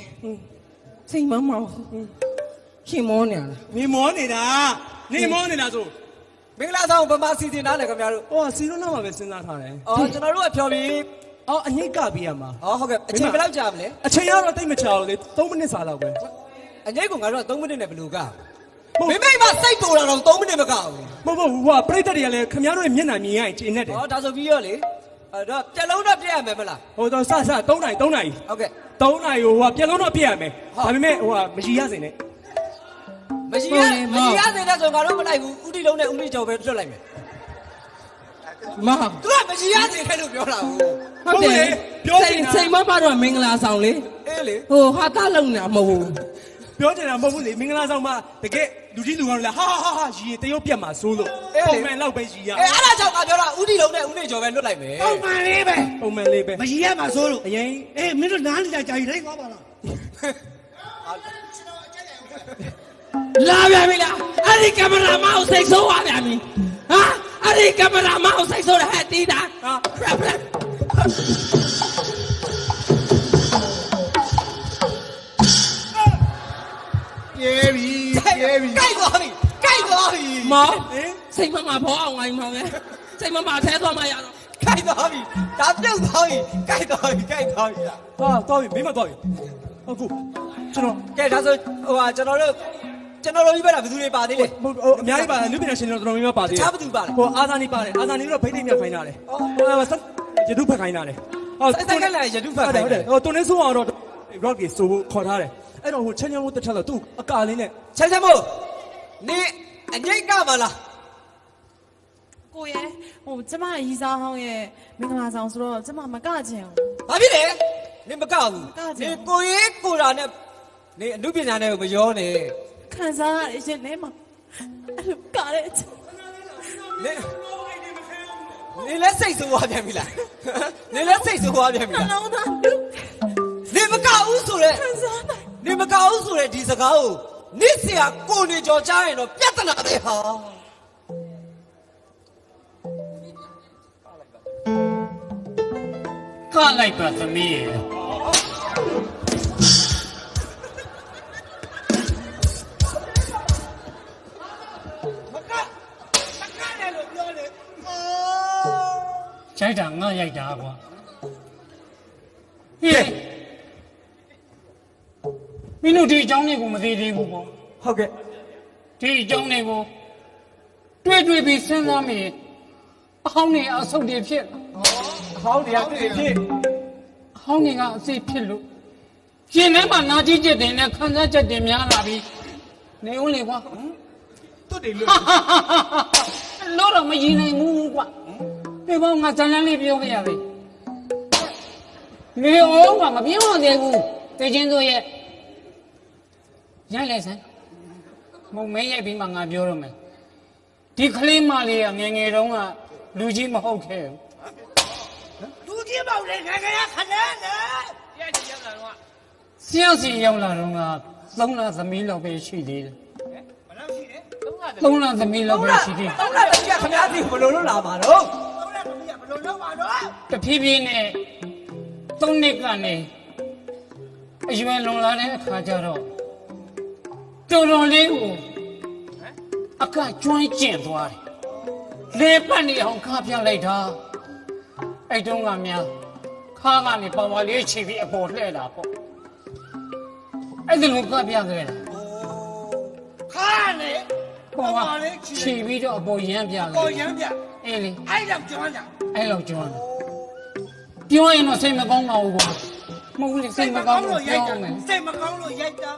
[SPEAKER 13] စိန်မောင်းမောင် ရှင်မောနေလား
[SPEAKER 11] နေမောနေတာနေမောနေတာဆို
[SPEAKER 20] မင်္ဂလာဆောင်ဗမာစီစဉ်ထားတယ်ခင်ဗျားတို့
[SPEAKER 11] ဟောစီရိုနာမှာပဲစဉ်းစားထားတယ်
[SPEAKER 20] အော်ကျွန်တော်တို့ကဖြော်ပြီး
[SPEAKER 11] အော်အညိတ်ကပေးရမှာ
[SPEAKER 20] အော်ဟုတ်ကဲ့အချိန်ဘယ်လောက်ကြာမလဲ
[SPEAKER 11] အချိန်ကတော့တိတ်မချအောင်လေ3မိနစ်စာလောက်ပဲ
[SPEAKER 20] အငိတ်ကငါတို့က3မိနစ်နဲ့ဘယ်လိုကမင်းမိမစိတ်တူတာတော့3မိနစ်မကဘူး
[SPEAKER 11] မဟုတ်ဘူးဟိုကပြိတ္တတွေကလည်းခင်ဗျားတို့ရဲ့မျက်နှာမြင်ရရင်ကျင်းနေတယ်
[SPEAKER 20] ဟောဒါဆိုပြီးရောလေအဲ့တော့ပြက်လုံးတော့ပြက်ရမယ်မလား
[SPEAKER 11] ဟိုတော့စစ3နိုင်3နိုင်
[SPEAKER 20] ဟုတ်ကဲ့
[SPEAKER 11] 3နိုင်ဟိုကပြက်လုံးတော့ပြက်ရမယ်ဒါပေမဲ့ဟိုကမကြီးရစင်နဲ့
[SPEAKER 20] မရှိရမရှိရစေတဲ့ဆိုငါတို့မလိုက်ဘူးဥတီလုံးနဲ့ဥတီကျော်ပဲလွတ်လိုက်မယ်
[SPEAKER 13] မောင်
[SPEAKER 20] သူကမရှိရစေတဲ့လို့ပြောတာဟုတ်
[SPEAKER 13] ဟုတ်တယ်စိန်စိန်မောင်းပါတော့မင်္ဂလာဆောင်လေ
[SPEAKER 20] အေးလေ
[SPEAKER 13] ဟိုဟာသားလုံနေတာမဟုတ်ဘူး
[SPEAKER 11] ပြောချင်တာမဟုတ်ဘူးလေမင်္ဂလာဆောင်မှာတကယ်လူကြီးလူကောင်းလေဟာဟာဟာဟာရီတရုတ်ပြတ်မှာစိုးလို့ပုံမှန်လောက်ပဲရီရ
[SPEAKER 20] အေးအဲ့ဒါကြောင့်ငါပြောတာဦးတီလုံးနဲ့ဦးနေကျော်ပဲလွတ်လိုက်မယ်
[SPEAKER 27] ပုံမှန်လေးပဲ
[SPEAKER 11] ပုံမှန်လေးပဲ
[SPEAKER 27] မကြီးရမှာဆိုလို့
[SPEAKER 11] အရင်
[SPEAKER 27] အေးမင်းတို့နားနေကြကြာကြီးလိုက်သွားပါလား လာပြန်ပြီလားအဲ့ဒီကင်မရာမအောင်စိတ်ဆိုးသွားပြန်ပြီဟာအဲ့ဒီကင်မရာမအောင်စိတ်ဆိုးတဲ့ဟဲ့တီးတာဟာဖရက်ဖရက်
[SPEAKER 22] ပြေးပြီပြေးပြီ
[SPEAKER 20] ကြိုက်သွားပြီကြိုက်သွားပြီ
[SPEAKER 27] မောင်စိတ်မမဘောအောင်ဝိုင်းမောင်လေစိတ်မမထဲသွားမှရတော့
[SPEAKER 20] ကြိုက်သွားပြီဒါပြုတ်သွားပြီကြိုက်သွားပြီကြိုက်သွားပြီ
[SPEAKER 11] ဟာတော်ပြီမင်းမတော်ပြီအခုကျွန်တော်
[SPEAKER 20] ကဲဒါဆိုဟိုဟာကျွန်တော်တို့ ကျွန်တော်တို့ဒီဘက်ကဘယ်သူတွေပါသေးလဲ
[SPEAKER 11] ဟိုအများကြီးပါတယ်လူပညာရှင်တွေတော်တော်များများပါသေးတယ်
[SPEAKER 20] တခြားဘယ်သူပါလဲ
[SPEAKER 11] ဟိုအာဇာနီပါတယ်အာဇာနီတော့ဖိတ်သိမ်းမြတ်ခိုင်းတာလေဟိုဆက်ရတုဖက်ခိုင်းတာလေ
[SPEAKER 20] စိုက်စိုက်ကလည်းရတုဖက်ခိုင်း
[SPEAKER 11] ဟုတ်တယ်ဟိုတွန်းနေဆိုးအောင်တော့ rock ကြီးဆိုဖို့ခေါ်ထားတယ်အဲ့တော့ဟိုချမ်းချမ်းမို့တစ်ထက်တော့သူ့အကာလေးနဲ့
[SPEAKER 20] ချမ်းချမ်းမို့နေအငိတ်ကမလား
[SPEAKER 9] ကိုရဲ့ဟိုကျမရီစားဟောင်းရဲ့မင်္ဂလာဆောင်ဆိုတော့ကျမမကချင်ဘူး
[SPEAKER 20] ဘာဖြစ်လဲနေမကဘူးနေကိုရေးကိုရာနဲ့နေအမှုပညာနဲ့မရောနဲ့
[SPEAKER 9] ခံစားရတဲ့ရှင်ထဲမှာအဲ့လိုကားတဲ့အချိန်
[SPEAKER 20] နေနေလက်စိတ်ဆိုးသွားပြန်ပြီလားနေလက်စိတ်ဆိုးသွားပြန်ပြီ
[SPEAKER 9] နှ
[SPEAKER 20] လား
[SPEAKER 9] လုံးသား
[SPEAKER 20] နေမကဘူးဆိုတဲ့နေမကဘူးဆိုတဲ့ဒီစကားကိုနေဆရာကိုနေကြော်ကြားရင်တော့ပြဿနာပဲဟာ
[SPEAKER 27] ကလိုက်ပါသမီးရဲ့ ရိုက်တာငါရိုက်တာကွာဟေးမင်းတို့ဒီအကြောင်းလေးကိုမသိသေးဘူးပေါ့
[SPEAKER 20] ဟုတ်ကဲ့
[SPEAKER 27] ဒီအကြောင်းလေးကိုတွေ့တွေ့ပြီးစဉ်းစားမိရင်အဟောင်းနေအဆုတ်တွေဖြစ်
[SPEAKER 20] အဟောင်းတရားဖြစ်ဖြစ်
[SPEAKER 27] အဟောင်းနေကအစိဖြစ်လို့ရှင်ထဲမှာနာကြည့်ချက်တွေနဲ့ခံစားချက်တွေများလာပြီးနေဦးလေကွာ
[SPEAKER 22] တွတ်တယ်လို့
[SPEAKER 27] လို့တော့မရင်နိုင်ဘူးကွာ ဒီဘောငါဇာလန်းလေးပြောခဲ့ရပြီနေအောင်ကမပြောင်းသေးဘူးတေချင်းတို့ရဲ့ရိုက်လိုက်စမ်းမုံမဲရိုက်ပြီးမှငါပြောရမယ်ဒီကလေးမလေးကငယ်ငယ်တုန်းကလူကြီးမဟုတ်ခဲ့ဘူး
[SPEAKER 12] လူကြီးပေါ့လေငယ်ငယ်ကခဏနဲ့
[SPEAKER 27] ဆရာစီရောက်လာတော့ကသုံးလသမီးလောက်ပဲရှိသေးတယ်သုံးလသမီးလောက်ပဲရှိသေးတယ်
[SPEAKER 20] တော့လာတယ်ခင်ဗျားစီဘယ်လိုလုပ်လာမှာတော့
[SPEAKER 27] တဖြည်းဖြည်းနဲ့သုံးနှစ်ကနေအရွယ်လွန်လာတဲ့အခါကျတော့တော်တော်လေးကိုအကကျွမ်းကျင်သွားတယ်လေပတ်နေအောင်ခါပြလိုက်တာအဲ့တုန်းကများခါကနေပါဝါလေးချီပြီးအပေါ်လှဲ့တာပေါ့အဲ့ဒီလိုခါပြခဲ့တာ
[SPEAKER 12] ခါနေ
[SPEAKER 27] ပေါ်ကချီပြီးတော့အပေါ်ရမ်းပြခဲ့
[SPEAKER 12] ပေါ်ရမ်းပြ
[SPEAKER 27] အေးလေ
[SPEAKER 12] အဲ့လောက်ကျွမ်းတာ
[SPEAKER 27] အဲ့လောက်ကျွမ်းတယ်ပြောရင်တော့စိတ်မကောင်းပါဘူးကွာမဟုတ်လေစိတ်မကောင်းလို့
[SPEAKER 12] ရိုက်
[SPEAKER 27] ပြော
[SPEAKER 12] တာ
[SPEAKER 27] မယ်
[SPEAKER 12] စိတ်မကောင်းလို့ရိုက်တာ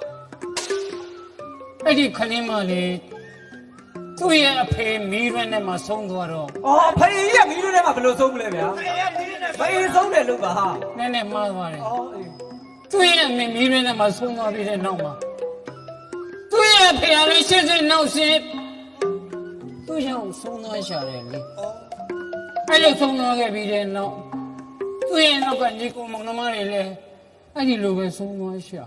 [SPEAKER 27] အဲ့ဒီခလင်းမလေးသူ့ရဲ့အဖေမီးရွက်နဲ့မှဆုံးသွားတော့
[SPEAKER 20] အော်ဖေးကြီးကမီးတို့ထဲမှာဘယ်လိုဆုံးမလဲဗျာ
[SPEAKER 12] အေးဒီနဲ့
[SPEAKER 20] ဖေးဆုံးတယ်လို့ပါဟာ
[SPEAKER 27] နည်းနည်းမှားသွားတယ်သူ့ရဲ့အမေမီးရွက်နဲ့မှဆုံးသွားပြီးတဲ့နောက်မှာသူ့ရဲ့အဖေကလည်းရှင်းရှင်းနောက်ရှင်းသူ့ရောက်ဆုံးသွားရှာတယ်လေအဲ့ လိုဆုံးသွားခဲ့ပြီးတဲ့နောက်သူ့ရဲ့နောက်ကညီကိုမောင်နှမတွေလည်းအဲ့ဒီလိုပဲဆုံးသွားရှာ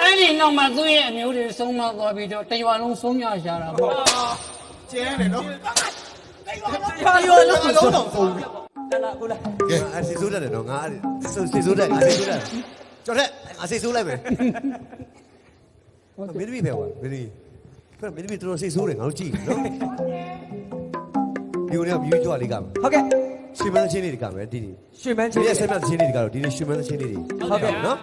[SPEAKER 27] အဲ့ဒီနောက်မှာသူ့ရဲ့အမျိုးတွေဆုံးမသွားပြီးတော့တရွာလုံးဆုံးရရှာတာပေါ့
[SPEAKER 22] ကျဲတယ်နော်
[SPEAKER 20] ရာရောလုံးလုံးတော့ဆုံးပြီတလားကိုလား
[SPEAKER 8] ကဲအစီဆိုးတတ်တယ်နော်ငါဆိုစီဆိုးတတ်ငါစီဆိုးတတ်ကျော်တဲ့ငါစီဆိုးလိုက်မယ်မင်းသမီးပဲကွာမင်းသမီးဖက်မင်းသမီးတော်တော်စီဆိုးတယ်ငါတို့ကြည့်နော် ဒီကိုကမြူးကြွလေးကမယ်
[SPEAKER 20] ဟုတ်ကဲ့
[SPEAKER 8] ရွှေမန်းချင်းလေးတွေကမယ်ဒီနေ့
[SPEAKER 20] ရွှေမန်း
[SPEAKER 8] ဒီ
[SPEAKER 20] ချင်း
[SPEAKER 8] နေ့ဆက်မြတ်ချင်းလေးတွေကတော့ဒီနေ့ရွှေမန်းချင်းလေးတွေဟုတ်ကဲ့နော်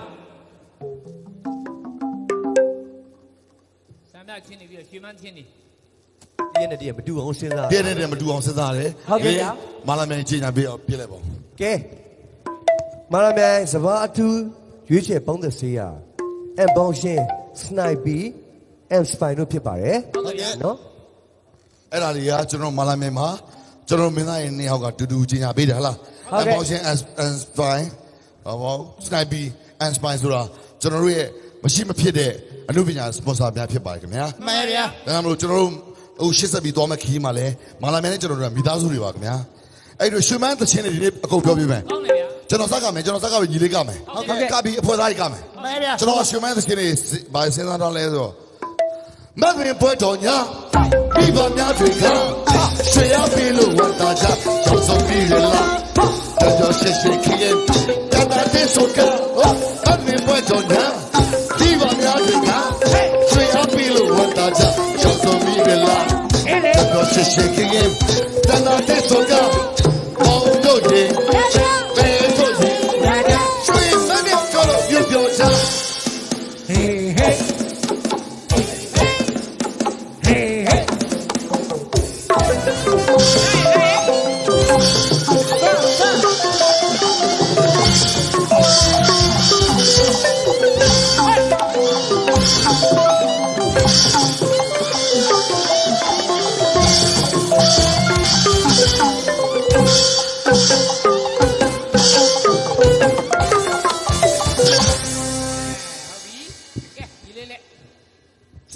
[SPEAKER 21] ဆမ်မြချင်းနေပြီးတော့ရွှေမန်းချင်းနေ
[SPEAKER 8] ဒီရက်နဲ့ဒီရက်မတူအောင်စဉ်းစား
[SPEAKER 7] ပြည့်တဲ့မတူအောင်စဉ်းစားတယ်
[SPEAKER 8] ဟုတ်ကဲ့ဗျာ
[SPEAKER 7] မာလာမြန်ကြီးညာပြပြလိုက်ပါဦး
[SPEAKER 8] ကဲမာရမြိုင်စဘာအထူးရွေးချယ်ပေါင်းတဲ့ဆေးရအမ်ဘောင်ရှင်စနိုက်ပီအမ်စပိုင်တို့ဖြစ်ပါတယ်နော်
[SPEAKER 7] အဲ့ဒါတွေကကျွန်တော်မာလာမြန်မှာ ကျွန်တော်မင်းသားရဲ့နှစ်ယောက်ကတူတူကြီးညာပေးတယ်ဟလား
[SPEAKER 8] ဟုတ်ကဲ့
[SPEAKER 7] ဘောင်ရှင် and and spine ဟောဘော sniper and spine ဆိုတာကျွန်တော်တို့ရဲ့မရှိမဖြစ်တဲ့အမှုပညာစပွန်ဆာများဖြစ်ပါတယ်ခင်ဗျာ
[SPEAKER 16] မှန်ပါဗျာ
[SPEAKER 7] ဒါကြောင့်မလို့ကျွန်တော်တို့ဟိုရှစ်ဆက်ပြီးသွားမဲ့ခီးမှာလဲမာလာမြန်နဲ့ကျွန်တော်တို့ကမိသားစုတွေပါခင်ဗျာအဲ့တို့ရွှေမန်းသချင်းတွေဒီနေ့အကုန်ပြောပြမယ်
[SPEAKER 5] ကောင်းတယ်ဗျာ
[SPEAKER 7] ကျွန်တော်စကားမယ်ကျွန်တော်စကားပြီးညီလေးကမယ်
[SPEAKER 16] ဟုတ်ကဲ့
[SPEAKER 7] ကပြီးအဖွဲသားကြီးကမယ်
[SPEAKER 16] မှန်ပါဗျာ
[SPEAKER 7] ကျွန်တော်ရွှေမန်းသချင်းတွေဘာစဉ်းစားတော့လဲဆိုတော့ မတ်ဝင်ပွဲတော်ညာဒီပါများတွေကဆွေရပြီလို့ဝတ်တာကြကျောင်းဆုံးပြီးရလားတော်ရှိရှိခရင်တတ်တဲ့ဆိုကမတ်ဝင်ပွဲတော်ညာဒီပါများတွေကဆွေရပြီလို့ဝတ်တာကြကျောင်းဆုံးပြီးရလားတော်ရှိရှိခရင်တတ်တဲ့ဆိုက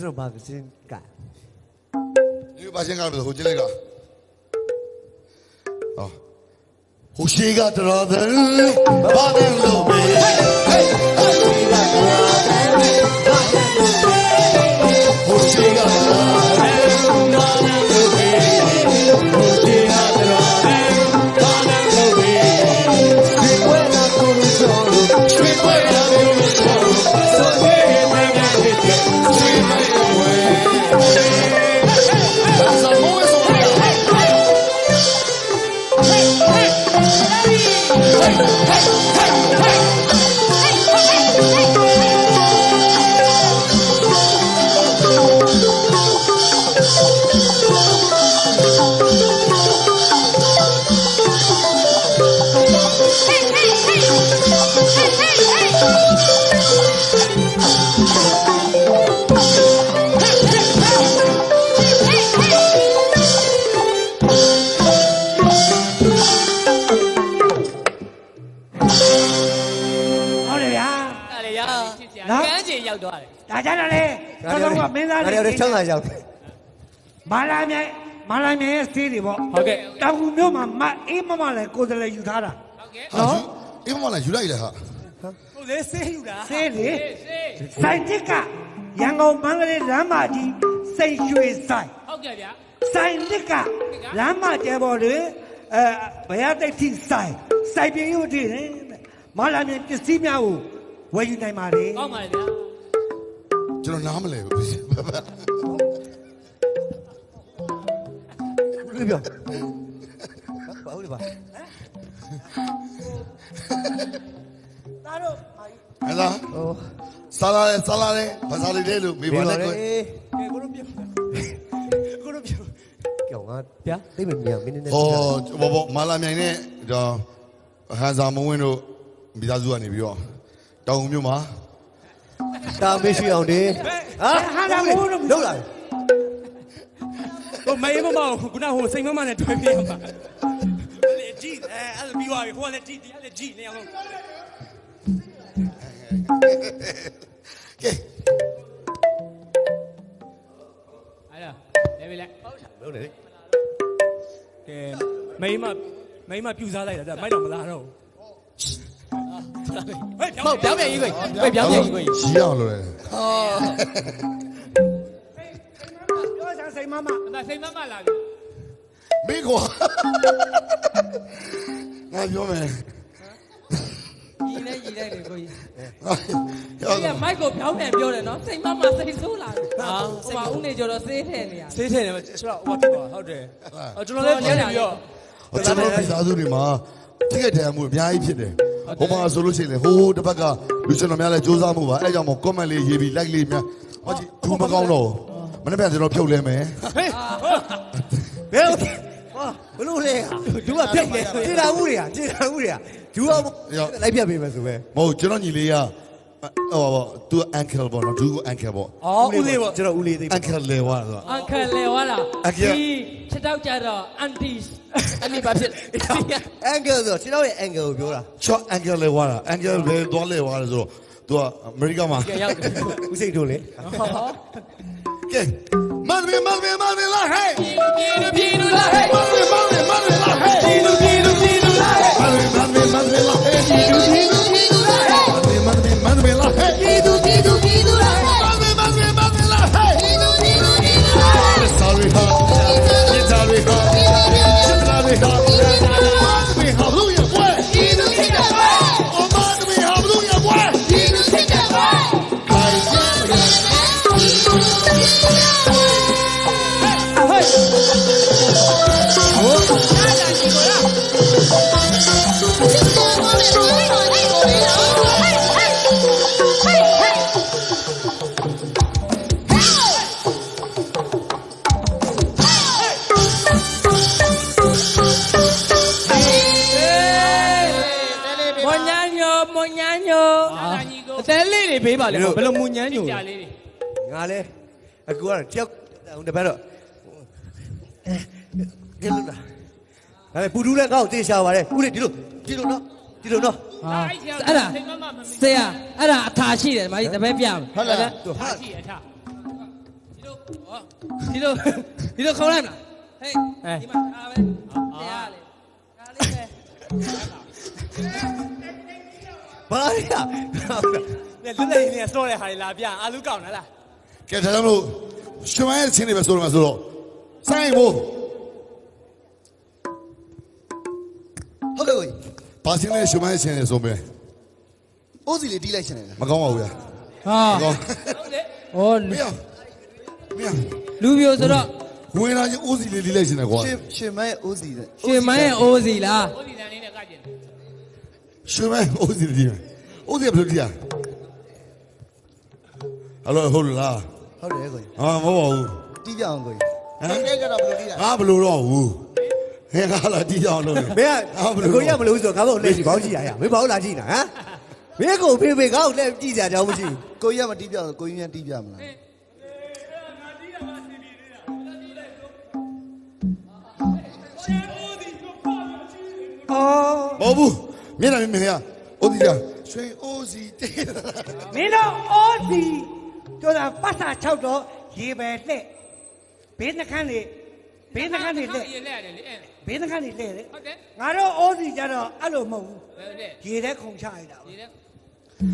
[SPEAKER 7] 스스로 막으니까. 이거 봐 생각으로 호진이가. 어. 호시가 들어들 바늘 놈이. 호시가 들어들 바늘 놈이. 호시가
[SPEAKER 12] 들어들 바늘
[SPEAKER 5] 놈이. ရောက်သွားတယ်
[SPEAKER 12] ဒါကြတော့လေတော်တော်ကမင်းသား
[SPEAKER 8] ဒါတွေတော့ချမ်းသာရောက်တယ်
[SPEAKER 12] မာလာမြိုင်မာလာမြိုင်ရဲ့စေးတွေပေါ့
[SPEAKER 11] ဟုတ်ကဲ့
[SPEAKER 12] တောင်ကူမျိုးမှာမအေးမမလည်းကိုယ်စလဲယူထားတာ
[SPEAKER 7] နော်အေးမမလာယူလိုက်လေဟာ
[SPEAKER 11] ဟုတ်လေဆေးယူတာ
[SPEAKER 12] စေးလေဆိုင်တစ်ကရန်ကုန်မန္တလေးလမ်းမကြီးစိတ်ရွှေဆိုင်
[SPEAKER 5] ဟုတ်ကဲ့ဗျာ
[SPEAKER 12] ဆိုင်တစ်ကလမ်းမကျဲပေါ်လေအဲဘယ်ရတိတ်ထိဆိုင်စိုက်ပြင်းရုပ်ထိတယ်မာလာမြိုင်ပစ္စည်းများကိုဝယ်ယူနိုင်ပါလေ
[SPEAKER 5] ကောင်းပါလေဗျာ
[SPEAKER 7] ကျွန်တော်နားမလဲဘူး
[SPEAKER 8] လူပြောဘာဟုတ်လဲပါ
[SPEAKER 12] ဒါတော့
[SPEAKER 7] ဟဲ့လားဟိုဆလာလေဆလာလေဘာသာလေးလဲလို့မေးပါနဲ့ကို
[SPEAKER 8] ကဲကိုတို့ပြောကိုတို့ပြောကြောင်ငါဗျာသိမမြင်မင်းနဲ့
[SPEAKER 7] ဟောဘောဘောမာလာမြိုင်နဲ့တော့ဟန်စာမဝင်းတို့မိသားစုကနေပြီးတော့တောင်မြို့မှာ
[SPEAKER 8] တာမရှိအောင်ဒီဟာ
[SPEAKER 12] ဟာလာမိုးတော့
[SPEAKER 8] လောက်လာ
[SPEAKER 11] ဟိုမေးမမခုနဟိုစိတ်မမနဲ့တွေ့ပြရမှာလေကြည့်အဲအဲ့လိုပြီးသွားပြီဟိုကလည်းကြည့်ဒီကလည်းကြည့်နေအောင်လို့
[SPEAKER 7] ကဲ
[SPEAKER 5] အဲ့ဒါလေပြီလေ
[SPEAKER 8] လုံးနေလေ
[SPEAKER 11] ကဲမိမမိမပြူစားလိုက်တာဒါမိုက်တော့မလားတော့ဟဲ့
[SPEAKER 5] ဟုတ်ပြောင်းပြန်ကြီးကိုဝေးပြောင်းပြန်ကြီးကို
[SPEAKER 7] ရှိအောင်လို့လေ
[SPEAKER 5] ဟော
[SPEAKER 12] ပြောစမ်းစိတ်မမ
[SPEAKER 5] အမစိတ်မမလာပြီ
[SPEAKER 7] မင်းကွာငါပြောမယ်
[SPEAKER 5] ညီနဲ့ညီလိုက်တယ်ကိုကြီး
[SPEAKER 7] ရော
[SPEAKER 5] ဒီကမိုက်ကိုပြောင်းပြန်ပြောတယ်နော်စိတ်မမစိတ်ဆိုးလာတယ်ဟာဟိုမှာဦးနေကြတော့ဆေးထဲနေရ
[SPEAKER 11] ဆေးထဲနေမှာဆိုတော့ဟိုဖြစ်သွားဟုတ်တယ်အော်ကျွန်တော်လည်းပြန်ပြီးတော့
[SPEAKER 7] ကျွန်တော်မိသားစုတွေမှာတိကျတယ်မှုအများကြီးဖြစ်တယ် ဟိုမှာဆိုလို့ရှိရင်လေဟိုးတစ်ဖက်ကလူရှင်တော်များလည်းစူးစမ်းမှုပါအဲကြောင့်မို့ comment လေးရေးပြီး like လေးများဟောကြည့်ဘူးမကောင်းတော့မနေ့ပြန်ကျွန်တော်ဖြုတ်လဲမယ်
[SPEAKER 8] ဘယ်လိုဟာဘလို့လဲဒူကပြိတ်နေခြေတာမှုတွေကခြေတာမှုတွေကဒူကလိုက်ပြပေးမယ်ဆိုပဲ
[SPEAKER 7] မဟုတ်ကျွန်တော်ညီလေးက ဟိုပါသူ uncle ပေါ့နော်သူက uncle ပေါ့
[SPEAKER 11] အော်ဦးလေးပေါ့
[SPEAKER 8] ကျွန်တော်ဦးလေးသိ
[SPEAKER 7] uncle လေဝါဆို
[SPEAKER 5] အန်ကယ်လေဝါလာ
[SPEAKER 7] အကယ်
[SPEAKER 5] ဒီချက်တော့ကြတော့အန်တီအန်တီဘာဖြစ်
[SPEAKER 8] angle ဆိုခြေတော့ရဲ့ angle ကိုပြောတာ
[SPEAKER 7] ချော uncle လေဝါ uncle ဘယ်သွားလေဝါလဲဆိုတော့သူကအမေရိကမှာ
[SPEAKER 8] ပြန်ရောက်ဦးစိတ်တို့လေ
[SPEAKER 7] ကဲမန်မင်းမန်မင်းမန်မင်းလာဟဲ့
[SPEAKER 25] ပြည်သူပြည်သူလာဟဲ့
[SPEAKER 7] မန်မင်းမန်မင်းမန်မင်းလာဟဲ့
[SPEAKER 25] ပြည်သူပြည်သူပြည်သူလာဟဲ့
[SPEAKER 7] မန်မင်းမန်မင်းမန်မင်းလာဟဲ့
[SPEAKER 25] ပြည်သူပြည်သူပြည်သူလာ
[SPEAKER 13] ပါလေဘယ်လိုမွန်ညာညို
[SPEAKER 21] ကြာလေးတွေ
[SPEAKER 8] ငါလဲအကူကတော့တယောက်ဟိုတပတ်တော့ ကဲလို့လားဒါပေမဲ့ပူတူးလည်းကောက်တေးရှာပါတယ်ဦးလေးဒီလိုဒီလိုတော့ဒီလိုတော့
[SPEAKER 13] ဟာအဲ့ဒါဆရာအဲ့ဒါအထာရှိတယ်ဒီမှာဒီတပည့်ပြမယ်
[SPEAKER 8] ဟုတ်လား
[SPEAKER 13] သူဟာရှိအထာဒီလိုဒီလိုခေါင်းလိုက်မလားဟေးဒီမှာအားပဲတရားလေဒါလေးပဲ
[SPEAKER 8] ဘာလဲက
[SPEAKER 11] နဲ့လွတ်လပ်ရေးနဲ့စောတဲ့ဟာတွေလာပြအာလူကောင်းလားလား
[SPEAKER 7] ကဲဒါကြောင့်မလို့ရှင်မရဲ့ချင်းတွေပဲဆိုတော့မှာဆိုတော့ စိုင်းဖို့
[SPEAKER 17] ဟုတ်ကဲ့ကိုကြီး
[SPEAKER 7] ပါစင်းနဲ့ရှင်မရဲ့ချင်းတွေဆိုမယ်
[SPEAKER 17] အိုးစီလေးတီးလိုက်ရှင်တယ်လား
[SPEAKER 7] မကောင်းပါဘူးဗျာ
[SPEAKER 13] ဟာ
[SPEAKER 7] မကောင်း
[SPEAKER 13] ဟော
[SPEAKER 7] မရမရ
[SPEAKER 13] လူပြိုဆိုတော့
[SPEAKER 7] ဝင်လာရင်ဦးစီလေးလေးလိုက်ရှင်တယ်ကွာ
[SPEAKER 17] ရှင်ရှင်မရဲ့အိုးစီတဲ့
[SPEAKER 13] ရှင်မရဲ့အိုးစီလား
[SPEAKER 21] ဟိုဒီတန်လေးနဲ့ကကြင်
[SPEAKER 7] ရှင်မဦးစီလေးဦးစီဘယ်လိုတီးရဟယ်လိုဟုတ်လား
[SPEAKER 17] ဟုတ်တယ်ကိုကြီး
[SPEAKER 7] ဟာမဟုတ်ပါဘူး
[SPEAKER 17] တီးပြအောင်ကိုကြီး
[SPEAKER 7] ဟမ်
[SPEAKER 17] ကဲကြတော့ဘယ်လိုတီးတာ
[SPEAKER 7] ငါဘယ်လိုတော့ဘူးဟဲ့ငါလာတီးကြအောင်လုပ်နေ
[SPEAKER 8] မင်းကကိုရမလို့ဆိုတော့ငါတို့လက်ရှိဘောင်းကြည့်ရရမင်းဘောင်းလာကြည့်နေတာဟမ်မင်းကိုဖေးဖေးငါ့ကိုလက်ကြည့်ကြကြောင်းမရှိဘူး
[SPEAKER 17] ကိုကြီးကမတီးပြအောင်ကိုကြီးမြန်တီးပြမလား
[SPEAKER 7] မဟုတ်ဘူးမျက်နှာမြင်ရဦးစီကရွှေဦးစီတေး
[SPEAKER 12] မင်းတို့အော်စီပြောတာပတ်စာ6တော့ရေပဲလှဲ့ ဘေးနှခမ်းနေဘေးနှခမ်းနေလှဲ့
[SPEAKER 21] ရေလဲရတယ်လေအဲ့
[SPEAKER 12] ဘေးနှခမ်းနေလှဲ့လေ
[SPEAKER 21] ဟုတ်တယ်
[SPEAKER 12] ငါတို့အော်စီကြတော့အဲ့လိုမဟုတ်ဘူး
[SPEAKER 21] ဘယ်လဲ
[SPEAKER 12] ရေထဲခုန်ချရတာ
[SPEAKER 21] ရေလဲ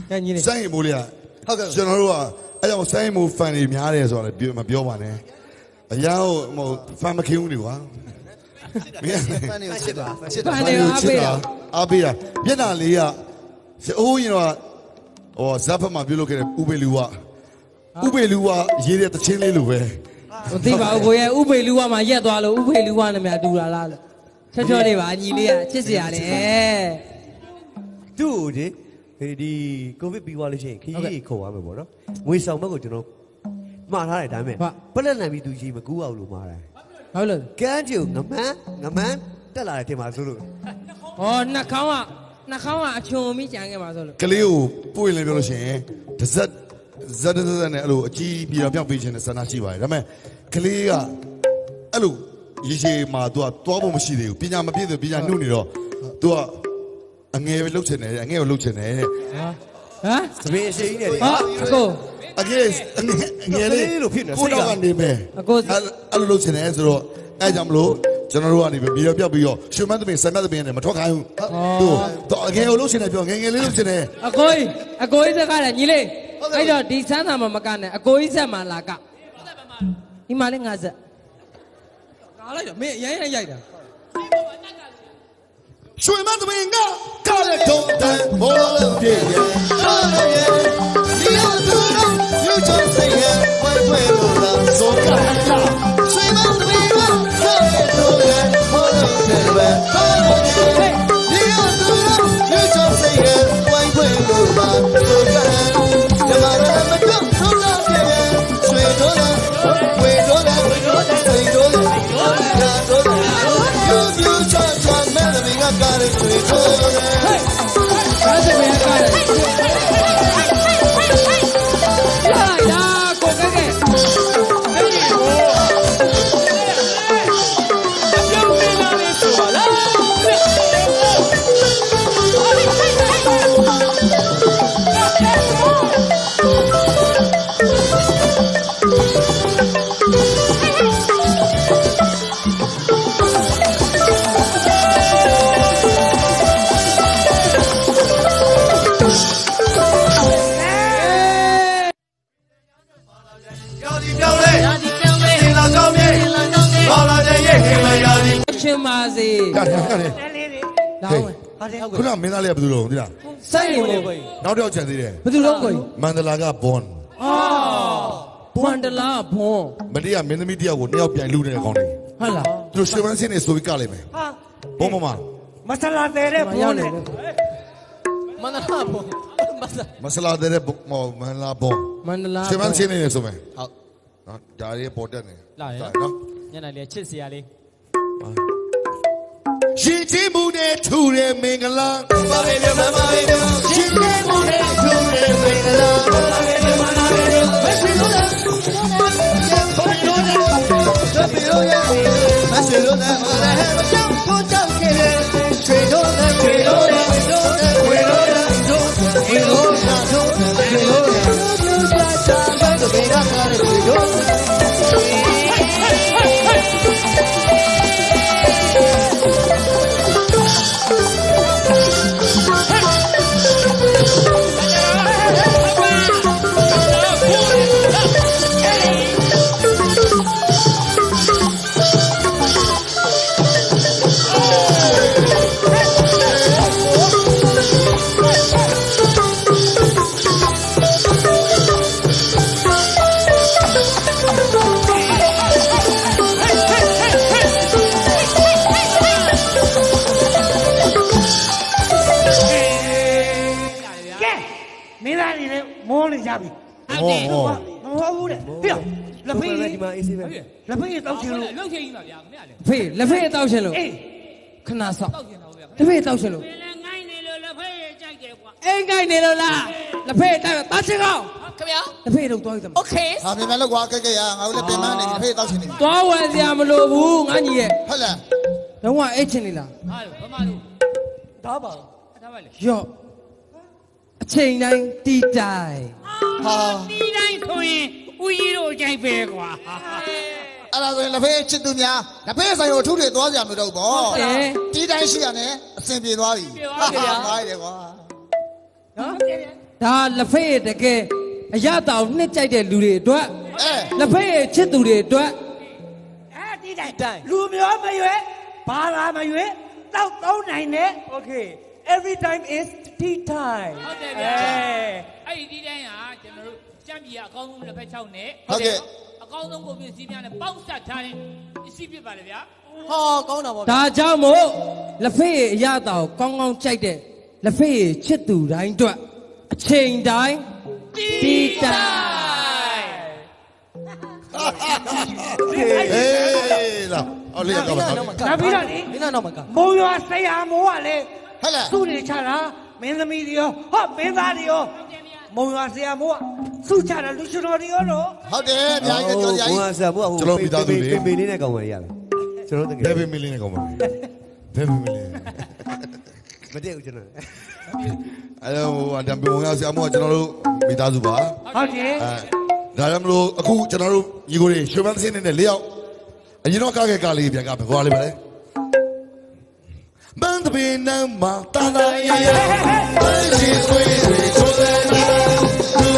[SPEAKER 13] ညညီလေး
[SPEAKER 7] စိုင်းမိုးလေးကဟုတ်ကဲ့ ကျွန်တော်တို့ကအဲကြောင့်စိုင်းမိုးဖန်တွေများတယ်ဆိုတော့လည်းပြောမပြောပါနဲ့အရာဟိုဟိုဖန်မခင်းဘူးလေကွာမင်း
[SPEAKER 17] ဖန်တွေကိုချစ်တာချစ်
[SPEAKER 13] ဖ
[SPEAKER 17] တာ
[SPEAKER 13] န်နေအားပေးတာ
[SPEAKER 7] အားပေးတာမျက်နှာလေးကအိုးရင်တော့ဟောဇက်ဖက်မှာပြုလုပ်ခဲ့တဲ့ဥပေလူကဥပေလူကရေးတဲ့တချင်းလေးလိုပဲ
[SPEAKER 13] မသိပါဘူးကိုရဲ့ဥပေလူဝမှာရက်သွားလို့ဥပေလူဝနဲ့များတူတာလားလို့ချောချောလေးပါညီလေးကချစ်စရာလေ
[SPEAKER 8] သူ့ကိုဒီဒီကိုဗစ်ပြီးသွားလို့ရှိရင်ခရီးခေါ်ရမယ်ပေါ့နော်ငွေဆောင်ဘက်ကိုကျွန်တော်မှားထားတယ်ဒါပေမဲ့ပလက်လန်ပြီးသူကြီးမကူအောင်လို့မှားတယ်
[SPEAKER 13] ဟုတ်လို့
[SPEAKER 8] ကန်းကျုံငမန်းငမန်းတက်လာတယ်တင်ပါဆိုလို့
[SPEAKER 13] ဟောနှာခေါင်းကနှာခေါင်းကအချုံမိကြံခဲ့ပါဆိုလို့
[SPEAKER 7] ကလေးကိုပွင့်လည်းပြောလို့ရှိရင်တစ်စက်ဇက်တစ်စက်နဲ့အဲ့လိုအကြီးပြီးတော့ပြောင်းပေးခြင်းနဲ့ဆန္ဒရှိပါတယ်ဒါပေမဲ့ ကလေးကအဲ့လိုရေရှည်မှာ तू ကသွားဖို့မရှိသေးဘူးပညာမပြည့်စုံပညာနှုတ်နေတော့ तू ကအငယ်ပဲလှုပ်ချင်တယ်အငယ်ပဲလှုပ်ချင်တယ်တဲ့
[SPEAKER 13] ဟမ်
[SPEAKER 8] သပင်အရှိကြီးနဲ့လေ
[SPEAKER 13] ဟာအကို
[SPEAKER 7] အငယ်အငယ်လေး
[SPEAKER 8] လို့ဖြစ်နေ
[SPEAKER 7] ကိုတော့ကနေပဲ
[SPEAKER 13] အကို
[SPEAKER 7] အဲ့အဲ့လိုလှုပ်ချင်တယ်ဆိုတော့အဲ့ကြောင့်မလို့ကျွန်တော်တို့ကနေပြီးပြီးတော့ပြောက်ပြီးတော့ရှင်မသမီးဆမ်မသမီးနဲ့မထွက်ခိုင်းဘူးသူတော့အငယ်ကိုလှုပ်ချင်တယ်ပြောငယ်ငယ်လေးလှုပ်ချင်တယ်
[SPEAKER 13] အကိုကြီးအကိုကြီးစကားတယ်ညီလေးအဲ့တော့ဒီဆန်းသာမမကနဲ့အကိုကြီးဆက်မှလာက ဒီမှာလေးငါဆက်
[SPEAKER 28] ငါလိုက်တော့မင်းအရင်ရိုက်တာ
[SPEAKER 7] ရွှေမသမီးငါကလည်းတော့တန်မောလို့ပြည့်ရဲ့
[SPEAKER 17] ဒီလိုသူတို့ယူချောစိတ်ရဲ့ဝဲဝဲလို့လား
[SPEAKER 7] ဆိုကဟန်တာ
[SPEAKER 17] ဆွေမသမီးကဆောက်ရတော့လေဘောလို့တယ်ပဲဒီလို ရတယ်ရတယ်လော
[SPEAKER 13] င်း
[SPEAKER 7] ခုနမင်းသားလေးကဘယ်သူတော့သိလား
[SPEAKER 13] စိုက်ရင်ကိုကို
[SPEAKER 7] နောက်တစ်ယောက်ချန်သေးတယ်
[SPEAKER 13] ဘယ်သူတော့ကို
[SPEAKER 7] မန္တလာကဘွန်
[SPEAKER 13] အာဘွန်ဒလာဘွန်
[SPEAKER 7] မတိကမင်းသမီးတယောက်ကိုနှစ်ယောက်ပြန်လူနေတဲ့ကောင်းလေး
[SPEAKER 13] ဟုတ်လား
[SPEAKER 7] သူတို့ရွှေမန်းစင်းနေဆိုပြီးကလိုက်မယ်
[SPEAKER 12] ဟာ
[SPEAKER 7] ဘုံမမ
[SPEAKER 12] မဆလာတဲ့တဲ့ဘုန်းနဲ့
[SPEAKER 13] မန္တလာဘွန်မဆ
[SPEAKER 7] မဆလာတဲ့ဘုံမောမန္တလာဘွန်
[SPEAKER 13] မန္တလာ
[SPEAKER 7] ရွှေမန်းစင်းနေနေဆိုမယ်ဟုတ်နော်ဒါရီပေါ်တက်နေ
[SPEAKER 21] လာရ
[SPEAKER 7] နော်
[SPEAKER 21] ညနေလေးချစ်စရာလေး
[SPEAKER 7] ရှင်ချင်းမှုနဲ့ထူတယ်မင်္ဂလာပါပဲမမပဲရှင်ချင်းမှုနဲ့ထူတယ်မင်္ဂလာပါပဲမမပဲမရှင်လို့လားဘာလို့လဲဘာလို့လဲမရှင်လို့လားမလဲမချောင်းကိုချောင်းခဲ့တယ်ချွေလို့လဲချွေလို့လဲချွေလို့လဲချွေလို့လဲချွေလို့လဲချွေလို့လဲ လ
[SPEAKER 12] က်ဖေးတောက်
[SPEAKER 13] ရှင်လို့ လ
[SPEAKER 5] ည်းငိုင်းနေလို့လက်ဖေးရကြိုက်တယ်ကွာ
[SPEAKER 13] အိမ်ကိုက်နေလို့လားလက်ဖေးတိုက်တာချင်ကောင်
[SPEAKER 5] ခင်ဗျာ
[SPEAKER 13] လက်ဖေးတော့တွားရသမှာ
[SPEAKER 5] โอเค
[SPEAKER 16] ဟာပြန်ပြန်လောက်ကွာကဲကဲရငါတို့လည်းပြင်မနေပြီဖေးတောက်ချင်နေပြီ
[SPEAKER 13] တွားဝယ်စရာမလိုဘူးငါညီရဲ့
[SPEAKER 16] ဟုတ်လား
[SPEAKER 13] တော့ကအိတ်ချင်နေလား
[SPEAKER 21] ဟာလို့ဘာမှလို့
[SPEAKER 13] ဒါပါ
[SPEAKER 21] ဒါပါလေ
[SPEAKER 13] ရော့အချိန်တိုင်းတီးတိုင်
[SPEAKER 16] ဟာ
[SPEAKER 5] ဒီတိုင်းဆိုရင်ဦးကြီးတို့ကြိုက်ပဲကွာ
[SPEAKER 16] အဲ့ဒါဆိုရင်လက်ဖေးချစ်သူများလက်ဖေးဆိုင်ကိုထုတွေသွားကြမလို့ပေါ့တီးတိုင်းရှိရနဲ့အဆင်ပြေသွားပြီဟာဟာတယ်ကွာ
[SPEAKER 13] နော်ဒါလက်ဖေးရဲ့တကယ်အရတောင်နှစ်ကြိုက်တဲ့လူတွေအတွက်
[SPEAKER 16] အဲ
[SPEAKER 13] လက်ဖေးရဲ့ချစ်သူတွေအတွက်
[SPEAKER 12] အဲဒီတိုင်းလူမျိုးမရွေးဘာလာမရွေးတောက်သုံးနိုင်တယ်
[SPEAKER 13] Okay every time is tea time
[SPEAKER 21] ဟုတ်တယ်ဗျာအဲ့ဒီဒီတိုင်းဟာကျွန်တော်တို့ကြံ့ပြည်အကောင်းဆုံးလက်ဖက်6နဲ့
[SPEAKER 16] ဟုတ်ကဲ့
[SPEAKER 21] အကောင်းဆုံးကိုပစ္စည်းများနဲ့ပေါင်းစပ်ထားတဲ့ပစ္စည်းဖြစ်ပါလေဗျာ
[SPEAKER 20] ဟာကောင်းတာပေါ့
[SPEAKER 13] ဒါကြောင့်မို့လက်ဖေးရဲ့အရတောင်ကောင်းကောင်းကြိုက်တဲ့လက်ဖေးရဲ့ချစ်သူတိုင်းအတွက်အချိန်တိုင်းတီးတိုင်
[SPEAKER 7] ဟေးလာအော်လေးကောင်းပါ
[SPEAKER 12] နောက်ပြီးတော့လေ
[SPEAKER 20] မင်းတော့မက
[SPEAKER 12] မုံရွာဆရာမိုးကလေ
[SPEAKER 16] ဟုတ်လား
[SPEAKER 12] စုနေချတာမင်းသမီးတွေရောဟောမင်းသားတွေရောမုံရွာဆရာမိုးက စုချတာလူရှင်တော်တွေရောတော့
[SPEAKER 16] ဟုတ်တယ်အများကြီးပဲပြောကြ
[SPEAKER 8] ဘုံ
[SPEAKER 16] ကြီး
[SPEAKER 8] ကဆရာဘုရားဟို
[SPEAKER 7] ကျွန်တော်မိသားစုတွေ
[SPEAKER 8] ပင်ပင်လေးနဲ့ကောင်းပါလေရတယ်ကျွန်တော်တကယ်
[SPEAKER 7] ဒေဗင်မီလင်းနဲ့ကောင်းပါဒေဗင်မီလင်း
[SPEAKER 8] မတည့်ဘူးကျွန်တော်
[SPEAKER 7] အဲဟိုအတံပြုံရဆရာမကကျွန်တော်တို့မိသားစုပါ
[SPEAKER 12] ဟုတ်တယ်
[SPEAKER 7] အဲဒါကြောင့်မလို့အခုကျွန်တော်တို့ညီကိုတွေရွှေမန်းစင်းနေတဲ့လေးယောက်အရင်တော့ကားခဲ့ကားလေးပြန်ကပဲခေါ်လေးပါလေမန္တပင်နမ်းမှာတန်တာရရဘယ်ရှိခွေးတွေချိုးတယ်နာ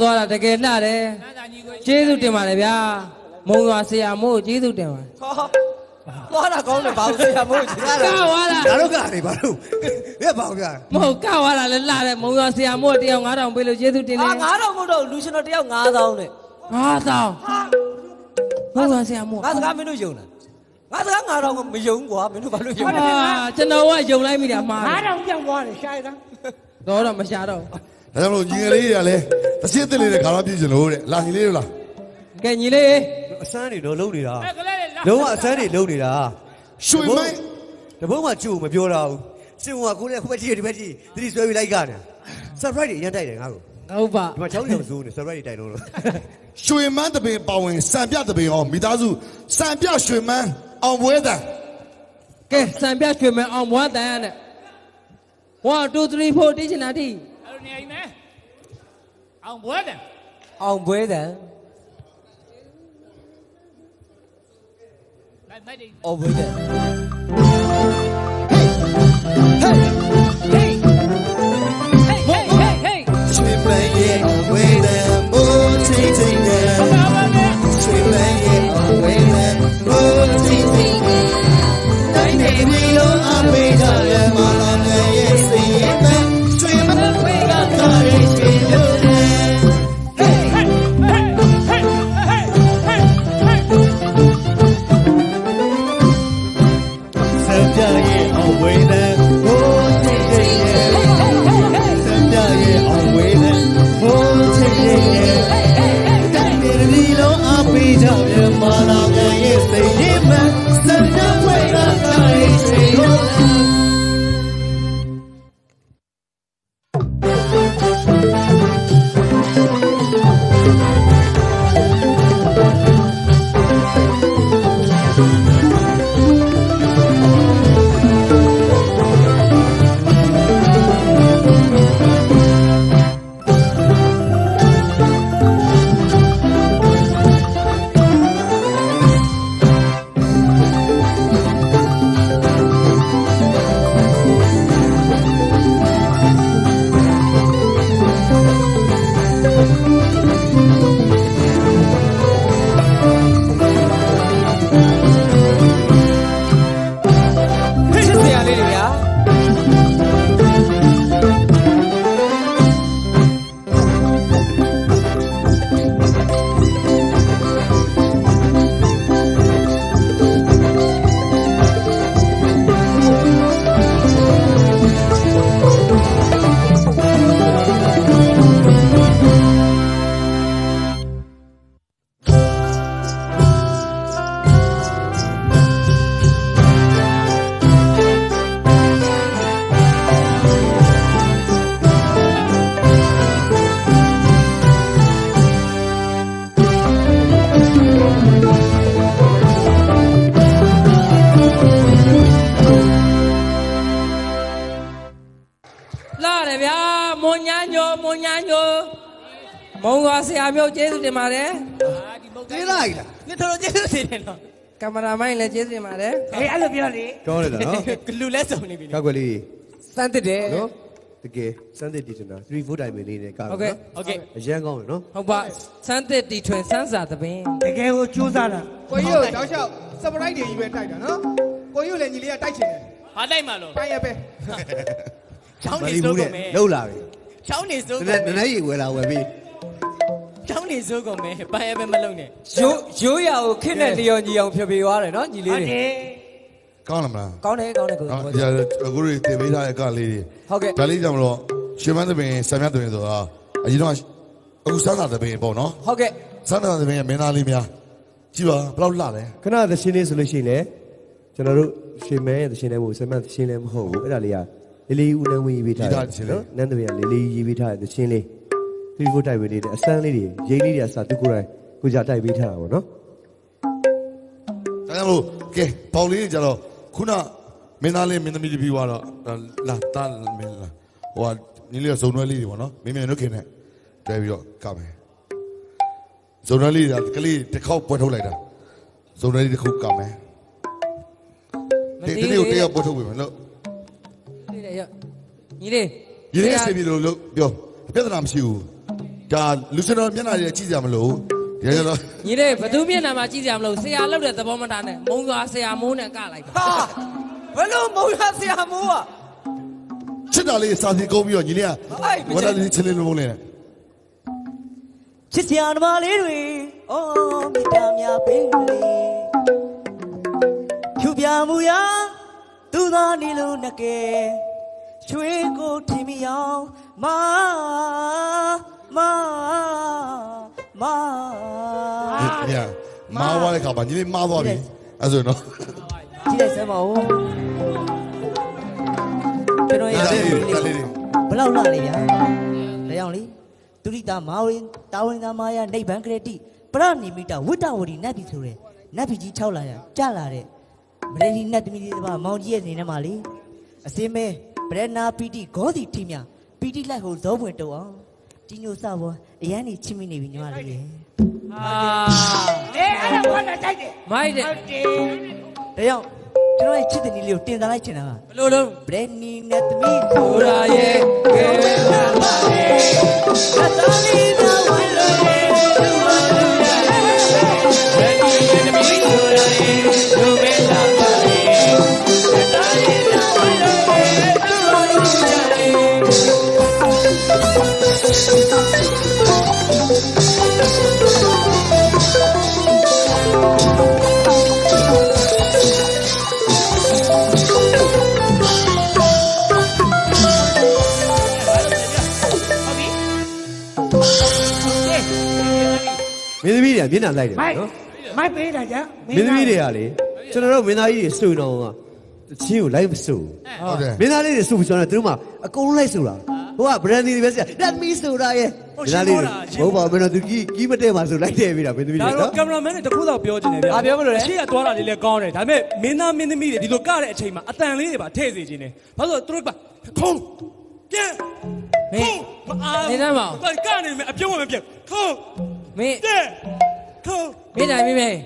[SPEAKER 7] သွားတာတကယ်
[SPEAKER 13] လှတယ်ကျေးဇူးတင်ပါတယ်ဗျာမုံရွာဆရာမို့ကျေးဇူးတင်ပါတယ်
[SPEAKER 20] သွားတာကောင်းတယ်ဘာလို့ဆရာမို့ချင်တာ
[SPEAKER 13] ကသွားတာ
[SPEAKER 8] ဒါတော့ကနေဘာလို့ဘယ်ပါဦးဗျာ
[SPEAKER 13] မဟုတ်ကသွားတာလည်းလှတယ်မုံရွာဆရာမို့တယောက်9000ပေးလို့ကျေးဇူးတင်တယ်
[SPEAKER 20] ဟာ9000မဟုတ်တော့လူရှင်တော်တယောက်9000နဲ့
[SPEAKER 13] 9000မုံရွာဆရာမို့
[SPEAKER 20] ငါစကားမင်းတို့ယုံလားငါစကားငါတော့မယုံကွာမင်းတို့ဘာလို့ယုံ
[SPEAKER 13] ဟာကျွန်တော်ကယုံလိုက်မိတာမှား
[SPEAKER 12] ငါတော့ပြောင်းသွားတယ်ရှာရတာ
[SPEAKER 13] တော့တော့မရှာတော့
[SPEAKER 7] ဒါကြောင့်မလို့ညီငယ်လေးတွေကလည်းတစ်စစ်တစ်လေးတွေခါတော့ပြည့်ချင်လို့တဲ့လာညီလေးတို့လား
[SPEAKER 13] ကဲညီလေး
[SPEAKER 8] အစမ်းတွေတော့လုံနေတာ
[SPEAKER 21] ကလေး လေး
[SPEAKER 8] လုံးဝအစမ်းတွေလုံနေတာ
[SPEAKER 7] ရွှေမိုင်း
[SPEAKER 8] တဘုံမှာကျို့မပြောတာဘူးစင်ကကိုလည်းခုဘက်ကြည့်ဒီဘက်ကြည့်သတိဆွဲပြီးလိုက်ကြတယ် surprise တွေအရင်တိုက်တယ်ငါ့ကို
[SPEAKER 13] ဟုတ်ပါ
[SPEAKER 8] ဒီမှာချောင်းရောင်စိုးနေ surprise တွေတိုက်တော့လို့
[SPEAKER 7] ရွှေမန်းတပင်ပါဝင်စံပြတပင်ရောမိသားစုစံပြရွှေမန်းအောင်ပွဲတန်
[SPEAKER 13] ကဲစံပြရွှေမဲအောင်ဘွားတန်နဲ့1 2 3 4တိချင်တာတိ
[SPEAKER 21] အဲ့လိုနေအိမ်မဲအောင်ဘွဲတယ်
[SPEAKER 20] အောင်ပွဲတန်
[SPEAKER 21] လိုက်မိုက်တယ်
[SPEAKER 20] အောင်ပွဲတန်
[SPEAKER 16] ရွှေ မျိုးကျေး
[SPEAKER 13] ဇူးတင်ပါတယ်
[SPEAKER 20] တေးလိုက်လားနေတော်တော်ကျေးဇူးတင်တယ်နော်
[SPEAKER 13] ကင်မရာမိုင်းလည်းကျေးဇူးတင်ပါတယ်
[SPEAKER 12] ဟေးအဲ့လိုပြောလေ
[SPEAKER 8] ကောင်းတယ်နော်
[SPEAKER 20] ဂလူလဲစုံနေပြီ
[SPEAKER 8] ကောက်ွက်လေး
[SPEAKER 20] စမ်းတစ်တယ်
[SPEAKER 8] နော်တကယ်စမ်းတဲ့ဒီတနာ3 4တိုင်မင်းလေးနဲ့ကောက်
[SPEAKER 13] ဟုတ်ကဲ့
[SPEAKER 20] ဟုတ်ကဲ့
[SPEAKER 8] အရန်ကောင်းတယ်နော်
[SPEAKER 13] ဟုတ်ပါစမ်းသစ်တီထွင်စမ်းစာသပင်
[SPEAKER 12] တကယ်ကိုကြိုးစားတာ
[SPEAKER 22] ကိုကြီးကိုတောက်လျှောက်စပရိုက်တွေကြီးပဲတိုက်တာနော်ကိုကြီးကိုလည်းညီလေးကတိုက်ချင်တယ်
[SPEAKER 21] ဟာတိုက်မှာလို့
[SPEAKER 22] တိုက်ရပဲ
[SPEAKER 20] ချောင်း
[SPEAKER 8] မ
[SPEAKER 20] နေ
[SPEAKER 8] လီ
[SPEAKER 20] စိုး
[SPEAKER 8] ဘူး
[SPEAKER 20] ကုန်
[SPEAKER 8] တဲ့
[SPEAKER 20] မယ်
[SPEAKER 8] လှုပ်လာပြီ
[SPEAKER 20] ချောင်းနေစိုး
[SPEAKER 8] န
[SPEAKER 20] ကုန်
[SPEAKER 8] ည်းနည်းနည်းရေဝယ်လာဝယ်ပြီး
[SPEAKER 20] ချောင်းနေစိုးကုန်မယ်ပန်းရပဲမလုံးနဲ့ရိုးရိုးရကိုခင်းတဲ့လျော်ညီအောင်ဖြေဖြေသွားတယ်နော်ညီလေးတွေ
[SPEAKER 7] ကောင်းလားမလား
[SPEAKER 20] ကောင်းတယ်ကောင်းတယ်ကို
[SPEAKER 7] နော်ဒီအခုတွေတင်ပေးထားတဲ့ကလေးတွေ
[SPEAKER 20] ဟုတ်ကဲ့
[SPEAKER 7] ဒါလေးကြောင့်မလို့ရွှေမန်းတပင်စံပြတပင်ဆိုတာအရင်တော့အခုစမ်းသာတပင်ပေါ့နော်
[SPEAKER 20] ဟုတ်ကဲ့
[SPEAKER 7] စမ်းသာတပင်ရဲ့မင်းသားလေးများကြည့်ပါဘယ်လောက်လှလဲ
[SPEAKER 8] ခဏသရှင်လေးဆိုလို့ရှိရင်လေကျွန်တော်တို့ရွှေမဲရဲ့သရှင်လေးမို့ဆမ်မသရှင်လေးမဟုတ်ဘူးအဲ့ဒါလေးကလေးလေးဦးနန်းဝင်းရေးပေးထားတယ်နော်နန်းတပင်ကလေးလေးရေးပေးထားတဲ့သရှင်လေး 3 4တိုင်မင်းလေးနဲ့အစမ်းလေးတွေရိန်းလေးတွေကစသူကိုယ်တိုင်ကိုကြတိုက်ပေးထားတာပေါ့နော်
[SPEAKER 7] ဒါကြောင့်မလို့ကဲပေါင်လေးကြတော့ခုနမင်းသားလေးမင်းသမီးလေးပြီးသွားတော့လာတာမင်းလာဟိုကညီလေးကဇုံရွက်လေးတွေပေါ့နော်မင်းမင်းတို့ခင်နဲ့တွဲပြီးတော့ကမယ်ဇုံရွက်လေးကကလေးတစ်ခေါက်ပွဲထုတ်လိုက်တာဇုံရွက်လေးတစ်ခုကမယ်
[SPEAKER 13] မ
[SPEAKER 7] ဒီ
[SPEAKER 13] သိ
[SPEAKER 7] နေ့
[SPEAKER 13] ဘူး
[SPEAKER 7] ကိုတယောက်ပွဲထုတ်ပြီမလို့
[SPEAKER 13] ဒီလေရညီလေး
[SPEAKER 7] ရင်းနေစေပြီလို့လို့ပြောပြဿနာမရှိဘူး ဒါလူစင်တော်မျက်နှာတွေကြည့်ကြမလို့ဒီကြတော့
[SPEAKER 13] ညီလေးဘသူမျက်နှာမှာကြည့်ကြမလို့ဆရာလောက်တဲ့သဘောမထားနဲ့မုံသွားဆရာမိုးနဲ့ကလိုက်ပါ
[SPEAKER 20] ဟာဘယ်လိုမုံရဆရာမိုးอ่ะ
[SPEAKER 7] ချစ်တာလေးစာစီကုန်းပြီးတော့ညီလေးက
[SPEAKER 20] အဲ့မ
[SPEAKER 7] ဝ
[SPEAKER 20] ချစ်
[SPEAKER 7] တ်တာလေးချင်းလေးလုံးလေးနဲ့
[SPEAKER 20] ချစ်စရာဓမ္မလေးတွေအော်မိသားများပေးလေ
[SPEAKER 29] နာမူရာသူသာနေလို့နကဲရွှေကိုထင်မိအောင်မာ မာမာ
[SPEAKER 7] ညမားသွားတဲ့ခါမှာညီလေးမားသွားပြီအဲ့ဆိုရင်တော့
[SPEAKER 29] ကြည့်လိုက်စမ်းပါဦးကျွန်တော်ရဲ့လေးလေးဘလောက်လာလေဗျာဒါကြောင့်လေသူရိတာမာဝရင်တာဝန်သာမာယာနိဗ္ဗာန်ကရတိပရဏိမိတဝိတ္တဝရီနတ်ပြီဆိုရဲနတ်ပြီကြီး6လာရကြလာတဲ့မရဏီနတ်သမီးလေးတစ်ပါးမောင်ကြီးရဲ့နေထဲမှာလေအစင်းမဲပရဏာပီတိဂောစီထိမြပီတိလိုက်ဟိုဇောပွင့်တုံအောင် ကြီးညိုစဘောအရန်နေချစ်မိနေပြီညီမလေးရေ
[SPEAKER 13] အာ
[SPEAKER 12] လေအဲ့ဒါဘာလဲတိုက်တယ်
[SPEAKER 13] မိုက်တယ်
[SPEAKER 12] ဟုတ်တယ်
[SPEAKER 29] ဒါကြောင့်ကျွန်တော်ရဲ့ချစ်တဲ့နီလေးကိုတင်စားလိုက်ချင်တာက
[SPEAKER 13] ဘလို့လုံး
[SPEAKER 29] ဘရဏီနတ်သမီး
[SPEAKER 13] ဟိုရာရဲ့ကဲလာပါလေအတော်လေးသာဝ မင်းသမီး
[SPEAKER 8] တွေကမျက်နှာလိုက်တယ်
[SPEAKER 12] မိုက်
[SPEAKER 8] နော်
[SPEAKER 12] မိုက်ပေးတာကြ
[SPEAKER 8] မင်းသမီးတွေကလေကျွန်တော်တို့မင်းသားကြီးတွေစုံတော့က ချင်းကိုလိုက်မစု
[SPEAKER 7] ဟုတ်တယ်
[SPEAKER 8] မင်းသားလေးတွေစုပြီးကျွန်တော်တို့တို့မှအကုန်လုံးလိုက်ဆိုတာဟိုကဘရန်ဒီတွေပဲဆရာလက်မီဆိုတာရဲ့မင်းသားလေးတွေဟုတ်ပါဘူးမင်းတို့သူကြီးကြီးမတဲ့မှာဆိုလိုက်တယ်ပြီလားမင်းသမီး
[SPEAKER 11] ဒါ
[SPEAKER 8] တွေ
[SPEAKER 11] တော့
[SPEAKER 8] နော်
[SPEAKER 11] ကင်မရာမန်နဲ့တခုတော့ပြောချင်တယ်ဗျာ
[SPEAKER 29] အာပြောမလို့လေ
[SPEAKER 11] ရှေ့ကသွားတာလေးလည်းကောင်းတယ်ဒါပေမဲ့မင်းသားမင်းသမီးတွေဒီလိုကတဲ့အချိန်မှာအတန်လေးတွေပါထည့်စေခြင်းတယ်ဘာလို့လဲသူတို့ကခုံးပြန်
[SPEAKER 13] မင်း
[SPEAKER 11] ခုံးအာ
[SPEAKER 13] နေတမ်းပါဦး
[SPEAKER 11] ဘာကနေမအပြုံးမပြန်ခုံး
[SPEAKER 13] မင်း
[SPEAKER 11] တဲ့ခုံး
[SPEAKER 13] မင်းတိုင်းမင်းမင်း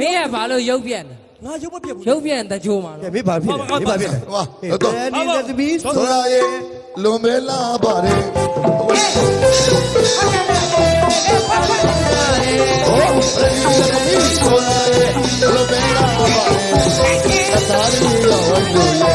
[SPEAKER 13] မင်းကဘာလို့ရုပ်ပြန်လဲ
[SPEAKER 11] ငါရုပ်မပြတ်ဘူး
[SPEAKER 13] ရုပ်ပြန်တကြိုးမှာ
[SPEAKER 8] ကဲမင်းဘာဖြစ်လဲမင်းဘာဖြစ်လဲ
[SPEAKER 7] ဟိုတော့တော့
[SPEAKER 8] ဘရန်ဒီနဲ့သမီး
[SPEAKER 7] ဆိုရရဲ့လွန်မဲလာပါတယ်ဟိုဆိုရရဲ့လွန်မဲလာပါတယ်အသားလေးရောဝိုင်းလို့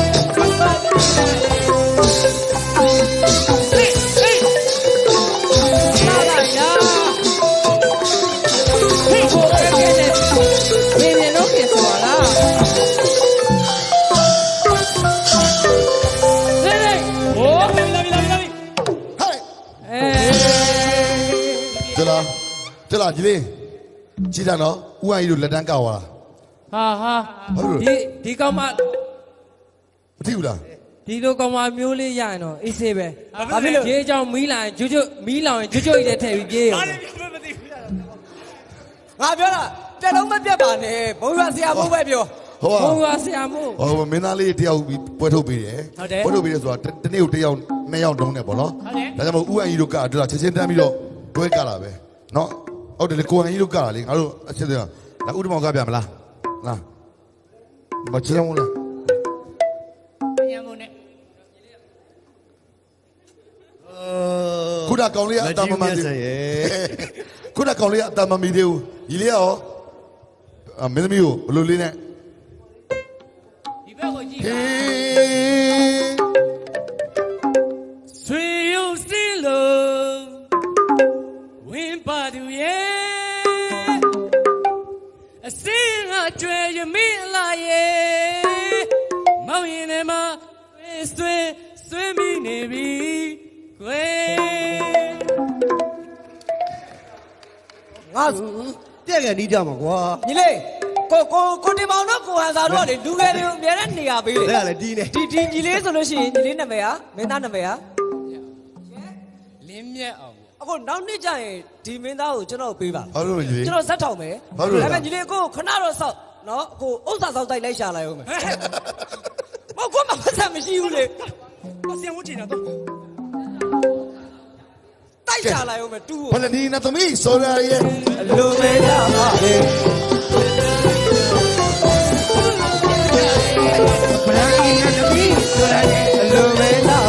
[SPEAKER 7] ကျလာကြီးလေးကြည့်တာနော်ဦးအကြီးတို့လက်တန်းကောက်သွားတာ
[SPEAKER 13] ဟာဟာ
[SPEAKER 7] ဟုတ်လို့
[SPEAKER 13] ဒီဒီကောင်မ
[SPEAKER 7] မထီဘူးလား
[SPEAKER 13] ဒီလိုကောင်မမျိုးလေးရရင်တော့အေးဆေးပဲဘာဖြစ်လို့ခြေချောင်းမီးလာရင်ကျွတ်ကျွတ်မီးလောင်ရင်ကျွတ်ကျွတ်ကြီးလည်းထည့်ပြီးပြေးရော
[SPEAKER 29] ငါပြောတာတက်လုံးမပြတ်ပါနဲ့ဘုံရွာဆရာဘုံပဲပြော
[SPEAKER 7] ဟို
[SPEAKER 13] ဘုံရွာဆရာမို့
[SPEAKER 7] ဟိုမင်းသားလေးတယောက်ပြီးပွဲထုတ်ပေးတယ်
[SPEAKER 11] ဟုတ်တယ်
[SPEAKER 7] ပွဲထုတ်ပေးတယ်ဆိုတာတနေ့ကိုတယောက်နှစ်ယောက်လုံးနဲ့ပေါ့နော်
[SPEAKER 11] ဟုတ်တယ်
[SPEAKER 7] ဒါကြောင့်မို့ဦးအကြီးတို့ကတို့ချက်ချင်းတန်းပြီးတော့တွဲကတာပဲနော် ဟုတ်တယ်လေကိုအကြီးတို့ကတာလေငါတို့အချက်တွေကလာဦးတမောင်ကပြမလားလားမချင်ဘူးလား
[SPEAKER 21] ညံကုန်နဲ့
[SPEAKER 7] ခုနကောင်လေးကအတမမသေးခုနကောင်လေးကအတမမီသေးဘူးဒီလေးကရောအမင်းသမီးကိုဘယ်လိုလေးနဲ့
[SPEAKER 21] ဒီဘက်ကိုကြည့်
[SPEAKER 7] ဟေး
[SPEAKER 11] ကကျွဲရမင်းလာရဲ့မောင်ရင်ထဲမှာဆွေဆွေဆွေမိနေပြီကွယ်
[SPEAKER 8] ငါပြက်ကန်နီးကြမှာကွာ
[SPEAKER 29] ညီလေးကိုကိုကိုတင်မောင်တို့ကိုဟန်စာတို့ကလေလူငယ်တွေကိုအများနဲ့နေရပေးလေ
[SPEAKER 8] လက်ရလေတီးနေ
[SPEAKER 29] ဒီဒီညီလေးဆိုလို့ရှိရင်ညီလေးနာမည်ဟာမင်းသားနာမည်ဟာ
[SPEAKER 21] လင်းမြက်အောင်
[SPEAKER 29] အခုနောက်နှစ်ကျရင်ဒီမင်းသားကိုကျွန်တော်ပေးပါ
[SPEAKER 7] ဟုတ်လို့ကြီး
[SPEAKER 29] ကျွန်တော်ဇက်ထောင်မယ်
[SPEAKER 7] ဟုတ်လို့လား
[SPEAKER 29] ဒါပေမဲ့ညီလေးကိုခဏတော့စောက် နော်ကိုဥစ္စာစောက်တိုက်လိုက်ရှာလိုက်အောင်မယ်မဟုတ်ကိုမပတ်သက်မရှိဘူးလေ
[SPEAKER 11] အစင်ဝချင်တာတော့
[SPEAKER 29] တိုက်ရှာလိုက်အောင်မယ်တူ
[SPEAKER 7] ဘယ်လိုဒီနသမီးဆိုရရဲ့
[SPEAKER 29] လူမေးတာပါလေ
[SPEAKER 13] ဘရန်ဒီနဲ့တပီးဆိုရတယ်
[SPEAKER 29] လူမေးတာ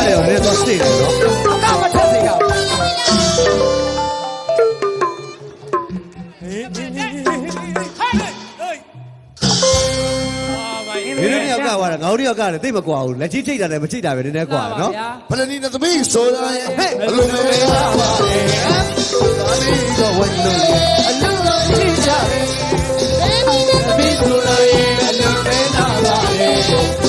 [SPEAKER 8] ငါကလည်းဟဲ့တော့စိတ်တယ်နော်
[SPEAKER 29] အကမထက်စေတာ
[SPEAKER 11] ဟေးဟေးဟေးဟေးဟေးဟေး
[SPEAKER 8] ကာကွာတာငေါတယောက်ကလည်းသိမကွာဘူးလက်ကြီးချိတ်တာလည်းမချိတ်တာပဲနည်းနည်းကွာနော်
[SPEAKER 7] ဘလနီနဲ့သမီးဆိုတာရဲ့အလုံးမဲလာပါလေဒါလေးတော့ဝိုင်းလို့အလုံးတော်ကြည့်ကြတယ်သမီးဆိုတာရဲ့အလုံးမဲလာပါလေ
[SPEAKER 8] ဦး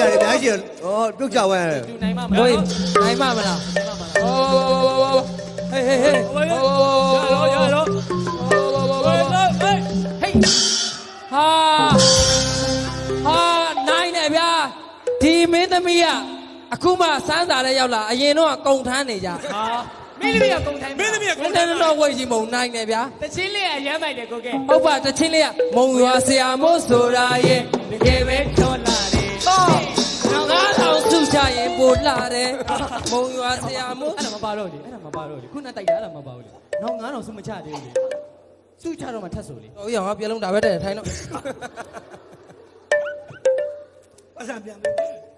[SPEAKER 8] က်က
[SPEAKER 13] ကြတ
[SPEAKER 8] ယ်အများကြီးဟောပြုတ်ကြဝဲ
[SPEAKER 13] နိုင်မှာမလားကိုကြီးနိုင်မှာမလားโอ้ဟေးဟေးဟေးโอ้ရရောရရောဟေးဟာဟာနိုင်တယ်ဗျာဒီမင်းသမီးကအခုမှစမ်းစာလဲရောက်လာအရင်တော့ကုံထမ်းနေကြဟာ
[SPEAKER 10] မင်းသမီးကကုန်တိုင်းမင်းသမီးက
[SPEAKER 13] ကုံထမ်းတော့ဝိတ်ကြီးမုံနိုင်တယ်ဗျာ
[SPEAKER 10] တချင်းလေးကရမ်းမိုက်တယ်ကိုကဲ
[SPEAKER 13] ဟုတ်ပါတချင်းလေးကမုံရွာဆရာမို့ဆိုတာရဲ့တကယ်ပဲချောလာတယ် တော့ငါတော့သူ့ချရင်ပိုလာတယ်မုံရွာဆရာမို့
[SPEAKER 11] အဲ့ဒါမပါတော့လေအဲ့ဒါမပါတော့လေခုနတိုက်တာအဲ့ဒါမပါဘူးလေနောက်ငါတော့စုမချသေးဘူးလေစုချတော့မှထက်ဆိုလေ
[SPEAKER 13] ဟိုရငါပြလုံးဒါပဲတဲ့ထိုင်တော့
[SPEAKER 30] အဆံပြန်မယ်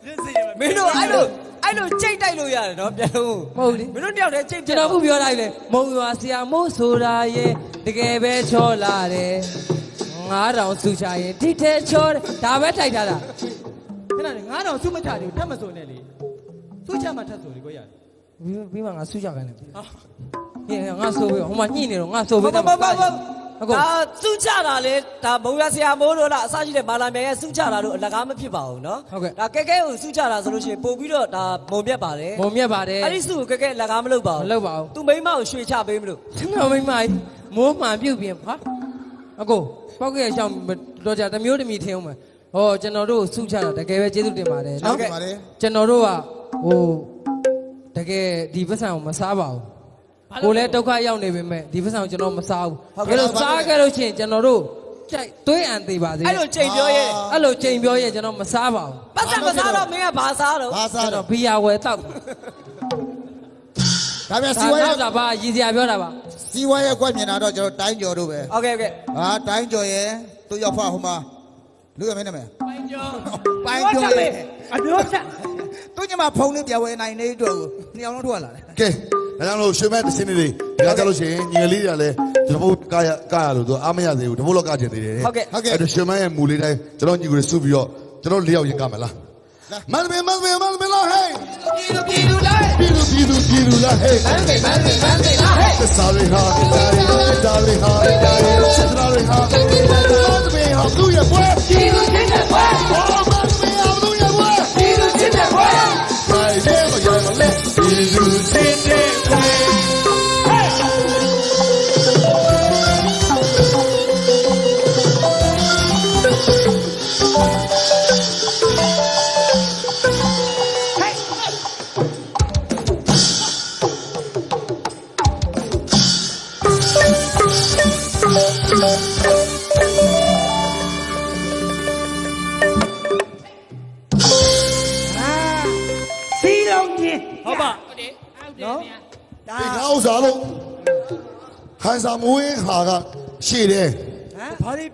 [SPEAKER 30] ရင်းစီရမယ်
[SPEAKER 20] မင်းတို့အဲ့လိုအဲ့လိုကြိတ်တိုက်လို့ရတယ်နော်ပြန်လို့
[SPEAKER 13] မဟုတ်လေ
[SPEAKER 20] မင်းတို့တယောက်တည်းကြိတ်
[SPEAKER 13] ကျွန်တော်ခုပြောလိုက်လေမုံရွာဆရာမို့ဆိုတာရဲ့တကယ်ပဲချောလာတယ်ငါတော့သူ့ချရင်ဒီထဲချောတယ်ဒါပဲထိုက်ထားတာ
[SPEAKER 11] ခဏလေငါတော့စုမချသေးဘူးထက်မဆိုနဲ့လေစုချမှထက်ဆိုလေကိုရတယ်
[SPEAKER 13] ပြီးပြီးမှငါဆူချခိုင်းတယ်ဟေးငါဆိုပြီးဟိုမှာညှိနေတော့ငါဆိုပြီး
[SPEAKER 20] ဘာ
[SPEAKER 13] တော့
[SPEAKER 20] ဘာဘာဘာ
[SPEAKER 13] အကုန်
[SPEAKER 20] ဒါစုချတာလေဒါမုံရဆရာမိုးတို့လားအစရှိတဲ့မာလာမြန်ရဲ့စုချတာတို့အလကားမဖြစ်ပါဘူးနော်
[SPEAKER 13] ဟုတ်ကဲ့
[SPEAKER 20] ဒါကဲကဲကိုစုချတာဆိုလို့ရှိရင်ပို့ပြီးတော့ဒါမုံမြက်ပါတယ်
[SPEAKER 13] မုံမြက်ပါတယ်
[SPEAKER 20] အဲ့ဒီစုကိုကဲကဲအလကားမလုပ်ပါဘူး
[SPEAKER 13] မလုပ်ပါဘူး
[SPEAKER 20] သူမိန်းမကိုရွှေချပေးမလို့
[SPEAKER 13] ငါမိမကြီးမိုးမှန်ပြုတ်ပြင်ဟာအကိုပောက်ကရရှောင်းတော့ကြတမျိုးတမီထင်းအောင်မယ် ဟောကျွန်တော်တို့ဆုချတာတကယ်ပဲကျေးဇူးတင်ပါတယ်နော်ဟုတ
[SPEAKER 16] ်ပါတယ်
[SPEAKER 13] ကျွန်တော်တို့ကဟိုတကယ်ဒီပတ်စံကိုမစားပါဘူးကိုလည်းဒုက္ခရောက်နေပေမဲ့ဒီပတ်စံကိုကျွန်တော်မစားဘူးဘယ်လိုစားခဲ့လို့ရှိရင်ကျွန်တော်တို့ကြိုက်သွေးအံသေးပါသေး
[SPEAKER 20] အဲ့လိုချိန်ပြောရဲ
[SPEAKER 13] အဲ့လိုချိန်ပြောရဲကျွန်တော်မစားပါဘူး
[SPEAKER 20] ပတ်စံမစားတော့မင်းကဘာစားတော့
[SPEAKER 16] ဘာစားတော့
[SPEAKER 13] ဘီယာဝယ်တောက်
[SPEAKER 16] ဒါပြန်စီဝါရော
[SPEAKER 13] က်တာပါရည်စရာပြောတာပါ
[SPEAKER 16] စီဝါရောက်ကွက်မြင်တာတော့ကျွန်တော်တိုင်းကျော်တို့ပဲ
[SPEAKER 20] ဟုတ်ကဲ့ဟုတ်ကဲ့
[SPEAKER 16] ဟာတိုင်းကျော်ရဲ့သူ့ရောက်ဖဟိုမှာ လူရမင်းနာမည်
[SPEAKER 10] ပိုင်းကျော်
[SPEAKER 16] ပိုင်းကျော်ရဲ့
[SPEAKER 12] အမျိုးချက်
[SPEAKER 16] သူညမဖုံးလေးပြဝဲနိုင်နေတော့နှစ်ယောက်လုံးထွက်လာတယ်
[SPEAKER 7] ကဲဒါကြောင့်လို့ရွှေမဲတစ်စင်းလေးတွေဒီကကြလို့ရှိရင်ညီကလေးတွေကလည်းကျွန်တော်တို့ကာရကာရလို့သူအားမရသေးဘူးတမို့လောက်ကကျင်သေးတယ်
[SPEAKER 20] ဟုတ်ကဲ့
[SPEAKER 7] အဲ့တော့ရွှေမဲရဲ့မူလေးတိုင်းကျွန်တော်ညီကိုစုပြီးတော့ကျွန်တော်လေးယောက်ရင်ကမယ်လား မန်မေမန်မေမန်မေလာဟေးပြည်သူပြည်သူလားပြည်သူပြည်သူပြည်သူလားဟေးမ
[SPEAKER 12] ဒါ
[SPEAKER 7] ဒီကောင်းစားလို့ဟန်စာမွေးဟာကရှေ့တယ်
[SPEAKER 11] ဘာလေး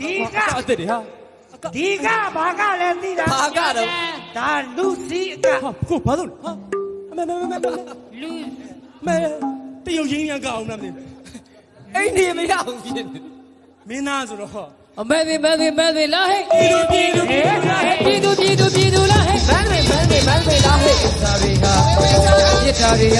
[SPEAKER 12] ဒီက
[SPEAKER 11] အသက်တွေဟာ
[SPEAKER 12] ဒီကဘာကလည်းသိတာ
[SPEAKER 20] ဘာကတော့
[SPEAKER 12] ဒါလူစီအက
[SPEAKER 11] ဟာကိုဘာလို့ဟာအမေမေမေမေ
[SPEAKER 10] လူ
[SPEAKER 11] မေတရုတ်ရင်းရန်ကောင်းနာမည်
[SPEAKER 20] အိမ်နေမရဘူးဖြစ်နေ
[SPEAKER 11] မင်းသားဆိုတော့
[SPEAKER 13] အမေဒီမဲဒီမဲဒီလာဟဲ့ပြည်သူပြည်သူပြည်သူပြည်သူပြည်သူလာဟဲ့မန်မေမန်မေမန်မေလာဟဲ့စာရီဟာပြစ်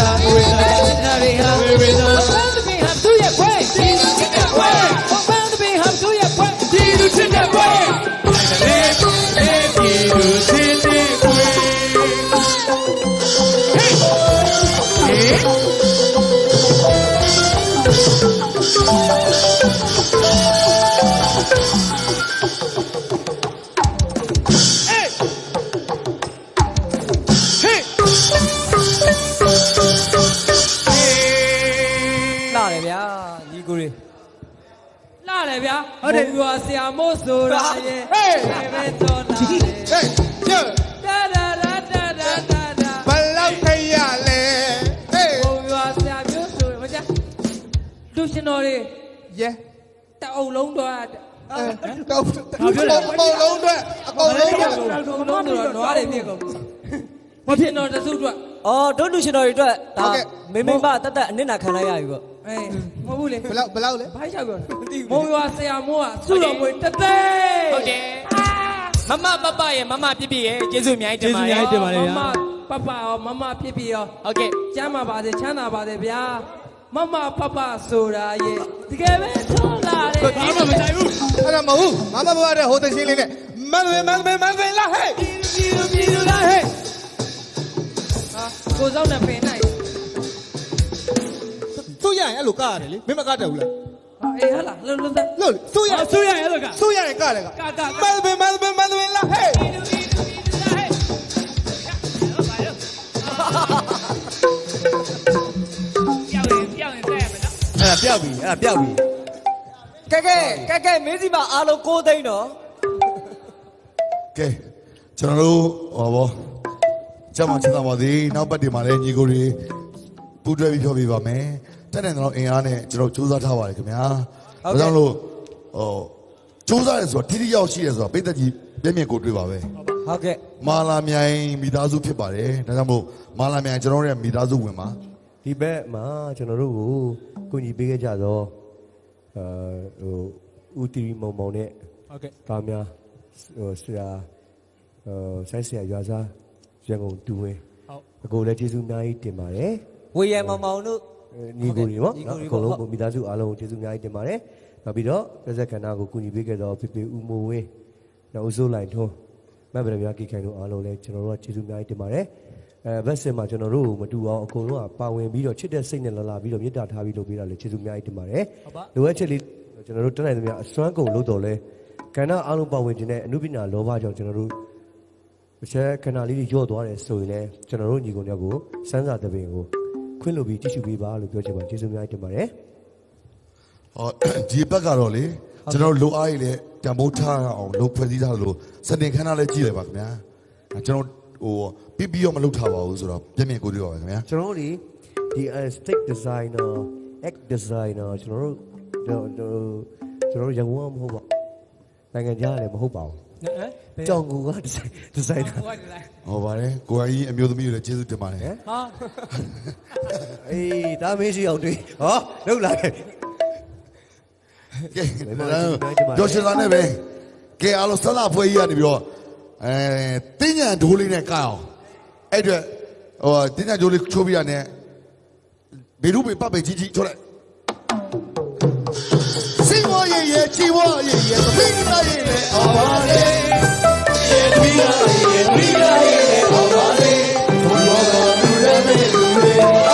[SPEAKER 13] ရတယ်ဗျာဟုတ်တယ်ပြောဆရာမို့ဆိုတာရဲ့ဟေးပဲတော်
[SPEAKER 22] တာဟေး
[SPEAKER 20] ပြောတာတာ
[SPEAKER 13] တာတာတာတာဘလောက်ခရလဲ
[SPEAKER 7] ဟေး
[SPEAKER 13] ဘုံပြောဆရာမျိုး
[SPEAKER 7] ဆိုမကြ
[SPEAKER 13] လူရှင်တော်တွေ
[SPEAKER 16] ရဲ
[SPEAKER 13] တအုပ်လုံးတော့
[SPEAKER 16] တော့တော့လုံးတော့အကုန်လုံးတော့
[SPEAKER 13] တော့တော့နွားတွေပြေကုန်မဖြစ်တော့တစုအတွက်
[SPEAKER 20] အော်တို့လူရှင်တော်တွေအတွက်ဒါမိမိမတတ်တတ်အနစ်နာခံလိုက်ရပြီပေါ့
[SPEAKER 13] အေးမဟုတ်ဘူးလေ
[SPEAKER 16] ဘယ်လောက်ဘယ်လောက်လဲ
[SPEAKER 13] ဘာရောက်ပြောမုံရွာဆရာမိုးကစုတော်မွေတသိန်း
[SPEAKER 21] ဟုတ်တယ်မမပပရဲ့မမပြပြရဲ့ကျေးဇူးအများကြီးတင်ပါတယ်
[SPEAKER 13] မမပပရောမမဖြစ်ဖြစ်ရော
[SPEAKER 21] ဟုတ်ကဲ့
[SPEAKER 13] ကျမ်းပါပါစေချမ်းသာပါစေဗျာမမပပဆိုတာရဲ့တကယ်ပဲထွန်းလာတယ်
[SPEAKER 16] ဘာမှမဆိုင်ဘူးအဲ့ဒါမဟုတ်ဘူးမမဘွားတဲ့ဟိုတချင်းလေးနဲ့မန်ဝဲမန်ဝဲမန်ဝဲလာဟဲ့
[SPEAKER 13] ပြည်သူပြည်သူလားဟဲ့ဟာကိုစောင်းနဲ့ပင်နိုင်
[SPEAKER 16] သူ့ ရရင်အဲ့လိုကားရတယ်လေမင်းမကားတယ်ဘူးလား
[SPEAKER 13] အေးဟာလားလုံးလုံးသား
[SPEAKER 16] လို့သူ့ရ
[SPEAKER 13] ဆူရရဲ့လို့က
[SPEAKER 16] သူ့ရရင်ကားတယ်က
[SPEAKER 13] ကက
[SPEAKER 16] မန်ဝဲမန်ဝဲမန်ဝဲလာဟဲ့
[SPEAKER 21] ပြောင်းရင်ပြောင်းရင်ဆက်ရမယ်နော်
[SPEAKER 8] အဲ့ဒါပြောက်ပြီအဲ့ဒါပြောက်ပြီ
[SPEAKER 20] ကဲကဲကဲကဲမင်းစီမှာအားလုံး6သိန်းတော့
[SPEAKER 7] ကဲကျွန်တော်တို့ဟောဘောကျမချင်တာပါသေးနောက်ပတ်ဒီမှာလည်းညီကိုတွေပူးတွဲပြီးပြောပြပါမယ် တက်တဲ့တော့အင်အားနဲ့ကျွန်တော်စူးစမ်းထားပါတယ်ခင်ဗျာဒါကြောင့်လို့ဟိုစူးစမ်းရဲဆိုတော့ထိထိရောက်ရှိရဲဆိုတော့ပိတ်သက်ကြီးပြည့်မြင့်ကိုတွေ့ပါပဲ
[SPEAKER 20] ဟုတ်ကဲ့
[SPEAKER 7] မာလာမြိုင်မိသားစုဖြစ်ပါတယ်ဒါကြောင့်မို့မာလာမြိုင်ကျွန်တော်တို့ရဲ့မိသားစုဝင်ပါ
[SPEAKER 8] ဒီဘက်မှာကျွန်တော်တို့ကိုကူညီပေးခဲ့ကြတော့အာဟိုဦးတီမောင်မောင်နဲ့
[SPEAKER 13] ဟုတ်ကဲ့
[SPEAKER 8] ကားများဟိုဆရာဟိုဆိုင်းဆရာရွာစားရန်ကုန်တူဝင်း
[SPEAKER 13] ဟုတ်
[SPEAKER 8] အကိုလည်းကျေးဇူးအများကြီးတင်ပါတယ်
[SPEAKER 20] ဝေယံမောင်မောင်တို့
[SPEAKER 8] ညီကိုတွေပေါ့
[SPEAKER 20] ညီ
[SPEAKER 8] နော်
[SPEAKER 20] ကိုတွေ
[SPEAKER 8] အကုန်လုံး
[SPEAKER 20] ပေါ့
[SPEAKER 8] မိသားစုအားလုံးကိုကျေးဇူးအများကြီးတင်ပါတယ်နောက်ပြီးတော့ပြဇက်ကန္နာကိုကူညီပေးခဲ့တော့ဖေဖေဦးမိုးဝင်းနောက်ဦးစိုးလိုင်ထွန်းမတ်ဗရမကိခိုင်တို့အားလုံးလည်းကျွန်တော်တို့ကကျေးဇူးအများကြီးတင်ပါတယ်အဲဘက်စင်မှာကျွန်တော်တို့ကိုမတူအောင်အကုန်လုံးကပါဝင်ပြီးတော့ချစ်တဲ့စိတ်နဲ့လာလာပြီးတော့မေတ္တာထားပြီးလုပ်ပေးတာလည်းကျေးဇူးအများကြီးတင်ပါတယ်လိုအပ်ချက်လေးကျွန်တော်တို့တက်နိုင်သမျှအစွမ်းကုန်လုပ်တော်လဲကန္နာအားလုံးပါဝင်ခြင်းနဲ့အနုပညာလောဘကြောင့်ကျွန်တော်တို့အချက်ခဏလေးတွေညော့သွားတယ်ဆိုရင်လည်းကျွန်တော်တို့ညီကောင်တွေကိုစမ်းစာတပင်ကို ခွင့်လို့ပြီးတ िश ူပေးပါလို့ပြောချင်ပါကျေးဇူးအများကြီးတင်ပါတယ်
[SPEAKER 7] ဟောဒီဘက်ကတော့လေကျွန်တော်တို့လိုအားရည်လေတံမိုးထားအောင်လုပ်ဖွဲ့စည်းထားလို့စတင်ခန်းထားလဲကြည့်လိုက်ပါခင်ဗျာအဲကျွန်တော်ဟိုပြပြရောမလုပ်ထားပါဘူးဆိုတော့ပြည့်မြင့်ကိုတွေ့ပါမယ်ခင်ဗျာ
[SPEAKER 8] ကျွန်တော်တို့ဒီဒီ stick designer act designer ကျွန်တော်တို့ကျွန်တော်တို့ရန်ကုန်ကမဟုတ်ပါနိုင်ငံခြားလည်းမဟုတ်ပါဘူး ကြောင်ကူက design designer
[SPEAKER 7] ဟောပါတယ်ကိုအကြီးအမျိုးသမီးတွေလည်းကျေးဇူးတင်ပါတယ်
[SPEAKER 13] ဟာ
[SPEAKER 8] အေးဒါမင်းရှိအောင်တွေ့ဟောလောက်လာခဲ့
[SPEAKER 7] ကဲကြောရှင်သာနဲ့ပဲကဲအားလုံးဆန္ဒဖွဲ့ကြီးကနေပြီးတော့အဲတင်းညံဒိုးလေးနဲ့ကောက်အောင်အဲ့အတွက်ဟိုတင်းညံဒိုးလေးချိုးပြရနဲ့ဘေရုပေပပေကြီးကြီးချိုးလိုက် ရဲ့ရဲ့ချီဝရဲ့ရဲ့သင်္ကရဲ့ရဲ့အော်ပါလေရဲ့ဒွီယာရဲ့ဒွီယာရဲ့အော်ပါလေဘုရားတော်လူရမေလူတွေ